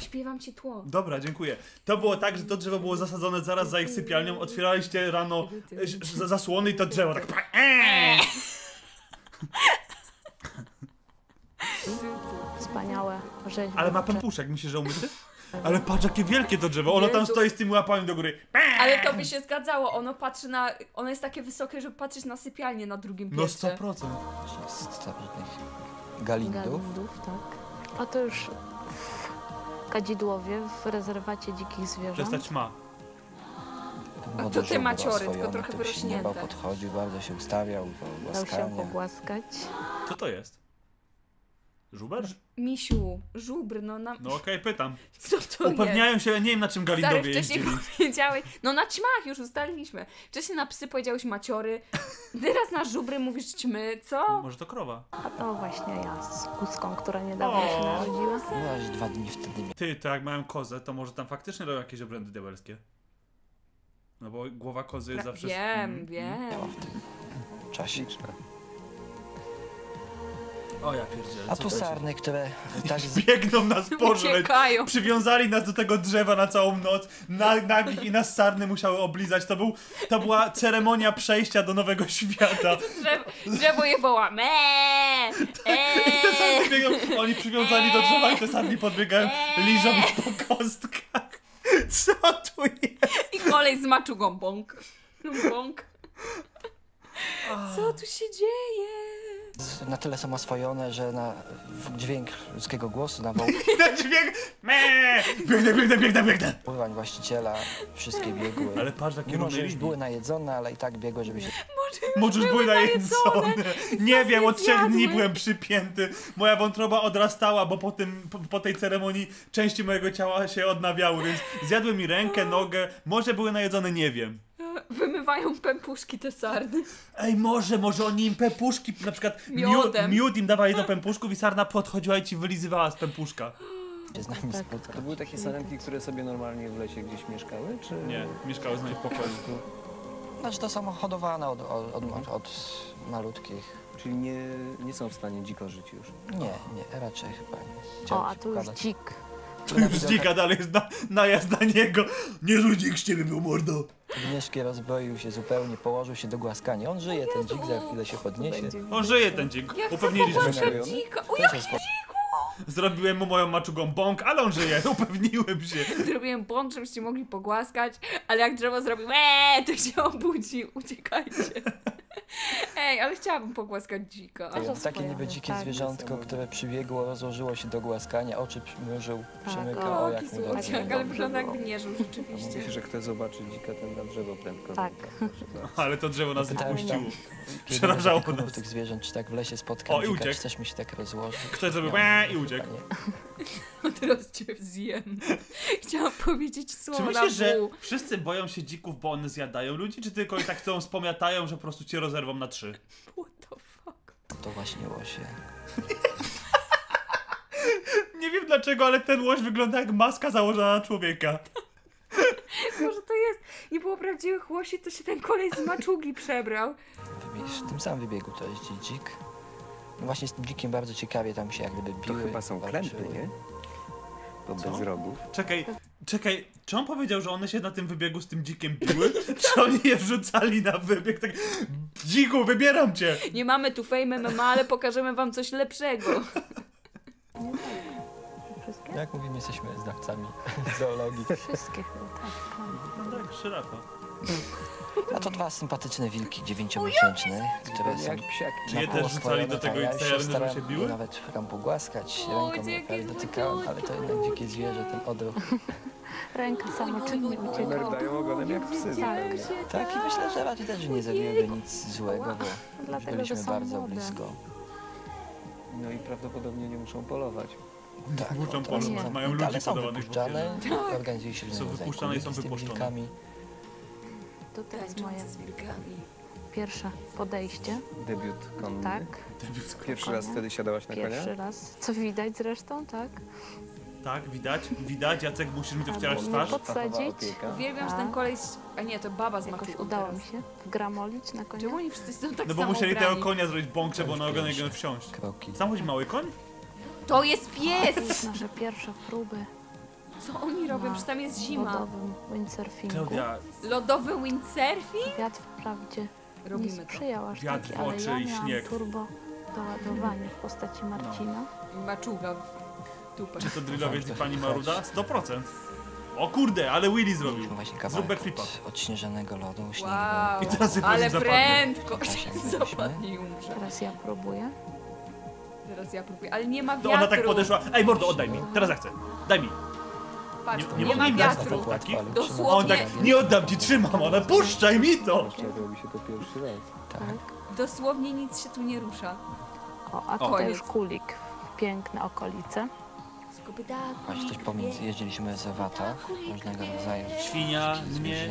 Śpiewam ci tło. Dobra, dziękuję. To było tak, że to drzewo było zasadzone zaraz za ich sypialnią, otwieraliście rano zasłony i to drzewo tak... Eee! Wspaniałe rzeźby. Ale ma pępuszek, myślisz, że umyty? Ale patrz jakie wielkie to drzewo, ono tam stoi z tymi łapami do góry. Ale to by się zgadzało, ono patrzy na... Ono jest takie wysokie, żeby patrzeć na sypialnię na drugim No piętrze. 100%. Z starożytnych galindów. Galindów, tak. A to już Kadzidłowie, w rezerwacie dzikich zwierząt. Przestać ma. Młody to te żółw maciory, tylko trochę wyrośnięte. bał, podchodził, bardzo się ustawiał, Dał się pogłaskać. Co to jest? Żuber? Misiu, żubr, no na... No okej, pytam. Co to Upewniają jest? się, nie wiem na czym Stary, Galindowie wcześniej jeździli. powiedziałeś, no na ćmach już ustaliliśmy. Wcześniej na psy powiedziałeś maciory, teraz na żubry mówisz ćmy, co? Może to krowa. A to właśnie ja z kuską, która niedawno się O. narodziła. No, aż dwa dni wtedy Ty, to jak mają kozę, to może tam faktycznie robią jakieś obrędy diabelskie. No bo głowa kozy jest zawsze... Wiem, Mm, wiem. miała w tym czasie. O ja pierdzielę, A co tu to jest? sarny, które tak z... Biegną nas pożreć. Uciekają. Przywiązali nas do tego drzewa na całą noc, na, nagich i nas sarny musiały oblizać. To, był, to była ceremonia przejścia do nowego świata. Drzewo, drzewo je woła, me, I te sarny eee. biegną, oni przywiązani do drzewa i te sarny podbiegają, liżą ich po kostkach. Co tu jest? I kolej z maczugą, bąk. Bąk. Co tu się dzieje? Na tyle są oswojone, że na dźwięk ludzkiego głosu, na woł- Na dźwięk. Me! Biegnę, biegnę, biegnę, biegnę. woływań właściciela wszystkie biegły. Ale patrz, jakie Mimo, że już były najedzone, ale i tak biegły, żeby się... Może już były najedzone. Nie wiem, od trzech dni byłem przypięty. Moja wątroba odrastała, bo po, tym, po, po tej ceremonii części mojego ciała się odnawiały, więc zjadły mi rękę, nogę. Może były najedzone, nie wiem. Wymywają pępuszki te sarny. Ej, może, może oni im pępuszki, na przykład miód, Miodem. miód im dawali do pępuszków i sarna podchodziła i ci wylizywała z pępuszka. się z nami Tak. spotkać. To były takie sarenki, które sobie normalnie w lesie gdzieś mieszkały, czy... Nie, mieszkały z nami w pokoju. Znaczy to są hodowane od, od, od, od malutkich. Czyli nie, nie są w stanie dziko żyć już. Nie, nie, raczej chyba nie. O, Chciałem a ci tu już dzik. To już dzika dalej jest na, najazd na niego. Niezły dzik z ciebie był mordo. Agnieszki rozbroił się zupełnie, położył się do głaskania. On żyje, ten dzik, za chwilę się podniesie. On żyje ten dzik. Ja Upewniliśmy się. dzika. O, jak po- Zrobiłem mu moją maczugą bąk, ale on żyje. Upewniłem się. Zrobiłem błąd, żebyście mogli pogłaskać, ale jak drzewo zrobił eee, to się obudzi, uciekajcie. Ej, ale chciałabym pogłaskać dzika. Takie Zaswojone, niby dzikie tak. zwierzątko, które przybiegło, rozłożyło się do głaskania, oczy przymrużył, Tak, przymykał, O, o jak jaki mu dobrze. słodziak, ale wygląda nie żył Mówi rzeczywiście. się, że kto zobaczy dzika, ten na drzewo prędko. Tak. Ale to drzewo nas Pytałem wypuściło. tam Przerażało nas. tych zwierząt, czy tak w lesie O, spotkał i dzika, uciekł. czy też mi się tak rozłożył. Ktoś zrobił i uciekł. "Panie, Teraz cię zjem. Chciałam powiedzieć słowo Czy myślisz, że wszyscy boją się dzików, bo one zjadają ludzi, czy tylko i tak chcą spomiatają, że po prostu cię rozerwą na trzy? What the fuck? To właśnie łosie. Nie wiem dlaczego, ale ten łoś wygląda jak maska założona na człowieka. Może to jest, nie było prawdziwych łosi, to się ten kolej z maczugi przebrał. Wybie- W tym samym wybiegu to jest dzik. No właśnie z tym dzikiem bardzo ciekawie tam się jak gdyby To biły. chyba są walczyły. klępy, nie? Bo Co? bez rogów. Czekaj, czekaj, czy on powiedział, że one się na tym wybiegu z tym dzikiem biły? czy oni je wrzucali na wybieg? Tak, dziku, wybieram cię! Nie mamy tu fame MMA, ale pokażemy wam coś lepszego. Wszystkie? Jak mówimy, jesteśmy znawcami zoologii. Wszystkie chyba, tak. tak. No tak, żyrafa. A to dwa sympatyczne wilki dziewięciomiesięczne, które są je na też rzucali do tego tak, i ja się żeby się biły? nawet tam pogłaskać, ręką je prawie dotykałem, ale to jednak dzikie zwierzę, ten odruch. Ręka samoczynnie uciekała. Merdają ogonem jak psy. zupełnie. Tak, i myślę, że raczej też nie zrobiłyby nic złego, bo już Dlatego, że byliśmy są bardzo młode. blisko. No i prawdopodobnie nie muszą polować. Tak, Muszą teraz polować, są- mają ludzi Ale są podawanych wypuszczane, organizuje się Są wypuszczane i są kuliki z tymi wypuszczone. wilkami. To teraz moje z wilkami. pierwsze podejście. Debiut konny. Tak, Pierwszy raz wtedy siadałaś na konia? pierwszy raz. Co widać zresztą, tak? Tak, widać, widać, Jacek, musisz mi to wcierać w Albo twarz. podsadzić. opieka. Uwielbiam, że ten kolej... A nie, to baba z Jakoś maczugą udało teraz. mi się wgramolić na konia. Czemu oni wszyscy są tak No bo samo musieli ubrani? tego konia zrobić bąk, żeby na ogonek go wsiąść. Kroki. Sam chodzi mały koń? To jest To jest pies! nasze pierwsze próby Co oni robią? Przecież tam jest zima. wodowym windsurfingu. Klaudia, Lodowy windsurfing? Wiatr wprawdzie nie Robimy to. sprzyjał aż Wiatr taki, w ale oczy ja i miałam śnieg. turbo doładowanie w postaci Marcina. Maczuga. Dupę. Czy to drillowiec i pani Maruda? 100%. O kurde, ale Willy zrobił. Właśnie Zrób kawałek backflipa. od, od śnieżanego lodu, śniegu. Wow, I teraz sobie ale zapadnie. prędko Zapadnie. zapadnie i umrze. Teraz ja próbuję. Teraz ja próbuję, ale nie ma To wiatru. ona tak podeszła. Ej, mordo, oddaj mi. Teraz ja chcę. Daj mi. Nie- nie, nie ma wiatru. to taki. On Dosłownie, tak, nie oddam ci, trzymam, ona puszczaj mi to! Robi się to pierwszy raz. Tak. dosłownie nic się tu nie rusza. O, a tutaj już kulik w piękne okolice. Właśnie coś pomiędzy, jeździliśmy z watach różnego rodzaju. Świnia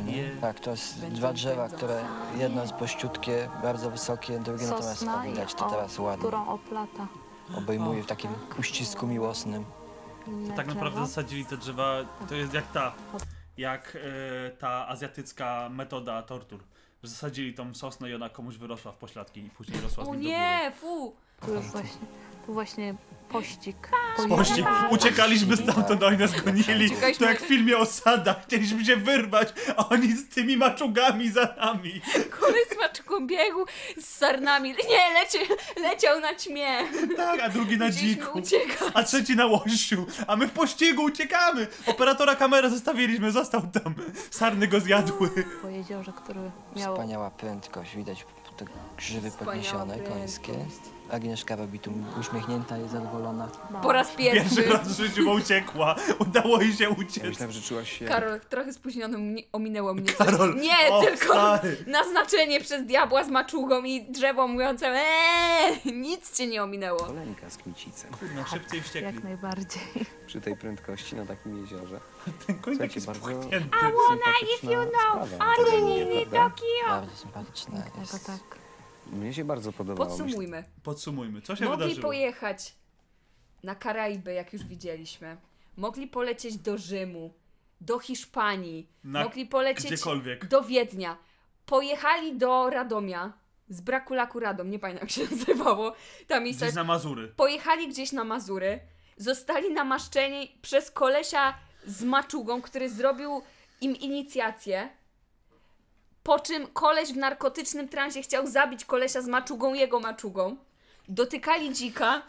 nie. Tak, to jest dwa drzewa, które jedno jest pościutkie, bardzo wysokie, drugie natomiast Sosna, o, widać to teraz ładnie. którą oplata. Obejmuje w takim uścisku miłosnym. Inne Tak naprawdę drzewo. zasadzili te drzewa, to jest jak ta, jak e, ta azjatycka metoda tortur. Że zasadzili tą sosnę i ona komuś wyrosła w pośladki i później rosła z O nim do góry. nie, fu! Tu już właśnie, tu właśnie pościg. Pościg. Uciekaliśmy stamtąd, oni nas gonili. Uciekaliśmy- To jak w filmie Osada. Chcieliśmy się wyrwać, a oni z tymi maczugami za nami. Koleś z maczką biegł z sarnami. Nie, lecie, leciał na ćmie. Tak, a drugi na dziku. uciekać. A trzeci na łościu. A my w pościgu uciekamy. Operatora kamerę zostawiliśmy, został tam. Sarny go zjadły. Po jeziorze, który miał Wspaniała prędkość, widać te podniesione, końskie. Agnieszka robi tu uśmiechnięta i zadowolona. Po raz Pierwszy pierwszy. raz w życiu bo uciekła. Udało jej się Ja uciec. myślałem, że czułaś się... Karol, trochę spóźniono mnie, ominęło mnie. coś. Karol, Nie, o, tylko stary. naznaczenie przez diabła z maczugą i drzewo mówiące eee, nic cię nie ominęło. Kolejka z Kmicicem. No, szybciej wściekli. jak najbardziej. Przy tej prędkości na takim jeziorze. Ten koń taki Słuchajcie, bardzo spuchnięty. sympatyczna sprawa. Nie, prawda? Bardzo sympatyczna Tego jest. tak. Mnie się bardzo podobało. Podsumujmy. Podsumujmy, co się Mogli wydarzyło? pojechać na Karaiby, jak już widzieliśmy. Mogli polecieć do Rzymu, do Hiszpanii. Na mogli polecieć Gdziekolwiek. do Wiednia. Pojechali do Radomia. Z Brakulaku Radom, nie pamiętam jak się nazywało. Ta miejsca. Gdzieś na Mazury. Pojechali gdzieś na Mazury. Zostali namaszczeni przez kolesia z maczugą, który zrobił im inicjację. Po czym koleś w narkotycznym transie chciał zabić kolesia z maczugą jego maczugą. Dotykali dzika.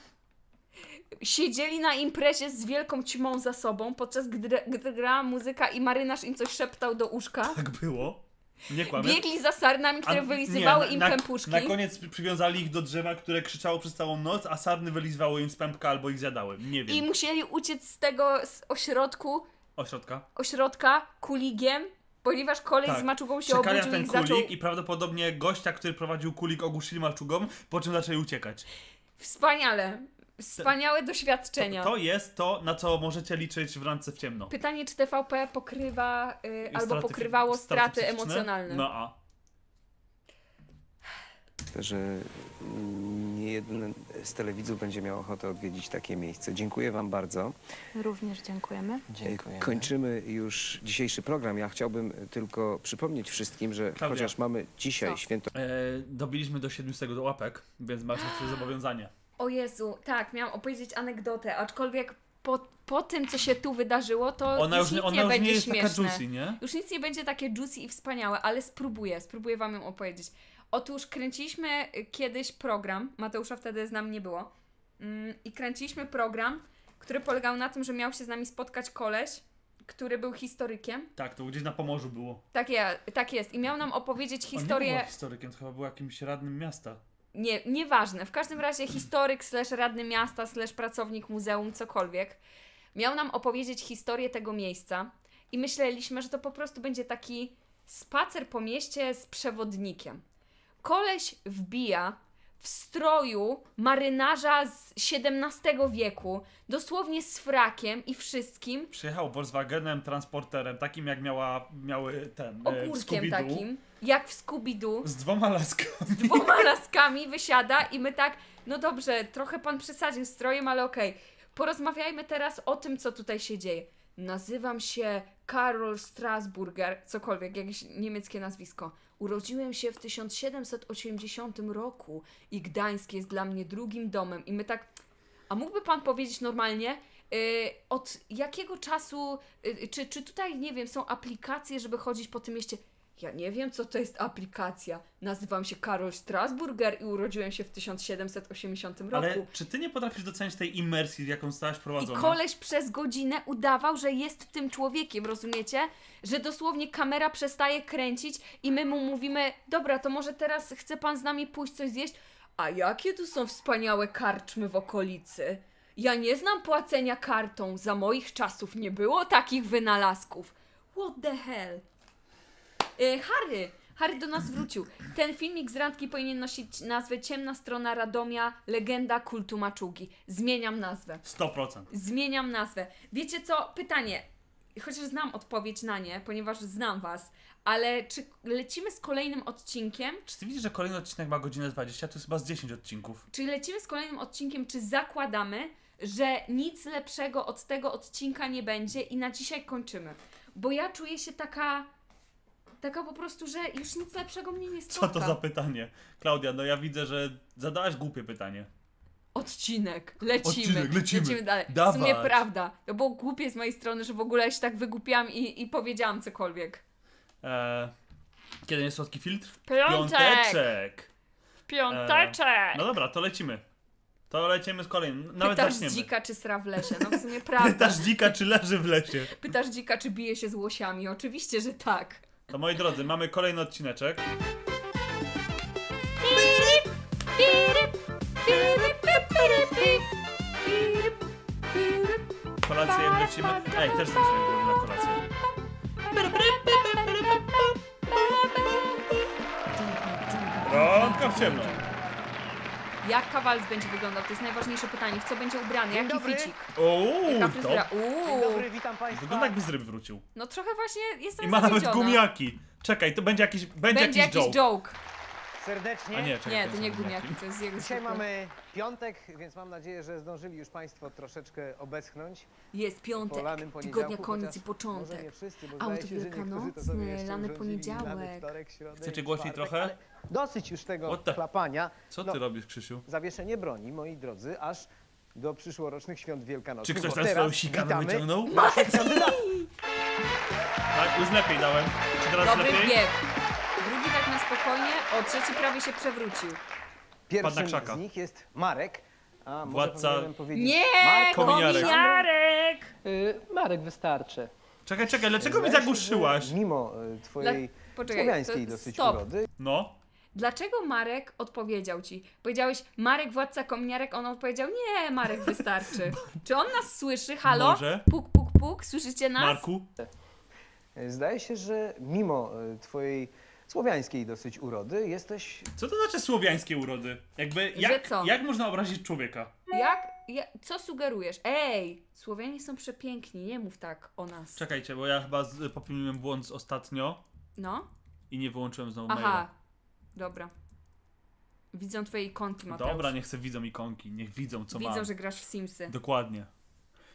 Siedzieli na imprezie z wielką ćmą za sobą, podczas gdy, gdy grała muzyka i marynarz im coś szeptał do uszka. Tak było. Nie kłamie. Biegli za sarnami, które A- wylizywały nie, im na, pępuszki. Na koniec przy- przywiązali ich do drzewa, które krzyczało przez całą noc, a sarny wylizywały im z pępka albo ich zjadały. Nie wiem. I musieli uciec z tego z ośrodku, Ośrodka. ośrodka kuligiem, ponieważ kolej Tak. z maczugą się Czekali obudził ten i kulik zaczął... i prawdopodobnie gościa, który prowadził kulik ogłuszyli maczugą, po czym zaczęli uciekać. Wspaniale. Wspaniałe doświadczenia. To jest to, na co możecie liczyć w randce w ciemno. Pytanie, czy TVP pokrywa y, albo straty- pokrywało straty psychiczne? emocjonalne? No a. że nie jeden z telewidzów będzie miał ochotę odwiedzić takie miejsce. Dziękuję Wam bardzo. Również dziękujemy. Dziękuję. Kończymy już dzisiejszy program. Ja chciałbym tylko przypomnieć wszystkim, że Klaudia. chociaż mamy dzisiaj Co? święto E, dobiliśmy do 700 łapek, więc swoje zobowiązanie. O Jezu, tak, miałam opowiedzieć anegdotę, aczkolwiek po, po tym, co się tu wydarzyło, to Ona już nic nie- ona nie już będzie nie jest śmieszne. taka juicy, nie? Już nic nie będzie takie juicy i wspaniałe, ale spróbuję, spróbuję wam ją opowiedzieć. Otóż kręciliśmy kiedyś program, Mateusza wtedy z nami nie było, mm, i kręciliśmy program, który polegał na tym, że miał się z nami spotkać koleś, który był historykiem. Tak, to gdzieś na Pomorzu było. Tak, ja, tak jest. I miał nam opowiedzieć On nie historię... był historykiem, to chyba był jakimś radnym miasta. Nie, nieważne. W każdym razie historyk, slash radny miasta, slash pracownik muzeum, cokolwiek. Miał nam opowiedzieć historię tego miejsca i myśleliśmy, że to po prostu będzie taki spacer po mieście z przewodnikiem. Koleś wbija w stroju marynarza z XVII wieku, dosłownie z frakiem i wszystkim, Przyjechał Volkswagenem, transporterem, takim jak miała, miały ten, e, ogórkiem takim, jak w Scooby-Doo. z dwoma laskami. dwoma laskami wysiada i my tak, no dobrze, trochę pan przesadził strojem, ale okej. Porozmawiajmy teraz o tym, co tutaj się dzieje. Nazywam się Karol Strasburger, cokolwiek, jakieś niemieckie nazwisko. Urodziłem się w 1780 roku i Gdańsk jest dla mnie drugim domem. I my tak, a mógłby pan powiedzieć normalnie, yy, od jakiego czasu, yy, czy, czy tutaj, nie wiem, są aplikacje, żeby chodzić po tym mieście? Ja nie wiem, co to jest aplikacja. Nazywam się Karol Strasburger i urodziłem się w 1780 roku. Ale czy ty nie potrafisz docenić tej imersji, w jaką zostałaś I prowadzona? koleś przez godzinę udawał, że jest tym człowiekiem, rozumiecie? Że dosłownie kamera przestaje kręcić i my mu mówimy, dobra, to może teraz chce pan z nami pójść coś zjeść? A jakie tu są wspaniałe karczmy w okolicy? Ja nie znam płacenia kartą, za moich czasów nie było takich wynalazków. What the hell? Y, Harry! Harry do nas wrócił. Ten filmik z randki powinien nosić nazwę Ciemna strona Radomia, legenda kultu maczugi. Zmieniam nazwę. 100%. Zmieniam nazwę. Wiecie co? Pytanie. Chociaż znam odpowiedź na nie, ponieważ znam was, ale czy lecimy z kolejnym odcinkiem? Czy ty widzisz, że kolejny odcinek ma godzinę 20? To jest chyba z 10 odcinków. Czy lecimy z kolejnym odcinkiem, czy zakładamy, że nic lepszego od tego odcinka nie będzie i na dzisiaj kończymy? Bo ja czuję się taka. Taka po prostu, że już nic lepszego mnie nie Co spotka. to za pytanie? Klaudia, no ja widzę, że zadałaś głupie pytanie. Odcinek. Lecimy. Odcinek, lecimy. dalej. W Dawać. sumie prawda. To było głupie z mojej strony, że w ogóle się tak wygłupiłam i, i powiedziałam cokolwiek. Eee, kiedy jest słodki filtr? Piątek! Piąteczek! Piąteczek! No dobra, to lecimy. To lecimy z kolejnym. Nawet Pytasz zaczniemy. dzika, czy sra w lesie. No w sumie prawda. Pytasz dzika, czy leży w lesie. Pytasz dzika, czy bije się z łosiami. Oczywiście, że tak. To moi drodzy, mamy kolejny odcineczek. Kolację lecimy. Ej, też tam sobie na kolację. Rączka w ciemno. Jak kawalec będzie wyglądał? To jest najważniejsze pytanie. W co będzie ubrany? Jaki dobry. ficik? Uuu, Jaka to fryzura? Dzień Uuu. dobry, witam Państwa. wygląda jakby z ryb wrócił. No trochę właśnie jestem I ma nawet zawiedziona. gumiaki. Czekaj, to będzie jakiś, będzie Będzie jakiś, jakiś joke. joke. Serdecznie. A nie, czekaj, Nie, to nie gumiaki, to jest jego Dzisiaj zwykłe. mamy piątek, więc mam nadzieję, że zdążyli już Państwo troszeczkę obeschnąć. Jest piątek, tygodnia koniec i początek. wszyscy, A, zdaje to się, lany poniedziałek. wtorek, środę Chcecie głośniej czwartek, trochę? Dosyć już tego What the- chlapania. Co No, ty robisz, Krzysiu? Zawieszenie broni, moi drodzy, aż do przyszłorocznych świąt wielkanocnych. Czy ktoś tam swoją sikanę wyciągnął? kandydatów. Tak, już lepiej dałem. Czy teraz Dobry lepiej? bieg. Drugi tak na spokojnie, o trzeci prawie się przewrócił. Pierwszym z nich jest Marek. A może Władca- Nie, Marek Kominiarek. kominiarek! Y, Marek wystarczy. Czekaj, czekaj, dlaczego się, zagłuszyłaś? Mimo y, twojej Dla- poczekaj, słowiańskiej to- dosyć stop. urody, No. Dlaczego Marek odpowiedział ci? Powiedziałeś Marek władca kominiarek, on odpowiedział nie, Marek wystarczy. Czy on nas słyszy? Halo? Może. Puk, puk, puk, słyszycie nas? Marku? zdaje się, że mimo y, twojej słowiańskiej dosyć urody jesteś Co to znaczy słowiańskie urody? Jakby, jak, co? jak można obrazić człowieka? Jak, ja, co sugerujesz? Ej, Słowianie są przepiękni, nie mów tak o nas. Czekajcie, bo ja chyba z- popełniłem błąd z ostatnio No? i nie wyłączyłem znowu Aha, maila. dobra. Widzą twoje ikonki, Mateusz. Dobra, niech se widzą ikonki, niech widzą co Widzą, mam. że grasz w Simsy. Dokładnie.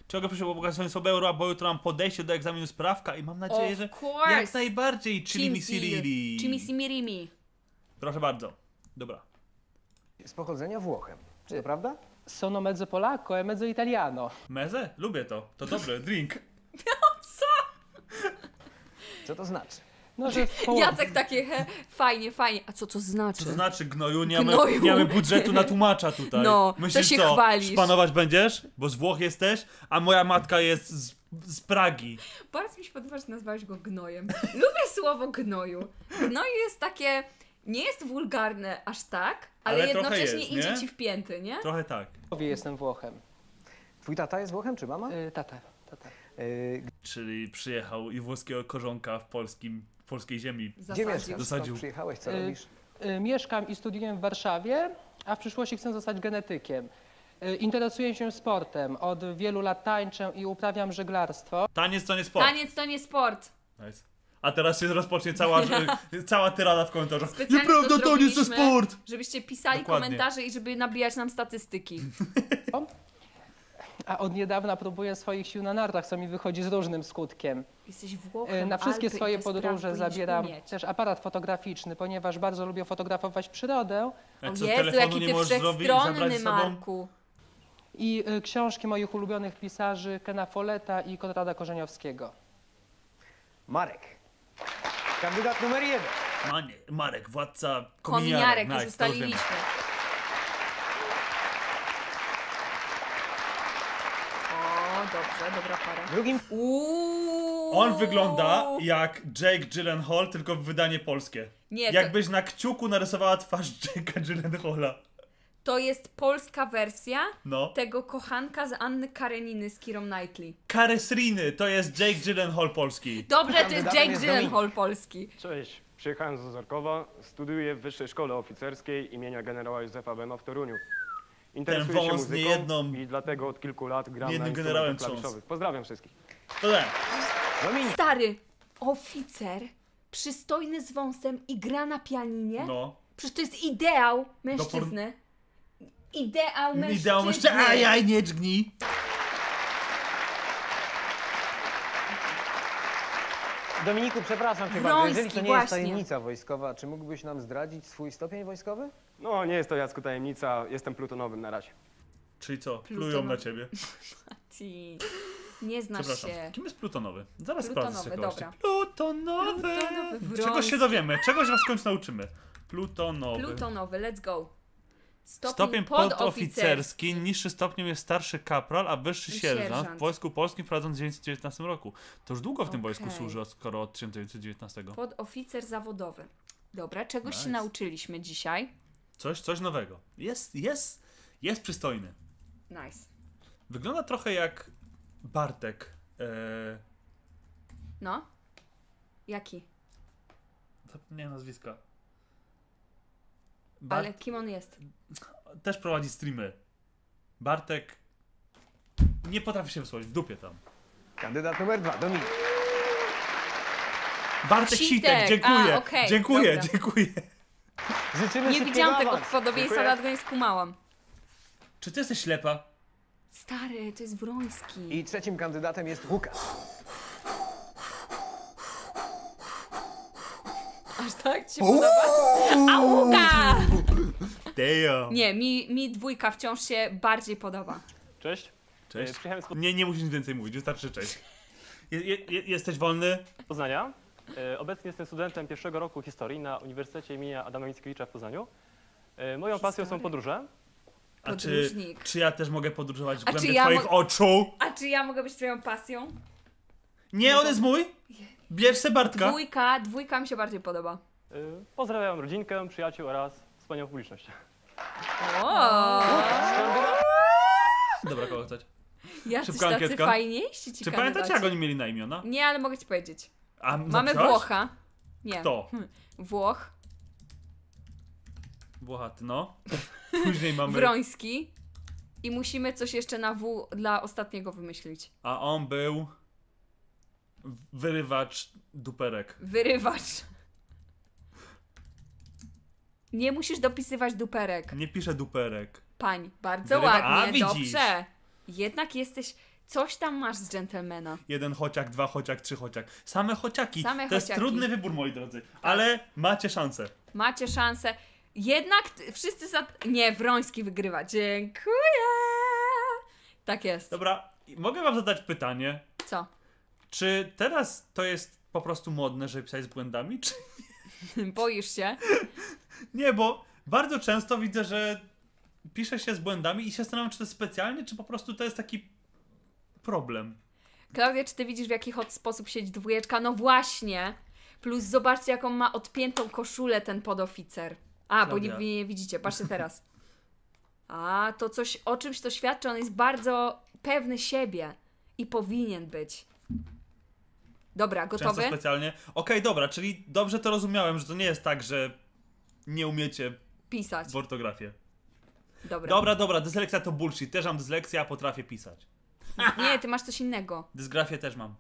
Czego proszę o pokazanie słabego, bo jutro mam podejście do egzaminu sprawka i mam nadzieję, Of że course. jak najbardziej chili siriri. Chimisi mirimi. Proszę bardzo. Dobra. z pochodzenia Włochem. Czy to prawda? Sono mezzo polacco e mezzo italiano. Meze? Lubię to. To dobry drink. Co to znaczy? No, że połowie. Jacek takie, he, fajnie, fajnie. A co to znaczy? Co to znaczy gnoju? Nie mamy, Gnoju. nie mamy budżetu na tłumacza tutaj. No, to Myślisz się co? chwalisz. Szpanować będziesz? Bo z Włoch jesteś, a moja matka jest z, z Pragi. Bardzo mi się podoba, że nazwałeś go gnojem. Lubię słowo gnoju. Gnoju jest takie, nie jest wulgarne aż tak, ale, Ale jednocześnie jest, idzie ci w pięty, nie? Trochę tak. Jestem Włochem. Twój tata jest Włochem, czy mama? Y, tata, tata. Y, Czyli przyjechał i włoskiego korzonka w polskim, polskiej ziemi. gdzie Zasadził. mieszkasz? Zasadził. Przyjechałeś? Co Y, robisz? Y, mieszkam i studiuję w Warszawie, a w przyszłości chcę zostać genetykiem. Y, interesuję się sportem. Od wielu lat tańczę i uprawiam żeglarstwo. Taniec to nie sport. Taniec to nie sport. Nice. A teraz się rozpocznie cała, cała tyrada w komentarzach. Specjalnie Nieprawda, to to nie jest sport! Żebyście pisali Dokładnie. komentarze i żeby nabijać nam statystyki. A od niedawna próbuję swoich sił na nartach, co mi wychodzi z różnym skutkiem. Jesteś Włochem, Na wszystkie Alpy swoje podróże zabieram umieć. też aparat fotograficzny, ponieważ bardzo lubię fotografować przyrodę O co, Jezu, jaki nie ty wszechstronny? Marku. i y, książki moich ulubionych pisarzy Kena Folletta i Konrada Korzeniowskiego. Marek. Kandydat numer jeden. Manie, Marek, władca Kominiarek, Nice, już ustaliliśmy. to już wiemy. O, dobrze, dobra para. Drugim Uuu. On wygląda jak Jake Gyllenhaal, tylko w wydanie polskie. Nie, to- Jakbyś na kciuku narysowała twarz Jake'a Gyllenhaala. To jest polska wersja No. tego kochanka z Anny Kareniny z Kirą Knightley. Karesriny to jest Jake Gyllenhaal polski. Dobrze, to jest Jake Gyllenhaal polski. Cześć, przyjechałem z Ozorkowa, studiuję w Wyższej Szkole Oficerskiej imienia generała Józefa Bema w Toruniu. Interesuję się wąs muzyką niejedną- i dlatego od kilku lat gram na niejednym instrumentach generałem klawiszowych. Pozdrawiam wszystkich. To tak. Stary, oficer, przystojny z wąsem i gra na pianinie? No. Przecież to jest ideał mężczyzny. Ideał mężczyzny. Ideał mężczyzny. Ajaj, nie dźgnij. Dominiku, przepraszam cię bardzo, jeżeli to nie jest właśnie. tajemnica wojskowa, czy mógłbyś nam zdradzić swój stopień wojskowy? No, nie jest to Jacku tajemnica, jestem plutonowym na razie. Czyli co? Plują na ciebie. Ci. Nie znasz Przepraszam. się. Kim jest plutonowy? Zaraz Plutonowy, sprawdzę dobra. Plutonowy. Plutonowy, Czegoś się dowiemy. Czegoś was w końcu nauczymy. Plutonowy. Plutonowy, let's go. Stopień, Stopień podoficerski. niższy stopniem jest starszy kapral, a wyższy sierżant, Sierżant. w Wojsku Polskim wprowadzono w 1919 roku. To już długo w tym wojsku Okej. służy, skoro od 1919. Podoficer zawodowy. Dobra, czegoś się Nice. nauczyliśmy dzisiaj. Coś, coś nowego. Jest, jest, jest przystojny. Nice. Wygląda trochę jak Bartek. Eee, No. Jaki? zapomniałem nazwiska. Ale kim on jest? Też prowadzi streamy. Bartek nie potrafi się wysłowić, w dupie tam. Kandydat numer dwa, Dominik. Bartek Sitek. Sitek, dziękuję. A, okej, dziękuję, dobra. dziękuję. Życzymy Nie widziałam tego podobieństwa, Dziękuję. dlatego nie skumałam. Czy ty jesteś ślepa? Stary, to jest Wroński. I trzecim kandydatem jest Łukasz. Aż tak ci się podoba? Auga! Damn. Nie, mi, mi dwójka wciąż się bardziej podoba. Cześć. Cześć. E, Przyjechałem z Nie, nie musisz nic więcej mówić, wystarczy cześć. Je, je, je, jesteś wolny? Poznania. E, Obecnie jestem studentem pierwszego roku historii na Uniwersytecie imienia Adama Mickiewicza w Poznaniu. E, Moją pasją są podróże. A czy, Podróżnik. czy ja też mogę podróżować w A głębi ja twoich mo- oczu? A czy ja mogę być twoją pasją? Nie, on jest mój. Bierz se Bartka. Dwójka, dwójka mi się bardziej podoba. E, Pozdrawiam rodzinkę, przyjaciół oraz wspaniałą publiczność. O! Dobra, kogo chcesz? Jacyś Szybka tacy ankietka. fajniejsi ci Czy pamiętacie, jak kandydaci. oni mieli na imiona? Nie, ale mogę ci powiedzieć. A Mamy? Włocha. Nie. Kto? Hm. Włoch, Włochaty, no. Później mamy... Wroński i musimy coś jeszcze na W dla ostatniego wymyślić. A on był... Wyrywacz duperek. Wyrywacz. Nie musisz dopisywać duperek. Nie pisze duperek. Pań, bardzo Wyrywa- A, ładnie, widzisz. dobrze. Jednak jesteś, coś tam masz z dżentelmena. Jeden chociak, dwa chociak, trzy chociak. Same chociaki. Same to jest chociaki. trudny wybór, moi drodzy. Ale macie szansę. Macie szansę. Jednak wszyscy za... Nie, Wroński wygrywa. Dziękuję. Tak jest. Dobra, mogę wam zadać pytanie. Co? Czy teraz to jest po prostu modne, żeby pisać z błędami, czy Boisz się? nie? Bo bardzo często widzę, że pisze się z błędami i się zastanawiam, czy to jest specjalnie, czy po prostu to jest taki problem. Klaudia, czy ty widzisz w jaki hot sposób siedzi dwójeczka? No właśnie. Plus zobaczcie jaką ma odpiętą koszulę ten podoficer. A, bo nie, Klaudia. nie widzicie, patrzcie teraz. A, to coś, o czymś to świadczy, on jest bardzo pewny siebie i powinien być. Dobra, Często gotowy? specjalnie. Okej, dobra, czyli dobrze to rozumiałem, że to nie jest tak, że nie umiecie Pisać. w ortografię. Dobra. Dobra, dobra, dyslekcja to bullshit. Też mam dyslekcję, a potrafię pisać. Nie, ty masz coś innego. Dysgrafię też mam.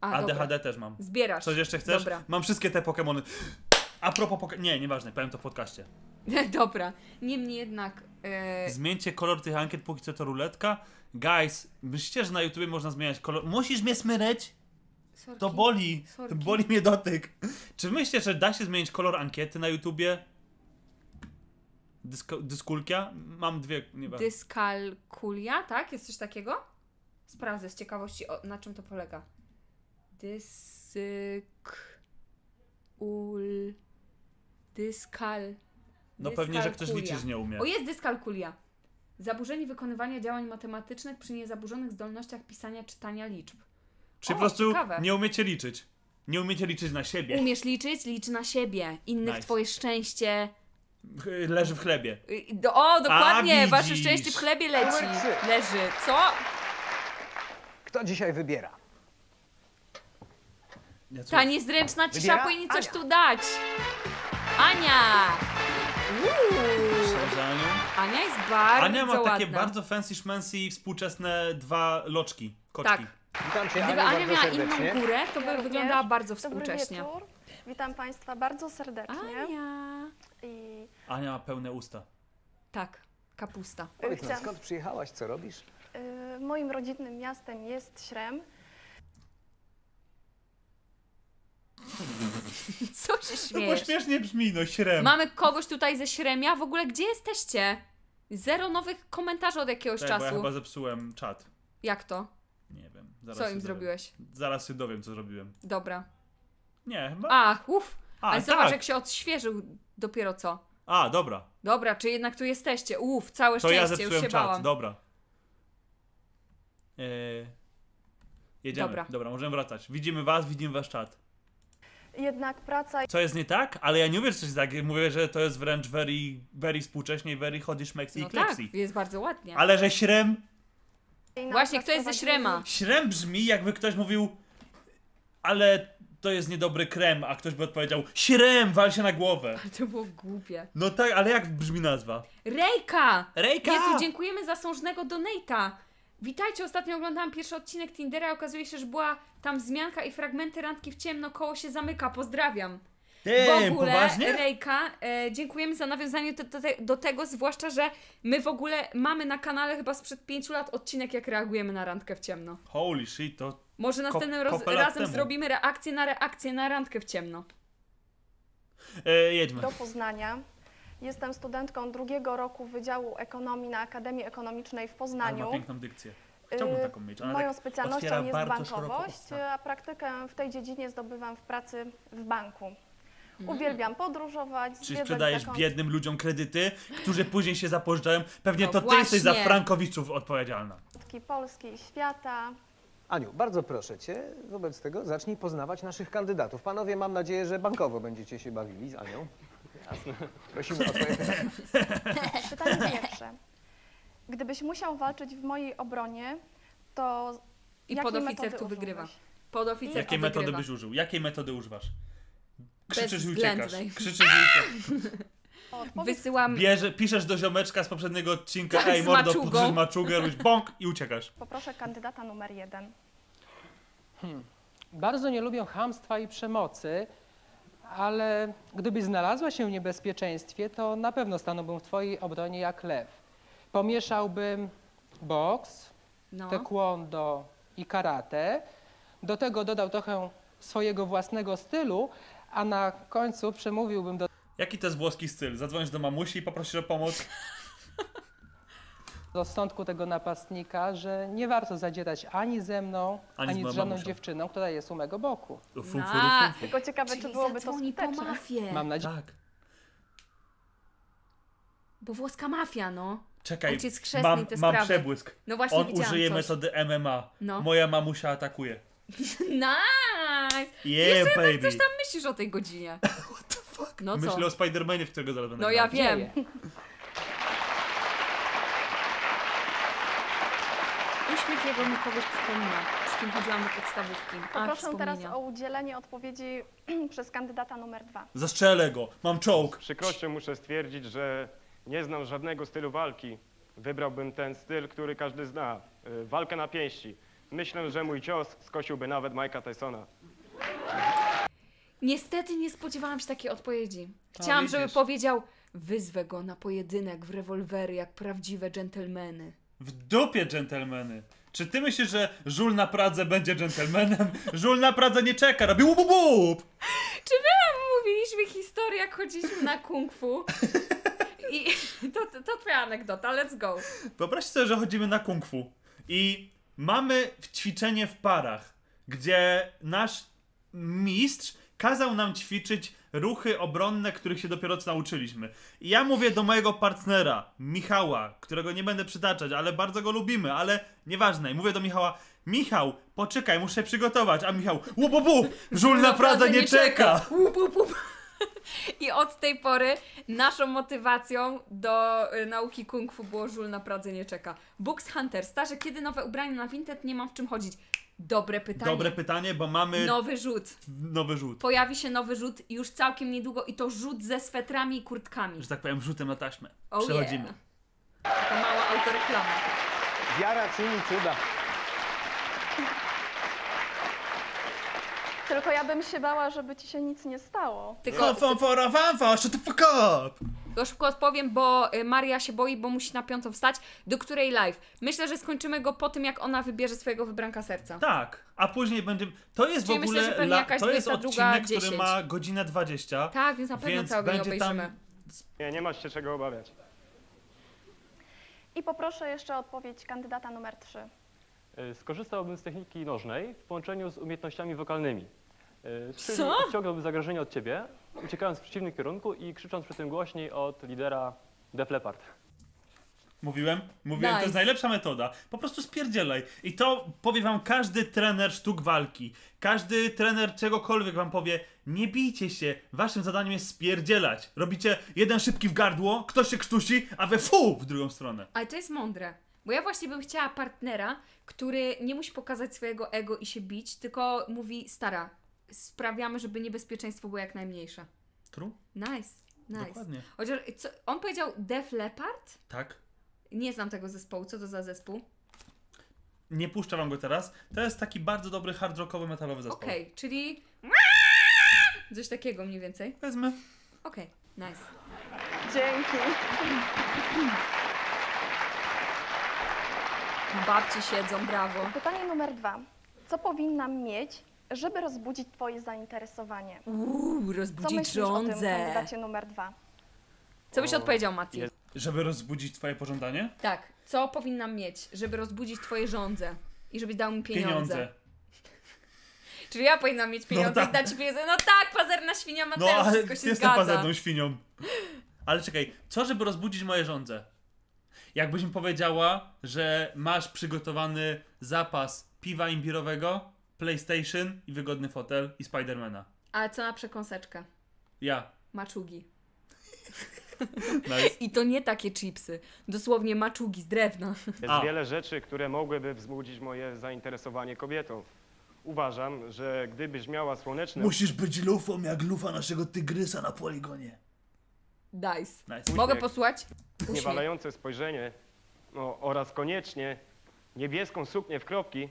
A, ADHD dobra. też mam. Zbierasz. Coś jeszcze chcesz? Dobra. Mam wszystkie te Pokemony. A propos Poke... Nie, nieważne, powiem to w podcaście. Dobra. Niemniej jednak... E... Zmieńcie kolor tych ankiet, póki co to ruletka. Guys, myślicie, że na YouTubie można zmieniać kolor? Musisz mnie smyreć? Sorki. To boli. Sorki. To boli mnie dotyk. Czy myślicie, że da się zmienić kolor ankiety na YouTubie? Dysko, dyskulkia? Mam dwie, nie wiem. Dyskalkulia, tak? Jest coś takiego? Sprawdzę z ciekawości, o, na czym to polega. Dysyk... ul... Dyskal... No pewnie, że ktoś liczyć nie umie. O, jest dyskalkulia. Zaburzenie wykonywania działań matematycznych przy niezaburzonych zdolnościach pisania, czytania liczb. Czy o, po prostu ciekawe. nie umiecie liczyć? Nie umiecie liczyć na siebie. Umiesz liczyć? Licz na siebie. Innych Nice. twoje szczęście. Leży w chlebie. Do, o, dokładnie, A, wasze szczęście w chlebie leci. Leży. Co? Kto dzisiaj wybiera? Ja Ta niezręczna cisza Wybiera? powinni coś Ania. tu dać. Ania! Uuu. Ania jest bardzo Ania ma takie ładna. bardzo fancy szmancy współczesne dwa loczki, koczki. Tak. Witam cię, Gdyby Ania miała serdecznie. inną górę, to Ja by również. wyglądała bardzo Dobry współcześnie. wieczór. Witam Państwa bardzo serdecznie. Ania. I Ania ma pełne usta. Tak, kapusta. Powiedz nam, Chciałam- skąd przyjechałaś, co robisz? y, moim rodzinnym miastem jest Śrem. Co się No bo śmiesznie brzmi, no śrem. Mamy kogoś tutaj ze Śremia. W ogóle gdzie jesteście? Zero nowych komentarzy od jakiegoś tak, bo ja czasu. chyba zepsułem czat. Jak to? Nie wiem. Zaraz Co im dowiem. zrobiłeś? Zaraz się dowiem, co zrobiłem. Dobra. Nie, chyba... A, uff. A, Ale zobacz, tak. jak się odświeżył dopiero co. A, dobra. Dobra, czy jednak tu jesteście? Uff, całe To szczęście, ja już zepsułem się czat, bałam. dobra. Eee, jedziemy. Dobra. Dobra. możemy wracać. Widzimy was, widzimy wasz czat. Jednak praca Co jest nie tak? Ale ja nie mówię, że coś jest tak. Mówię, że to jest wręcz very, very współcześnie i very hody szmeksy No i tak, kleksy. jest bardzo ładnie. Ale że śrem... Właśnie, kto jest ze Śrema? Śrem brzmi jakby ktoś mówił ale to jest niedobry krem, a ktoś by odpowiedział śrem, wal się na głowę. To było głupie. No tak, ale jak brzmi nazwa? Rejka! Rejka! Jezu, dziękujemy za sążnego donata. Witajcie, ostatnio oglądałam pierwszy odcinek Tindera i okazuje się, że była tam wzmianka i fragmenty randki w ciemno, koło się zamyka, pozdrawiam. w Damn, ogóle, poważnie? Rejka, e, dziękujemy za nawiązanie do, do, te- do tego, zwłaszcza, że my w ogóle mamy na kanale chyba sprzed pięciu lat odcinek, jak reagujemy na randkę w ciemno. Holy shit, to Może następnym roz, lat razem temu. zrobimy reakcję na reakcję na randkę w ciemno. e, jedźmy. do Poznania. Jestem studentką drugiego roku Wydziału Ekonomii na Akademii Ekonomicznej w Ale Poznaniu. ma piękną dykcję. Chciałbym Y, taką mieć. Ona Moją tak specjalnością jest bardzo szeroko bankowość, usta. a praktykę w tej dziedzinie zdobywam w pracy w banku. Mm. Uwielbiam podróżować, Czyli zwiedzać sprzedajesz zakąt- biednym ludziom kredyty, którzy później się zapożyczają. Pewnie No to ty jesteś za właśnie. frankowiczów odpowiedzialna. Polski i świata. Aniu, bardzo proszę cię, wobec tego zacznij poznawać naszych kandydatów. Panowie, mam nadzieję, że bankowo będziecie się bawili z Anią. Jasne. Prosimy o swoje pytania. Pytanie pierwsze. Gdybyś musiał walczyć w mojej obronie, to I jakiej podoficer metody tu wygrywa. użyłbyś? Podoficer Jakiej tu metody wygrywa. byś użył? Jakiej metody używasz? Krzyczysz i Bezwzględnej. uciekasz. Krzyczysz i uciekasz. Wysyłam... Bierze, piszesz do ziomeczka z poprzedniego odcinka, Tak, ej mordo, podrzyj maczugę, robisz bąk i uciekasz. Poproszę kandydata numer jeden. Bardzo nie lubię chamstwa i przemocy, ale gdybyś znalazła się w niebezpieczeństwie, to na pewno stanąłbym w twojej obronie jak lew. Pomieszałbym boks, No. taekwondo i karate. Do tego dodał trochę swojego własnego stylu, a na końcu przemówiłbym do Jaki to jest włoski styl? Zadzwonisz do mamusi i poprosisz o pomoc? rozsądku tego napastnika, że nie warto zadzierać ani ze mną, Ani z ani, moją z żadną mamusią. dziewczyną, która jest u mego boku. Fu, fu, Na. fu, fu. Tylko ciekawe, Czyli czy byłoby to zadzwoni po skuteczne. mafię. Mam nadzieję, Tak. Bo włoska mafia, no. Czekaj, Ojciec chrzestny mam, i te mam sprawy. przebłysk. No właśnie On widziałam użyje coś. metody MMA. No. Moja mamusia atakuje. Nice! Yeah, jeszcze baby. coś tam myślisz o tej godzinie. Fuck? No co? Myślę o Spidermanie, w którego zaraz będę No ja wiem. Dzieje. Uśmiech jego mi kogoś przypomina, z kim chodziłam do podstawówki. Ach, Poproszę teraz o udzielenie odpowiedzi przez kandydata numer dwa. Zastrzelę go, mam czołg. Z przykrością muszę stwierdzić, że nie znam żadnego stylu walki. Wybrałbym ten styl, który każdy zna. y, Walkę na pięści. Myślę, że mój cios skosiłby nawet Mike'a Tysona. Niestety nie spodziewałam się takiej odpowiedzi. Chciałam, żeby powiedział wyzwę go na pojedynek w rewolwery jak prawdziwe dżentelmeny. W dupie, dżentelmeny. Czy ty myślisz, że żul na Pradze będzie dżentelmenem? Żul na Pradze nie czeka, robi łup, łup. Czy my wam mówiliśmy historię, jak chodziliśmy na kung fu? I to, to, to twoja anegdota, let's go. Wyobraźcie sobie, że chodzimy na kung fu i mamy ćwiczenie w parach, gdzie nasz mistrz kazał nam ćwiczyć ruchy obronne, których się dopiero co nauczyliśmy. I ja mówię do mojego partnera, Michała, którego nie będę przytaczać, ale bardzo go lubimy, ale nieważne. I mówię do Michała, Michał, poczekaj, muszę się przygotować. A Michał, łup, żul na Pradze nie czeka. Łup. I od tej pory naszą motywacją do y, nauki kung fu było żul na Pradze nie czeka. Books Hunter, starze, kiedy nowe ubrania na Vinted? Nie mam w czym chodzić. Dobre pytanie. Dobre pytanie, bo mamy Nowy rzut. nowy rzut. Pojawi się nowy rzut już całkiem niedługo i to rzut ze swetrami i kurtkami. Że tak powiem, rzutem na taśmę. Oh Przechodzimy. yeah. Taka mała autoreklama. Wiara czyni cuda. Tylko ja bym się bała, żeby ci się nic nie stało. Tylko, Fanfara, fanfara, shut the fuck up! tylko szybko odpowiem, bo y, Maria się boi, bo musi na piątą wstać. Do której live? Myślę, że skończymy go po tym, jak ona wybierze swojego wybranka serca. Tak, a później będzie. To jest Czyli w ogóle. myślę, że pewnie la- jakaś to jest 22, odcinek, który 10. ma godzinę 20. Tak, więc na pewno Więc cały nie będzie tam- obejrzymy. Nie, nie masz się czego obawiać. I poproszę jeszcze o odpowiedź kandydata numer 3. Y, Skorzystałbym z techniki nożnej w połączeniu z umiejętnościami wokalnymi. Czyli Co? odciągałbym zagrożenie od ciebie, uciekając w przeciwnym kierunku i krzycząc przy tym głośniej od lidera Def Leppard. Mówiłem? Mówiłem, to Nice. jest najlepsza metoda. Po prostu spierdzielaj. I to powie wam każdy trener sztuk walki. Każdy trener czegokolwiek wam powie, nie bijcie się, waszym zadaniem jest spierdzielać. Robicie jeden szybki w gardło, ktoś się krztusi, a wy fu w drugą stronę. Ale to jest mądre. Bo ja właśnie bym chciała partnera, który nie musi pokazać swojego ego i się bić, tylko mówi, stara, sprawiamy, żeby niebezpieczeństwo było jak najmniejsze. True? Nice, nice. Dokładnie. Chociaż, co, on powiedział Def Leppard? Tak. Nie znam tego zespołu, co to za zespół? Nie puszczę wam go teraz. To jest taki bardzo dobry hard rockowy metalowy zespół. Okej, czyli... Coś takiego mniej więcej? Wezmę. Okej, nice. Dzięki. Babci siedzą, brawo. Pytanie numer 2. Co powinnam mieć, żeby rozbudzić twoje zainteresowanie? Uuu, Co rozbudzić myślisz o tym kandydacie numer 2? Co byś odpowiedział, Mati? Żeby rozbudzić twoje pożądanie? Tak, co powinnam mieć, żeby rozbudzić twoje żądze i żebyś dał mi pieniądze? Pieniądze. Czyli ja powinnam mieć pieniądze tak. i dać ci pieniądze. No tak, pazerna świnia No, Mateusz, ale wszystko się jestem zgadza. pazerną świnią. Ale czekaj, co żeby rozbudzić moje żądze? Jakbyś mi powiedziała, że masz przygotowany zapas piwa imbirowego, PlayStation i wygodny fotel i Spidermana. Ale co na przekąseczkę? Ja. Maczugi. Nice. I to nie takie chipsy. Dosłownie maczugi z drewna. Jest wiele rzeczy, które mogłyby wzbudzić moje zainteresowanie kobietą. Uważam, że gdybyś miała słoneczne... Musisz być lufą jak lufa naszego tygrysa na poligonie. Dice. Nice. Mogę posłuchać? Uśmiech. Niewalające spojrzenie no, oraz koniecznie niebieską suknię w kropki,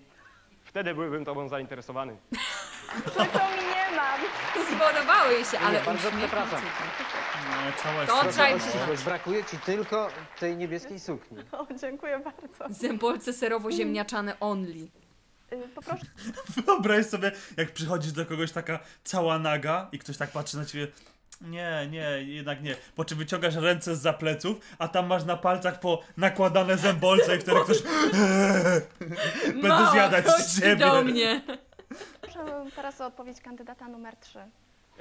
wtedy byłbym tobą zainteresowany. Mi nie mam. Spodobały jej się, ale bardzo przepraszam. No, cała To jest trzeba przyznać. Brakuje ci tylko tej niebieskiej sukni. O, dziękuję bardzo. Zębolce serowo-ziemniaczane only. Y, Poproszę Wyobraź sobie, jak przychodzisz do kogoś taka cała naga i ktoś tak patrzy na ciebie. Nie, nie, jednak nie. Po czym wyciągasz ręce z pleców, a tam masz na palcach po nakładane zębolce i wtedy ktoś. Będę Mała, zjadać z ciebie. do mnie. proszę teraz o odpowiedź kandydata numer 3.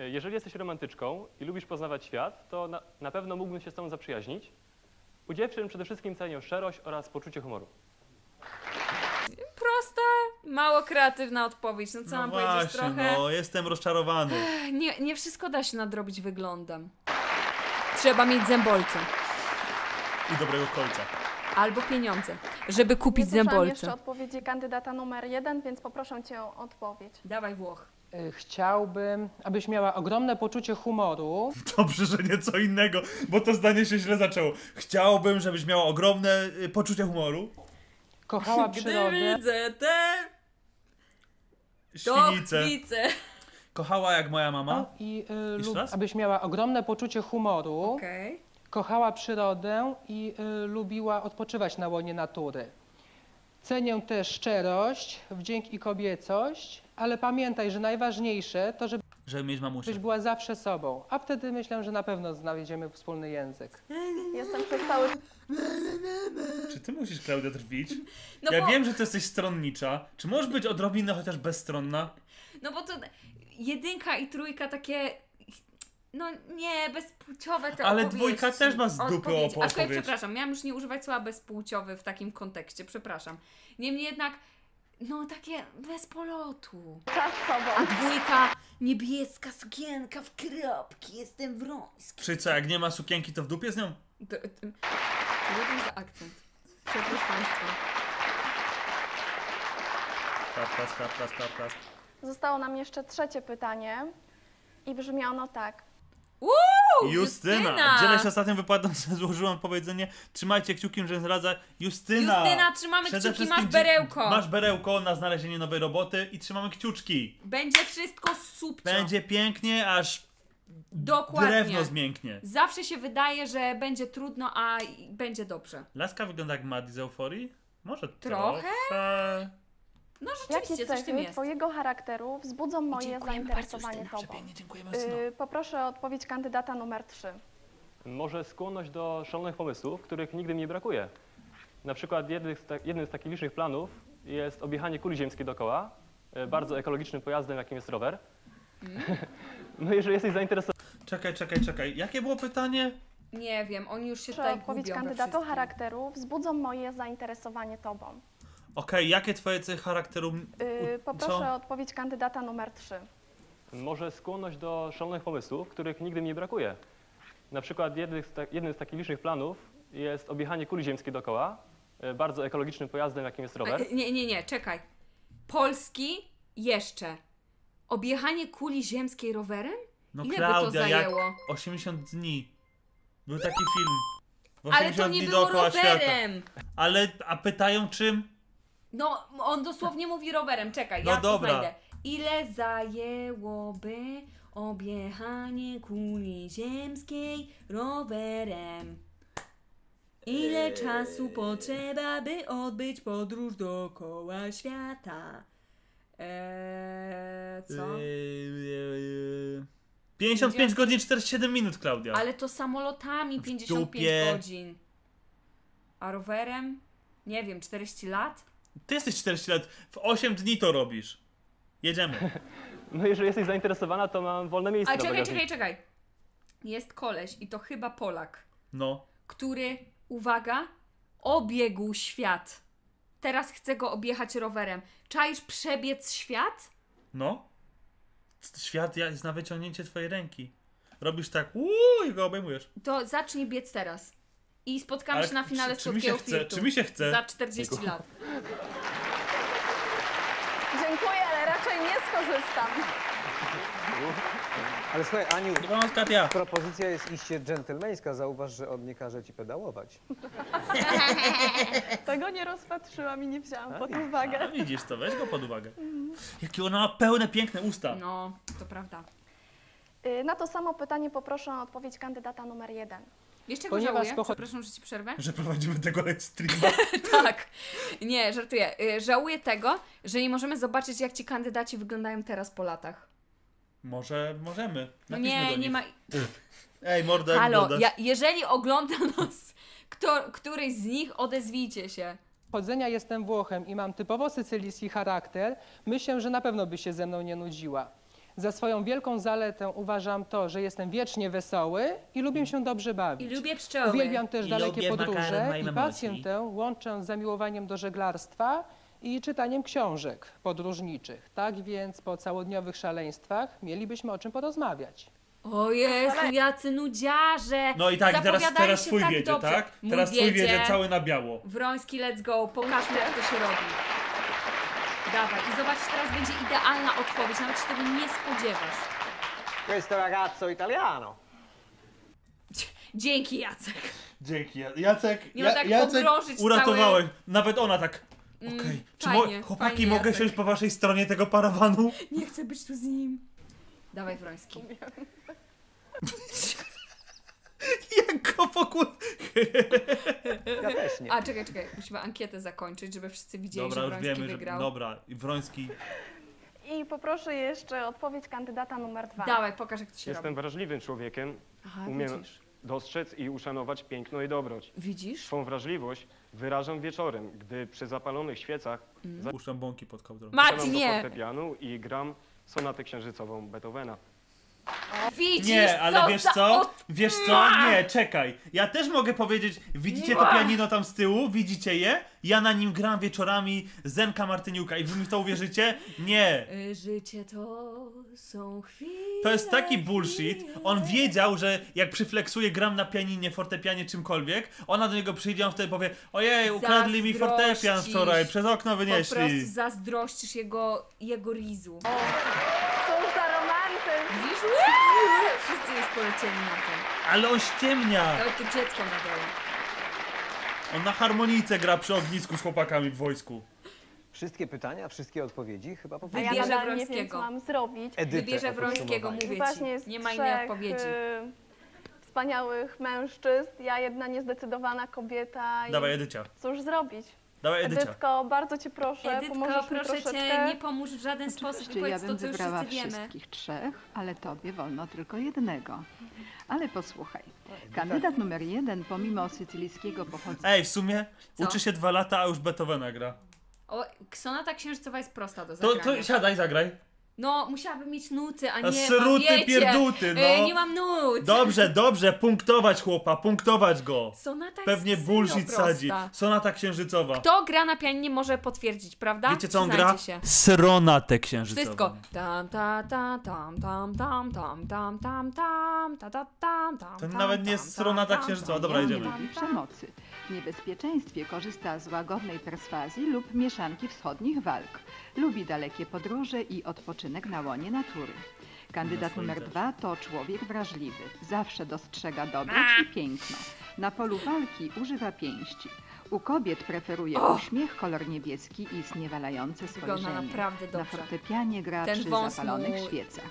Y, Jeżeli jesteś romantyczką i lubisz poznawać świat, to na, na pewno mógłbym się z tobą zaprzyjaźnić. U dziewczyn przede wszystkim cenię szczerość oraz poczucie humoru. Prosta, mało kreatywna odpowiedź. No co No mam powiedzieć? właśnie, Trochę. no, jestem rozczarowany. Nie, nie wszystko da się nadrobić wyglądem. Trzeba mieć zębolce. I dobrego kolca. Albo pieniądze, żeby kupić Nie zębolce. jeszcze odpowiedzi kandydata numer 1, więc poproszę cię o odpowiedź. Dawaj Włoch. Y, Chciałbym, abyś miała ogromne poczucie humoru. Dobrze, że nie co innego, bo to zdanie się źle zaczęło. Chciałbym, żebyś miała ogromne y, poczucie humoru. Kochała Gdy przyrodę. widzę te Świnice. dochwice. Kochała jak moja mama. I y, Jeszcze lub, raz? abyś miała ogromne poczucie humoru. Okej. Kochała przyrodę i y, lubiła odpoczywać na łonie natury. Cenię też szczerość, wdzięk i kobiecość, ale pamiętaj, że najważniejsze to, żebyś Żeby mieć mamusię. była zawsze sobą. A wtedy myślę, że na pewno znajdziemy wspólny język. Jestem przez cały Czy ty musisz, Klaudia, drwić? No ja bo- wiem, że ty jesteś stronnicza. Czy możesz być odrobinę chociaż bezstronna? No bo to jedynka i trójka takie. No nie, bezpłciowe te Ale opowieści. dwójka też ma z dupy Odpowiedzi. opo- Aczkolwiek, opowieść. przepraszam, miałam już nie używać słowa bezpłciowy w takim kontekście, przepraszam. Niemniej jednak, no takie bez polotu. A dwójka, niebieska sukienka w kropki, jestem wroński. Czy co, jak nie ma sukienki, to w dupie z nią? Był za akcent? Przepraszam Państwa. Kap, kap, kap, kap, kap. Zostało nam jeszcze trzecie pytanie i brzmi ono tak. Uuu, Justyna! Dzielę się ostatnią wypłatą, że złożyłam powiedzenie. Trzymajcie kciuki, że zdradza. Justyna! Justyna, trzymamy Przede kciuki, masz berełko. Masz berełko na znalezienie nowej roboty i trzymamy kciuczki. Będzie wszystko subcio. Będzie pięknie, aż Dokładnie. drewno zmięknie. Zawsze się wydaje, że będzie trudno, a będzie dobrze. Laska wygląda jak Maddie z Euforii? Może Trochę? trochę. No Jakie rzeczywiście, coś w tym cechy jest. twojego charakteru wzbudzą moje zainteresowanie bardzo, tobą? dziękujemy Yy, poproszę o odpowiedź kandydata numer 3. Może skłonność do szalonych pomysłów, których nigdy mi nie brakuje. Na przykład jednym z, ta- jednym z takich licznych planów jest objechanie kuli ziemskiej dookoła, e, bardzo ekologicznym pojazdem, jakim jest rower. No jeżeli jesteś zainteresowany... Czekaj, czekaj, czekaj. Jakie było pytanie? Nie wiem, oni już się Proszę tutaj odpowiedź gubią wszystkim. charakteru wzbudzą moje zainteresowanie tobą. Okej, jakie twoje cechy charakteru... Yy, poproszę Co? o odpowiedź kandydata numer 3. Może skłonność do szalonych pomysłów, których nigdy mi nie brakuje. Na przykład jednym z, ta- jednym z takich licznych planów jest objechanie kuli ziemskiej dookoła, e, bardzo ekologicznym pojazdem, jakim jest rower. A, Nie, nie, nie, czekaj. Polski jeszcze. Objechanie kuli ziemskiej rowerem? No Ile Klaudia, by to jak zajęło? 80 dni. Był taki film. Ale to 80 nie dni było dookoła rowerem. Świata. Ale, a pytają czym? No, on dosłownie mówi rowerem. Czekaj, No ja dobra. to znajdę. Ile zajęłoby objechanie kuli ziemskiej rowerem? Ile czasu potrzeba, by odbyć podróż dookoła świata? Eee, co? Yy, 55 godzin 47 minut, Klaudia. Ale to samolotami 55 dupie. godzin. A rowerem? Nie wiem, 40 lat? Ty jesteś 40 lat, w 8 dni to robisz. Jedziemy. No jeżeli jesteś zainteresowana, to mam wolne miejsce A czekaj, czekaj, czekaj. Jest koleś i to chyba Polak, No. który, uwaga, obiegł świat. Teraz chce go objechać rowerem. Czaisz przebiec świat? No. Świat jest na wyciągnięcie twojej ręki. Robisz tak, uuu, i go obejmujesz. To zacznij biec teraz. I spotkamy Ale się na finale czy- czy mi się chce? Czy mi się chce? Za 40 Dziękuję. lat. Dziękuję, ale raczej nie skorzystam. Ale słuchaj, Aniu, Dobranoc, Katia. propozycja jest iście dżentelmeńska. Zauważ, że on nie każe ci pedałować. Tego nie rozpatrzyłam i nie wzięłam pod uwagę. A widzisz to, weź go pod uwagę. Jakie ona ma pełne, piękne usta. No, to prawda. Yy, Na to samo pytanie poproszę o odpowiedź kandydata numer 1. Wiesz czego Ponieważ żałuję? pochod- Przepraszam, że ci przerwę. Że prowadzimy tego live streama. tak. Nie, żartuję. Y, Żałuję tego, że nie możemy zobaczyć, jak ci kandydaci wyglądają teraz po latach. Może, możemy. No Napiszmy do nie, nich. nie ma... Ej, mordo, jak Halo, ja, jeżeli ogląda nas kto, któryś z nich, odezwijcie się. Chodzenia jestem Włochem i mam typowo sycylijski charakter, myślę, że na pewno by się ze mną nie nudziła. Za swoją wielką zaletę uważam to, że jestem wiecznie wesoły i lubię się dobrze bawić. I lubię pszczoły. Uwielbiam też I dalekie lubię podróże makaron i mojej pasję tę łączę z zamiłowaniem do żeglarstwa i czytaniem książek podróżniczych. Tak więc po całodniowych szaleństwach mielibyśmy o czym porozmawiać. O Jezu, jacy nudziarze! No i tak, teraz, Zapowiadają teraz się twój tak wiedzie, dobrze. tak? Mój Teraz twój wiedzie. wiedzie cały na biało. Wroński, let's go, pokażmy jak to się robi. Dawaj, i zobacz, teraz będzie idealna odpowiedź, nawet się tego nie spodziewasz. Questo ragazzo italiano. Dzięki Jacek. Dzięki, Ja- Jacek. Nie tak pogrążyć uratowałeś. Nawet ona tak. Mm, Okej. Czy fajnie, mo- chłopaki, fajnie, mogę Jacek. siąść po waszej stronie tego parawanu? Nie chcę być tu z nim. Dawaj Wroński. Jak go pokój. Ja też nie. A czekaj, czekaj, musimy ankietę zakończyć, żeby wszyscy widzieli, Dobra, że już Wroński wiemy, że. wygrał. Dobra, i Wroński. I poproszę jeszcze odpowiedź kandydata numer 2. Dawaj, pokaż jak to się Jestem robi. wrażliwym człowiekiem. Aha, Umiem widzisz. dostrzec i uszanować piękno i dobroć. Widzisz? Swą wrażliwość wyrażam wieczorem, gdy przy zapalonych świecach Puszczam bąki pod kołdrą. Siadam do nie! fortepianu i gram sonatę księżycową Beethovena. Widzisz, Nie, ale co wiesz za co? od- Wiesz co? Nie, czekaj. Ja też mogę powiedzieć, widzicie to pianino tam z tyłu? Widzicie je? Ja na nim gram wieczorami Zenka Martyniuka i wy mi w to uwierzycie? Nie. Y, Życie to są chwile. To jest taki bullshit. On wiedział, że jak przyfleksuje gram na pianinie, fortepianie, czymkolwiek, ona do niego przyjdzie, on wtedy powie ojej, ukradli mi fortepian Zazdrościsz. wczoraj, przez okno Po wynieśli. prostu zazdrościsz jego, jego rizu. Cóż za Wszyscy już polecieli na to. Ale on ściemnia. Ale to dziecko na dole. On na harmonijce gra przy ognisku z chłopakami w wojsku. Wszystkie pytania, wszystkie odpowiedzi chyba po A prostu. ja Wybierze nadal nie wiem, Wrońskiego. co mam zrobić. Edytę Wybierze o Wrońskiego, podsumowanie. mówię Właśnie ci. jest Nie ma trzech, innej odpowiedzi. y, wspaniałych mężczyzn, ja jedna niezdecydowana kobieta. i Dawaj Edycia. Cóż zrobić? Dawaj Edycia. Edytko, bardzo cię proszę, Edytko, proszę cię, nie pomóż w żaden sposób i Oczywiście ja powiedz to, co już wszyscy wiemy. wszystkich trzech, ale tobie wolno tylko jednego. Ale posłuchaj, kandydat numer jeden, pomimo sycylijskiego pochodzenia... Ej, w sumie Co? uczy się dwa lata, a już Beethovena gra. O, sonata księżycowa jest prosta do To, zagrania. to siadaj, zagraj. No, musiałabym mieć nuty, a nie sruty, mam, wiecie, pierduty, no. e, nie mam nut. Dobrze, dobrze, punktować chłopa, punktować go. Sonata Pewnie bullshit sadzi. Sonata księżycowa. Kto gra na pianinie może potwierdzić, prawda? Wiecie co on gra? Się. Sronatę księżycową. Wszystko. Tam, ta, ta, tam, tam, tam, tam, tam, tam, tam, ta, ta, tam, tam, To tam, nawet nie tam, jest stronata tam, księżycowa. tam, Dobra, tam, idziemy. tam, lubi przemocy. W niebezpieczeństwie korzysta z łagodnej perswazji lub mieszanki wschodnich walk. Lubi dalekie podróże i odpoczynek na łonie natury. Kandydat numer dwa to człowiek wrażliwy. Zawsze dostrzega dobro i piękno. Na polu walki używa pięści. U kobiet preferuje uśmiech, kolor niebieski i zniewalające Wygląda spojrzenie. naprawdę Na dobrze. fortepianie gra Ten przy wąs zapalonych mu świecach.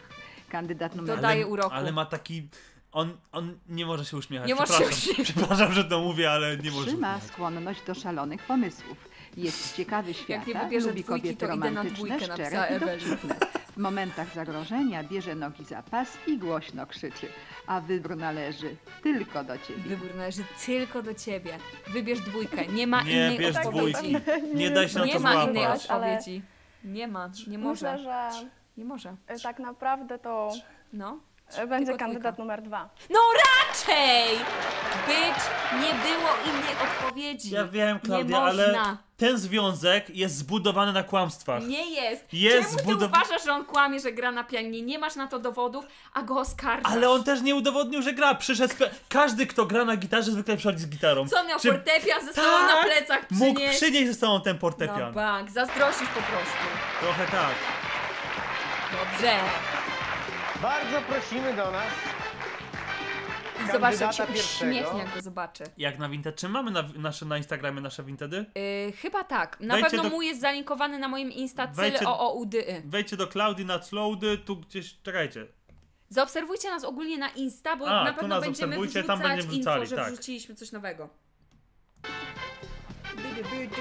Kandydat numer Dodaje ale, uroku. Ale ma taki... On, on nie może się uśmiechać. Nie może się Przepraszam, uśmiechać. przepraszam, że to mówię, ale nie może. Trzyma skłonność do szalonych pomysłów. Jest ciekawy świata, nie wybierze lubi dwójki, kobiety romantyczne, szczere i dowcipne. W momentach zagrożenia bierze nogi za pas i głośno krzyczy, a wybór należy tylko do ciebie. Wybór należy tylko do ciebie. Wybierz dwójkę. Nie ma Nie, innej bierz odpowiedzi. dwójki. Nie daj się na Nie to ma innej złapać. odpowiedzi. Nie ma, nie może. Myślę, że Nie może. y, tak naprawdę to No. Y, będzie Tylko kandydat dwójka. numer dwa. No raczej! Być nie było innej odpowiedzi. Ja wiem, nie Klaudia, można. ale ten związek jest zbudowany na kłamstwach. Nie jest. Jest Czemu ty zbudowa- uważasz, że on kłamie, że gra na pianinie? Nie masz na to dowodów, a go oskarżasz. Ale on też nie udowodnił, że gra. Przyszedł. Spe... Każdy, kto gra na gitarze, zwykle przychodzi z gitarą. Co miał Czy fortepian ze sobą Tak! na plecach Mógł przynieść? przynieść ze sobą ten No fortepian. bank, zazdrościsz po prostu. Trochę tak. Dobrze. Bardzo prosimy do nas. I zobacz, jak się pierwszego. uśmiechnie, jak go zobaczy. Jak na Vinted? Czy mamy na, nasze, na Instagramie nasze Wintedy? Yy, chyba tak. Na Wejdźcie pewno do- mój jest zalinkowany na moim Insta Wejdźcie- OOUDY. Wejdźcie do Klaudii na Cloudy, tu gdzieś, czekajcie. Zaobserwujcie nas ogólnie na Insta, bo A, na pewno nas będziemy wrzucać tam będziemy info, wrzucali, że tak. wrzuciliśmy coś nowego.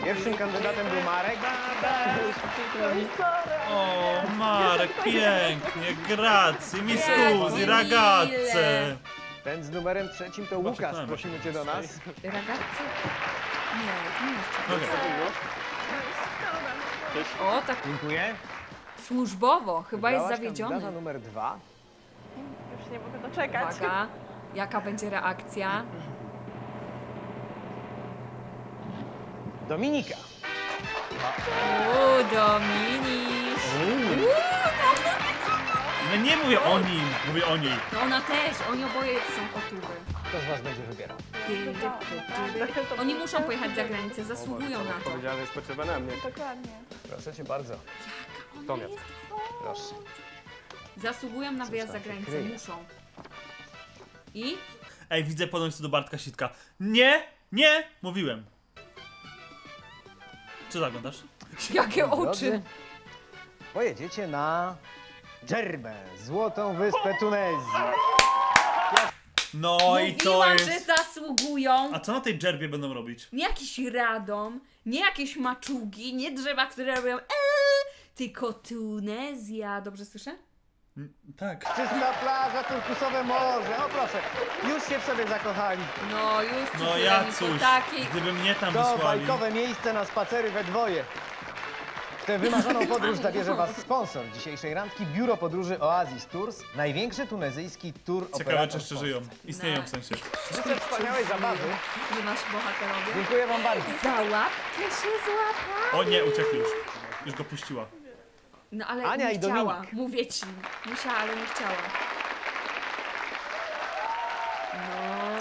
Pierwszym kandydatem był Marek. O, Marek, pięknie, grazie, mi scusi, ragazze. Ten z numerem trzecim to Łukasz. Prosimy cię do nas. Ragazzy? Nie, to nie jest Okej. O, tak Dziękuję. służbowo. Chyba jest zawiedziony. kandydata numer dwa. Już nie mogę doczekać. Uwaga, jaka będzie reakcja? Dominika. Uuu, Dominisz. Uuu, No nie mówię o nim, mówię o niej. No ona też, oni oboje są otuwy. Kto z was będzie wybierał? Oni muszą pojechać za granicę, zasługują na to. Jest potrzeba na mnie. Dokładnie. Proszę cię bardzo. Tomiast. Proszę. Zasługują na wyjazd za granicę, muszą. I? Ej, widzę podąć do Bartka Sitka. Nie, nie, mówiłem. Co zaglądasz? Jakie oczy! drodzy, Pojedziecie na Dżerbę, złotą wyspę Tunezji. No i to Mówiłam, jest... że zasługują. A co na tej dżerbie będą robić? Nie jakiś radom, nie jakieś maczugi, nie drzewa, które robią eee, tylko Tunezja. Dobrze słyszę? Tak. Czysta plaża, turkusowe morze. O proszę, już się w sobie zakochali. No już No po Jacuś, takiej... gdyby mnie tam To wysłali. bajkowe miejsce na spacery we dwoje. tę wymarzoną podróż zabierze Was sponsor dzisiejszej randki, Biuro Podróży Oasis Tours, największy tunezyjski tour Ciekawe, czy w jeszcze żyją. Istnieją w sensie. Życzę wspaniałej zabawy. Że nasi bohaterowie. Dziękuję Wam bardzo. Za łapkę się złapali. O nie, uciekli już. Już go puściła. No ale Ania nie i chciała. Dominik. Mówię ci. Musiała, ale nie chciała. No.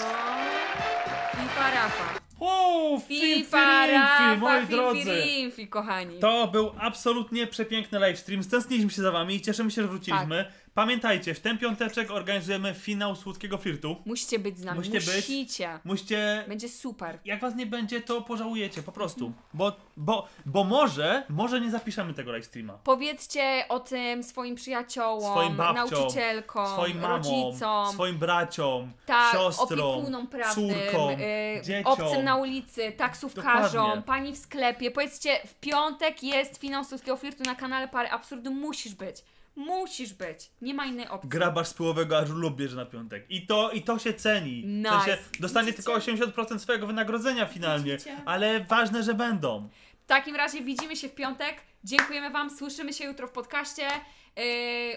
FIFA Rafa. O, FIFA Rafa, moi Fifi drodzy. Rimfi, kochani. To był absolutnie przepiękny livestream. Stęskniliśmy się za wami i cieszymy się, że wróciliśmy. Tak. Pamiętajcie, w ten piąteczek organizujemy finał Słodkiego Flirtu. Musicie być z nami. Musicie być. Musicie. Musicie... Będzie super. Jak was nie będzie, to pożałujecie, po prostu. Bo, bo, bo może, może nie zapiszemy tego livestreama. Powiedzcie o tym swoim przyjaciołom, Swoim babciom, nauczycielkom, swoim mamom, rodzicom, swoim braciom, tak, siostrom, opiekunom prawnym, córkom, y, dzieciom. obcym na ulicy, taksówkarzom, Dokładnie. pani w sklepie. Powiedzcie, w piątek jest finał Słodkiego Flirtu na kanale Pary Absurdu. Musisz być. Musisz być. Nie ma innej opcji. Grabarz z pyłowego aż lub bierze na piątek. I to, I to się ceni. W Nice. sensie dostanie tylko 80% swojego wynagrodzenia finalnie. Widzicie? Ale ważne, że będą. W takim razie widzimy się w piątek. Dziękujemy Wam. Słyszymy się jutro w podcaście, yy,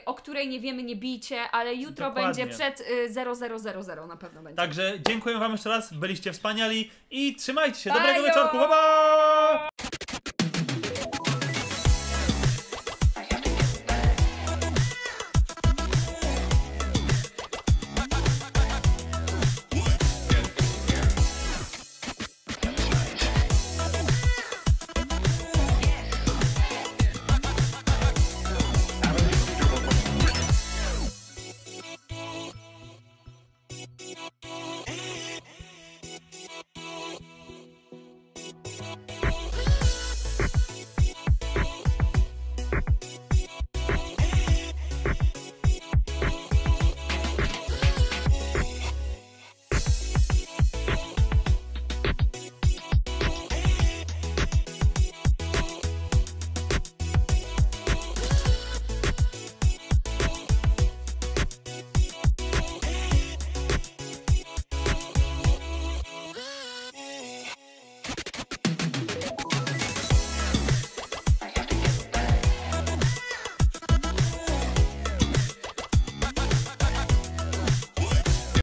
o której nie wiemy, nie bijcie, ale jutro Dokładnie. będzie przed yy, 0000 na pewno będzie. Także dziękuję wam jeszcze raz, byliście wspaniali i trzymajcie się. Bajo! Dobrego wieczorku. Pa, pa!